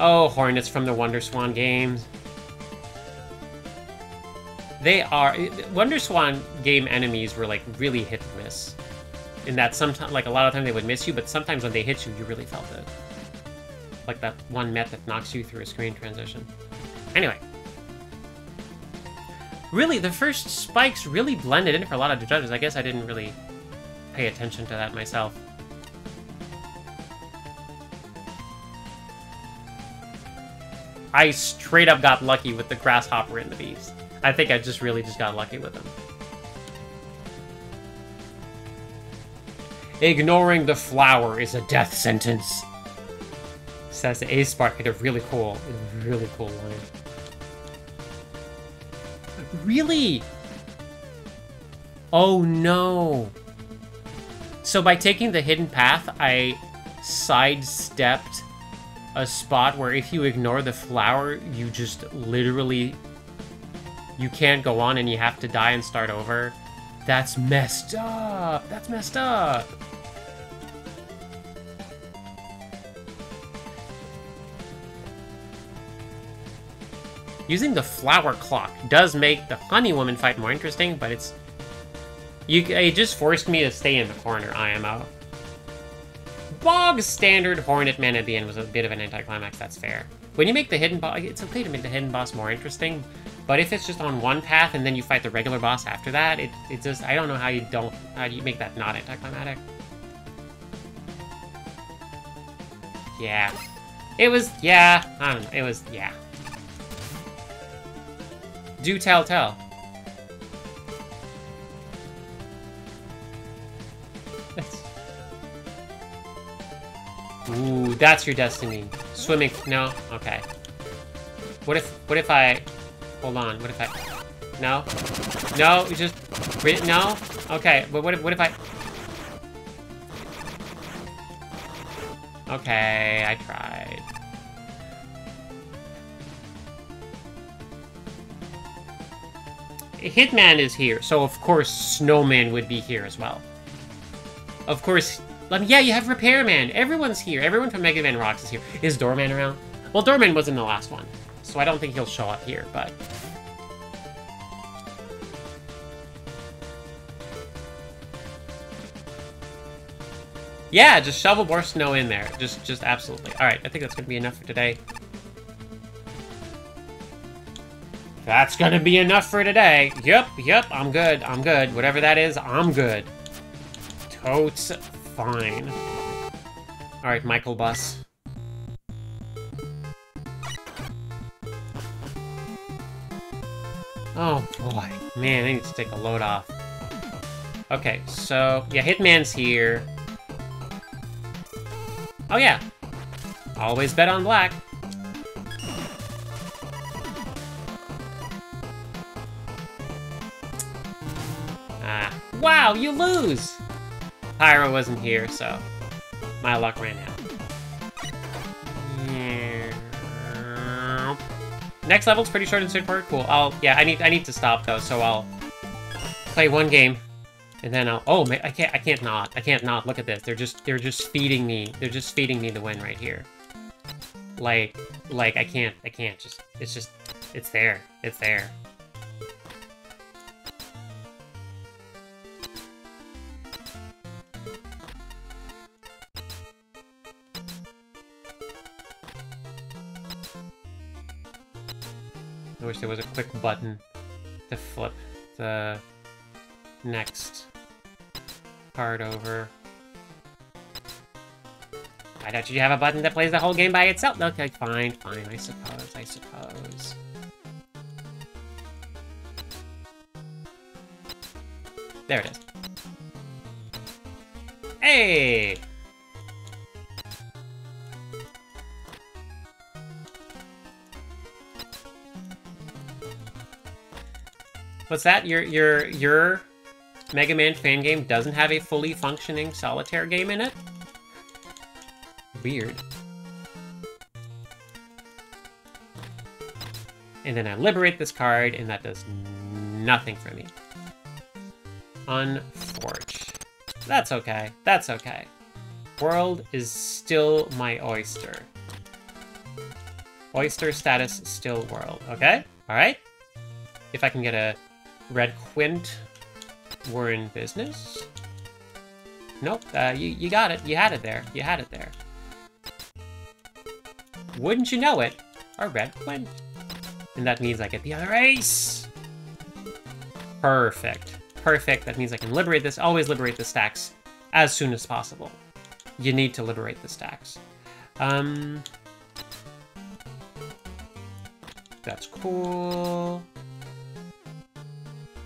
Oh, Hornets from the Wonder Swan games. They are Wonder Swan game enemies were like really hit and miss. In that sometimes, like a lot of time they would miss you, but sometimes when they hit you, you really felt it. Like that one met that knocks you through a screen transition. Anyway. Really, the first spikes really blended in for a lot of the judges. I guess I didn't really pay attention to that myself. I straight up got lucky with the grasshopper and the bees. I think I just really just got lucky with them. Ignoring the flower is a death sentence. Says the Ace Spark a really cool, really cool line. Really? Oh no. So by taking the hidden path, I sidestepped a spot where if you ignore the flower, you just literally you can't go on and you have to die and start over. That's messed up. That's messed up. Using the flower clock does make the honey woman fight more interesting, but it's you. It just forced me to stay in the corner. IMO. Bog standard Hornet Man at the end was a bit of an anticlimax. That's fair. When you make the hidden boss, it's okay to make the hidden boss more interesting, but if it's just on one path and then you fight the regular boss after that, it, it just, I don't know how you don't, how do you make that not anticlimactic? Yeah. It was, yeah, I don't know, it was, yeah. Do tell, tell. Ooh, that's your destiny. Swimming, no? Okay. What if, what if I, Hold on, what if I... No? No, just... No? Okay, but what if, what if I... Okay, I tried. Hitman is here, so of course Snowman would be here as well. Of course, um, yeah, you have Repairman. Everyone's here. Everyone from Mega Man Rocks is here. Is Doorman around? Well, Doorman was in the last one so I don't think he'll show up here, but... Yeah, just shovel more snow in there. Just, just absolutely. Alright, I think that's gonna be enough for today. That's gonna be enough for today. Yep, yep, I'm good, I'm good. Whatever that is, I'm good. Totes fine. Alright, Michael Bus. Oh boy, man, I need to take a load off. Okay, so, yeah, Hitman's here. Oh yeah, always bet on black. Wow, you lose! Pyro wasn't here, so my luck ran out. Next level's pretty short and straightforward. Cool. I'll yeah, I need I need to stop though, so I'll play one game. And then I'll, oh, I can't, I can't not, I can't not, look at this. They're just, they're just feeding me, they're just feeding me the win right here. Like, like, I can't, I can't just, it's just, it's there, it's there. Wish there was a quick button to flip the next card over. Why don't you have a button that plays the whole game by itself? Okay, fine, fine, I suppose, I suppose. There it is. Hey! What's that? Your your your Mega Man fan game doesn't have a fully functioning solitaire game in it? Weird. And then I liberate this card, and that does nothing for me. Unforge. That's okay. That's okay. World is still my oyster. Oyster status still world, okay? Alright? If I can get a red quint, we're in business. Nope, uh, you, you got it. You had it there. You had it there. Wouldn't you know it, a red quint. And that means I get the other ace! Perfect. Perfect. That means I can liberate this. Always liberate the stacks as soon as possible. You need to liberate the stacks. Um, that's cool.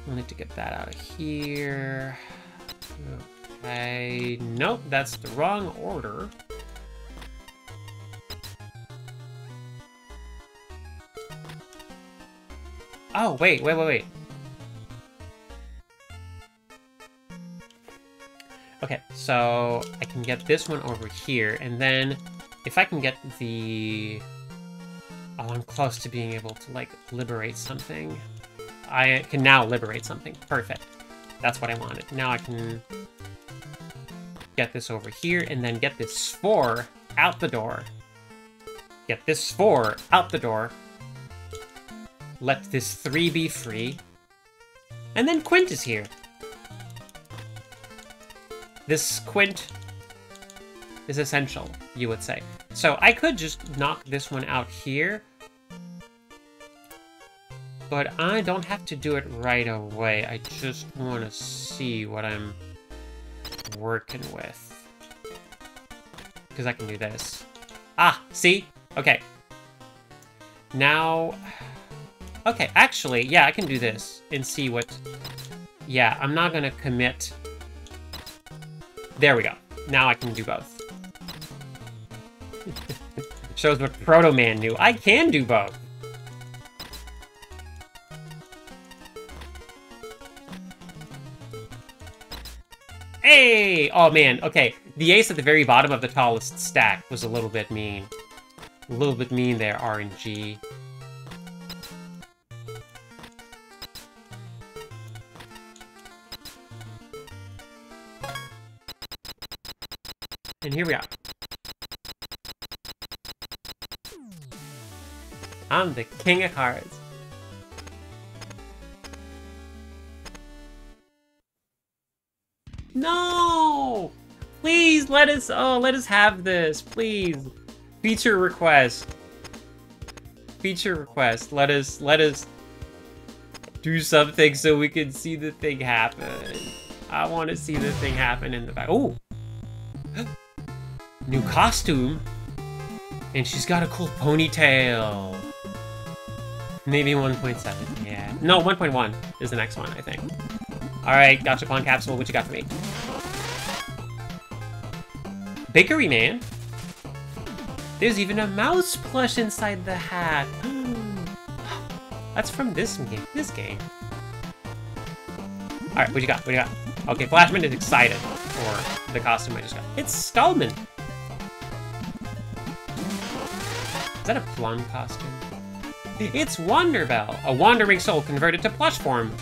We'll need to get that out of here. Okay, nope, that's the wrong order. Oh, wait, wait, wait, wait. Okay, so I can get this one over here, and then if I can get the... Oh, I'm close to being able to, like, liberate something. I can now liberate something. Perfect. That's what I wanted. Now I can get this over here, and then get this spore out the door. Get this spore out the door. Let this three be free. And then Quint is here. This Quint is essential, you would say. So I could just knock this one out here, but I don't have to do it right away. I just want to see what I'm working with. Because I can do this. Ah, see? Okay. Now... Okay, actually, yeah, I can do this and see what... Yeah, I'm not going to commit there we go. Now I can do both. [LAUGHS] Shows what Proto Man knew. I can do both. Hey! Oh man, okay. The ace at the very bottom of the tallest stack was a little bit mean. A little bit mean there, RNG. And here we are. I'm the king of cards. No! Please let us, oh, let us have this, please. Feature request. Feature request. Let us, let us do something so we can see the thing happen. I want to see the thing happen in the back. Oh! [GASPS] New costume? And she's got a cool ponytail. Maybe 1.7, yeah. No, 1.1 is the next one, I think. Alright, Gachapon Capsule, what you got for me? Bakery Man? There's even a mouse plush inside the hat. [GASPS] That's from this game. This game. Alright, what you got? What you got? Okay, Flashman is excited for the costume I just got. It's Skullman! Is that a plum costume? It's Wanderbell, a wandering soul converted to plush form.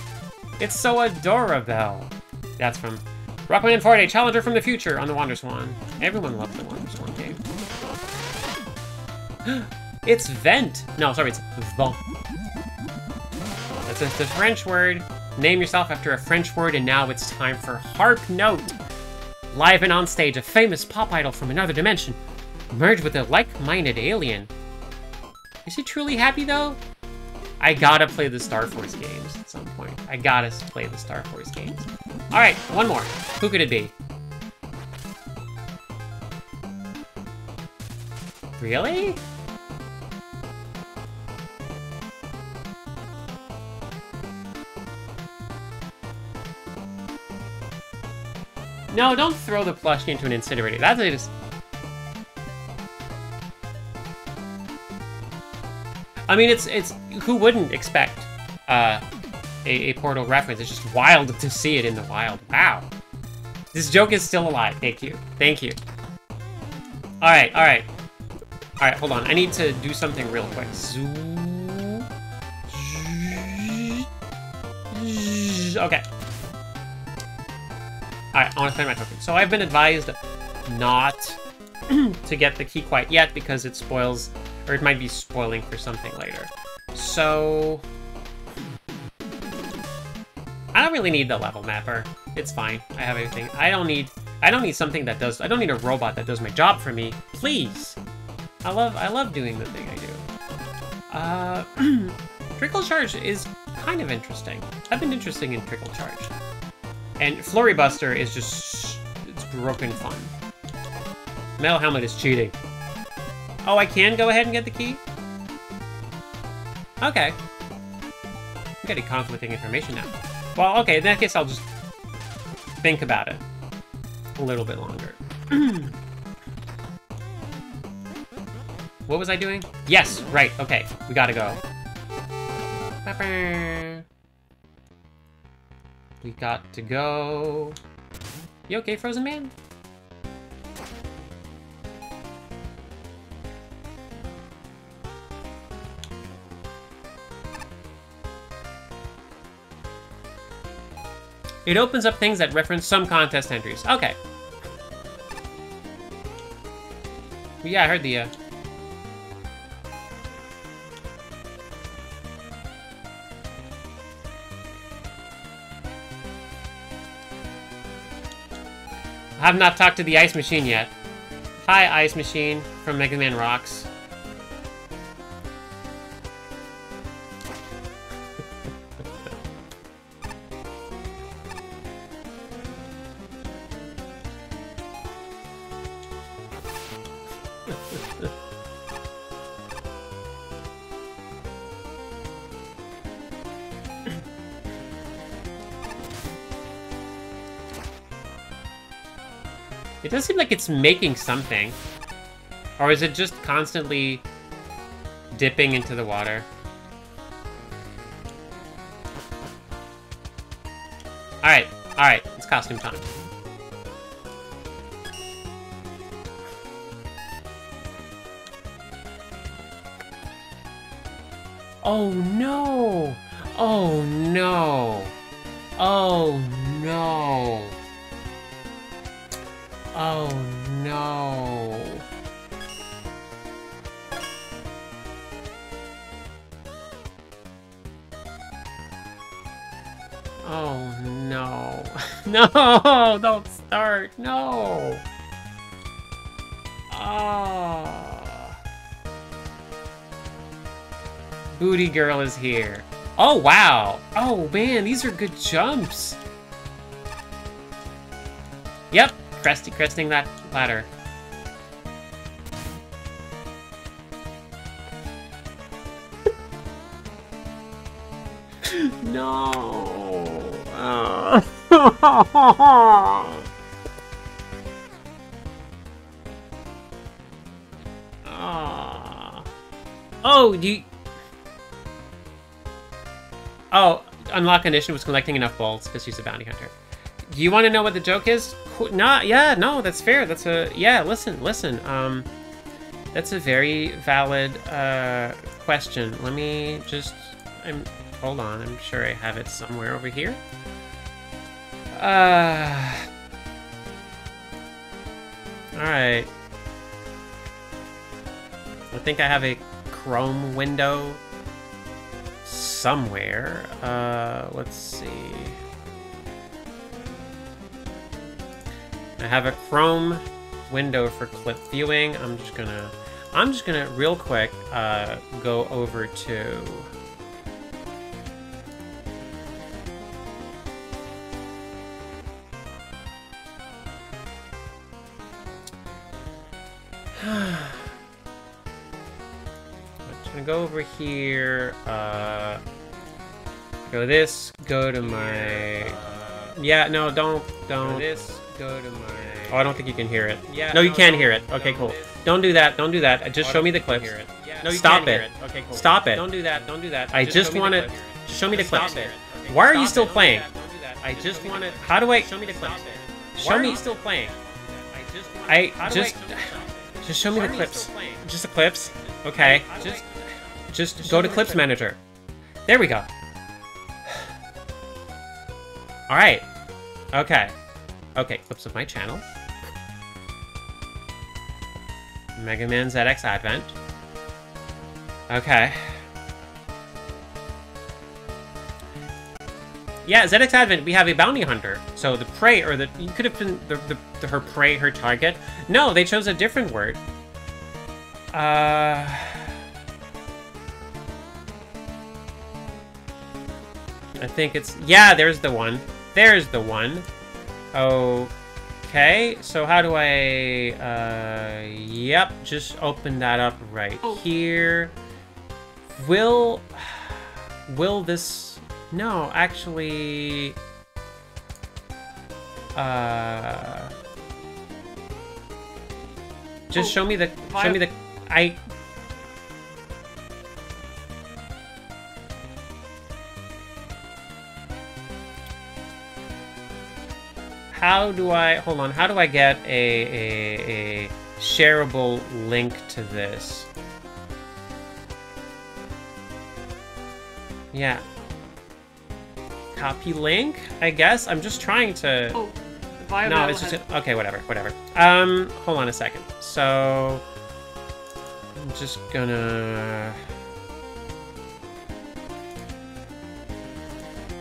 It's so adorable. That's from Rockman Forte, a challenger from the future on the Wonder Swan. Everyone loved the Wonder Swan game. [GASPS] it's vent. No, sorry, it's vent. That's a, the French word. Name yourself after a French word, and now it's time for Harp Note. Live and on stage, a famous pop idol from another dimension. Merge with a like-minded alien. Is he truly happy, though? I gotta play the Star Force games some point. I gotta play the Star Force games. Alright, one more. Who could it be? Really? No, don't throw the plushie into an incinerator. That's just... I mean, it's it's who wouldn't expect uh, a, a Portal reference? It's just wild [LAUGHS] to see it in the wild. Wow, this joke is still alive. Thank you, thank you. All right, all right, all right. Hold on, I need to do something real quick. Zoom. Okay. Alright, I want to find my token. So I've been advised not [CLEARS THROAT] to get the key quite yet because it spoils, or it might be spoiling for something later. So... I don't really need the level mapper. It's fine. I have everything. I don't need... I don't need something that does... I don't need a robot that does my job for me. Please! I love I love doing the thing I do. Uh... [CLEARS THROAT] Trickle Charge is kind of interesting. I've been interested in Trickle Charge. And Flurry Buster is just... it's broken fun. Metal Helmet is cheating. Oh, I can go ahead and get the key? Okay. I'm getting conflicting information now. Well, okay, in that case I'll just think about it a little bit longer. what was I doing? Yes, right, okay, we gotta go. We got to go. You okay, Frozen Man? It opens up things that reference some contest entries. Okay. Yeah, I heard the, uh... I have not talked to the Ice Machine yet. Hi, Ice Machine from Mega Man Rocks. It does seem like it's making something. Or is it just constantly dipping into the water? Alright, alright, it's costume time. Oh no! Oh no! Oh no! Oh no! Oh no. [LAUGHS] No! Don't start! No! Oh. Booty Girl is here. Oh, wow. Oh, man, these are good jumps. Yep, cresty cresting that ladder. [LAUGHS] no. Oh. [LAUGHS] Oh, do you... Oh, unlock condition was collecting enough bolts because she's a bounty hunter. You want to know what the joke is? Not, yeah, no, that's fair. That's a, yeah, listen, listen. Um, that's a very valid uh, question. Let me just, I'm, hold on, I'm sure I have it somewhere over here. Uh. Alright. I think I have a Chrome window somewhere. Uh, let's see. I have a Chrome window for clip viewing. I'm just gonna, I'm just gonna real quick uh, go over to. [SIGHS] I'm gonna go over here. Uh, go this. Go to my. Yeah, no, don't, don't. this. Go to my. Oh, I don't think you can hear it. Yeah. No, you can hear it. Okay, cool. Don't do that. Don't do that. Just show me the clips. No, Stop it. Okay, cool. Stop it. Don't do that. Don't do that. I just want to. Show me the clips. Why are you still playing? I just want to. How do I? Show me the clips. Show me. still playing? I just. [LAUGHS] Just show me the clips. Just the clips. Okay. Just. Just go to Clips Manager. There we go. Alright. Okay. Okay, clips of my channel. Mega Man ZX Advent. Okay. Yeah, ZX Advent, we have a bounty hunter. So the prey, or the, you could have been the, the, the her prey, her target. No, they chose a different word. Uh... I think it's... Yeah, there's the one. There's the one. Okay, so how do I... Uh, yep, just open that up right oh. here. Will... Will this... No, actually... Uh... Just oh, show me the... Show me the... I... how do I, hold on, how do I get a, a, a shareable link to this? Yeah. Copy link, I guess? I'm just trying to... Oh, no, it's just... Okay, whatever, whatever. Um, hold on a second. So... I'm just gonna...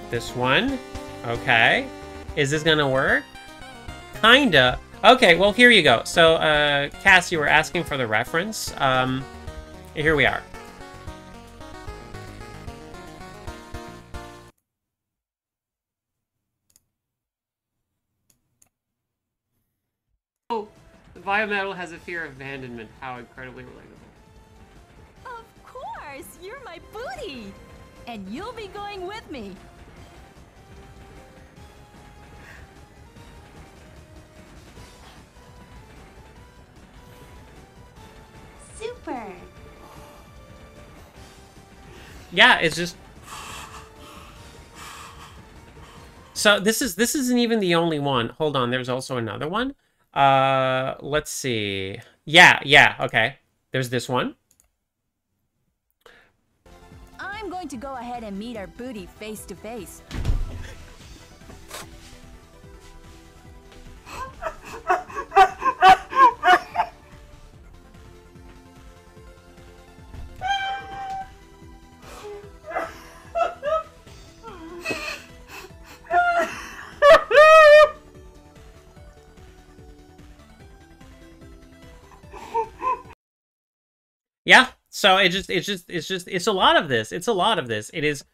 This one. Okay. Is this gonna work? Kinda. Okay, well, here you go. So, uh, Cass, you were asking for the reference. Um, here we are. Oh, Biometal has a fear of abandonment. How incredibly relatable. Of course! You're my booty! And you'll be going with me. Super. Yeah, it's just So this is this isn't even the only one. Hold on, there's also another one. Uh let's see. Yeah, yeah, okay. There's this one. I'm going to go ahead and meet our booty face to face. Yeah. So it just it's just it's just it's a lot of this. It's a lot of this. It is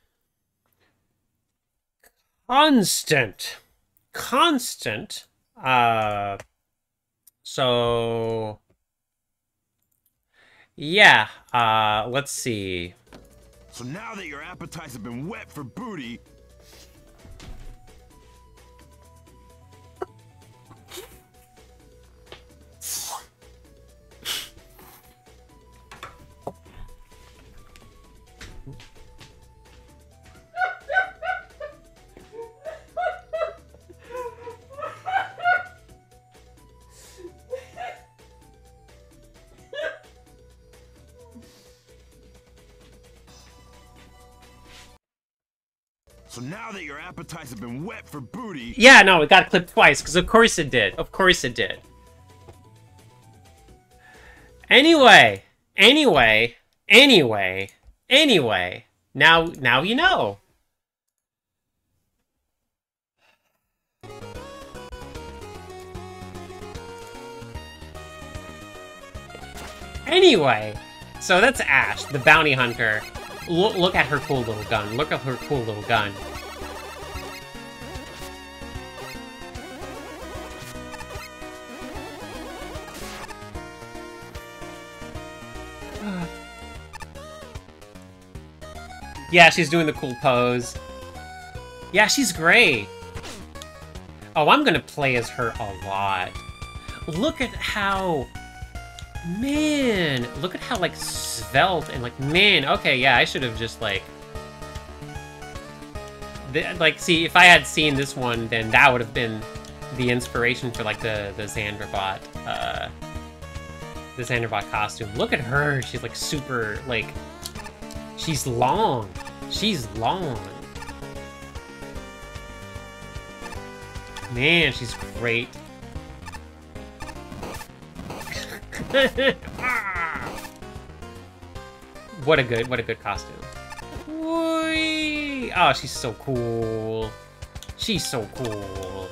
constant. Constant. Uh so yeah, uh let's see. So now that your appetites have been wet for booty, So now that your appetites have been wet for booty, Yeah, no, it got clipped twice, because of course it did. Of course it did. Anyway, anyway, anyway, anyway. Now, now you know. Anyway, so that's Ash, the bounty hunter. Look, look at her cool little gun. Look at her cool little gun. Yeah, she's doing the cool pose. Yeah, she's great. Oh, I'm gonna play as her a lot. Look at how... Man, look at how, like, svelte and, like, man, okay, yeah, I should have just, like... Like, see, if I had seen this one, then that would have been the inspiration for, like, the, the Zandrabot, uh... The Zandrabot costume. Look at her, she's, like, super, like... She's long. She's long. Man, she's great. [LAUGHS] what a good, what a good costume. Whee! Oh, she's so cool. She's so cool.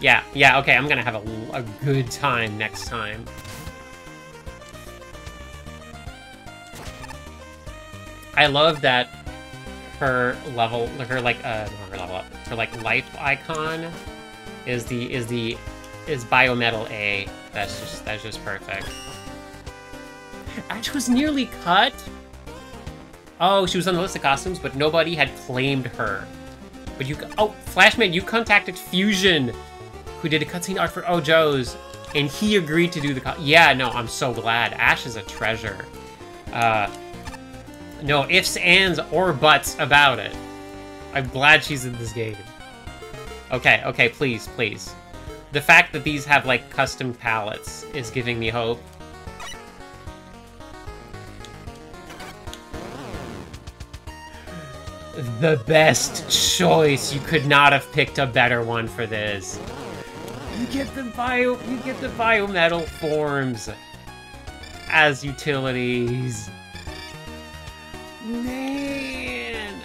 Yeah, yeah, okay, I'm gonna have a, a good time next time. I love that her level, her like, uh, her level up, her like life icon is the, is the, is Biometal A. That's just, that's just perfect. Ash was nearly cut? Oh, she was on the list of costumes, but nobody had claimed her. But you, oh, Flashman, you contacted Fusion, who did a cutscene art for Ojo's, and he agreed to do the, yeah, no, I'm so glad. Ash is a treasure. Uh, no ifs, ands, or buts about it. I'm glad she's in this game. Okay, okay, please, please. The fact that these have, like, custom palettes is giving me hope. The best choice. You could not have picked a better one for this. You get the bio you get the biometal forms as utilities. Man!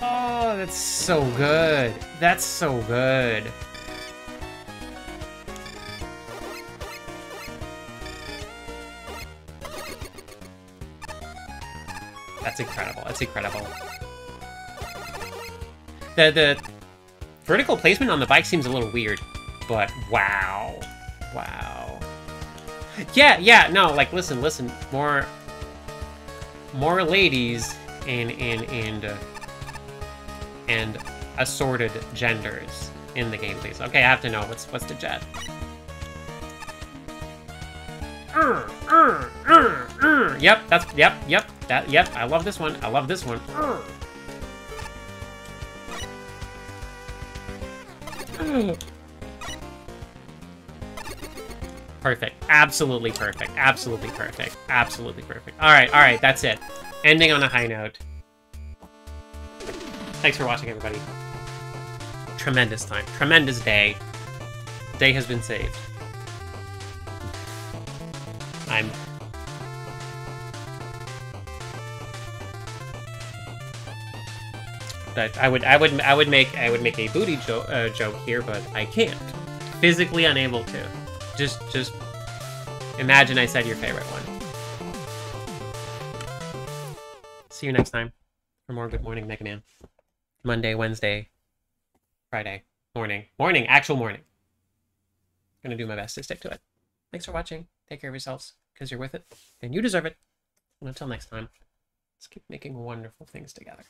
Oh, that's so good. That's so good. That's incredible. That's incredible. The the vertical placement on the bike seems a little weird, but wow. Wow. Yeah, yeah, no, like listen, listen. More more ladies and and and uh, and assorted genders in the game, please. Okay, I have to know what's what's the jet. Uh, uh, uh, uh. Yep, that's yep, yep, that yep. I love this one. I love this one. [GASPS] Perfect. Absolutely perfect. Absolutely perfect. Absolutely perfect. Alright, alright, that's it. Ending on a high note. Thanks for watching, everybody. Tremendous time. Tremendous day. Day has been saved. I'm... But I would, I would, I would make, I would make a booty jo uh, joke here, but I can't. Physically unable to. Just, just imagine I said your favorite one. See you next time for more Good Morning Mega Man. Monday, Wednesday, Friday, morning, morning, actual morning. Gonna do my best to stick to it. Thanks for watching. Take care of yourselves because you're with it and you deserve it. And until next time, let's keep making wonderful things together.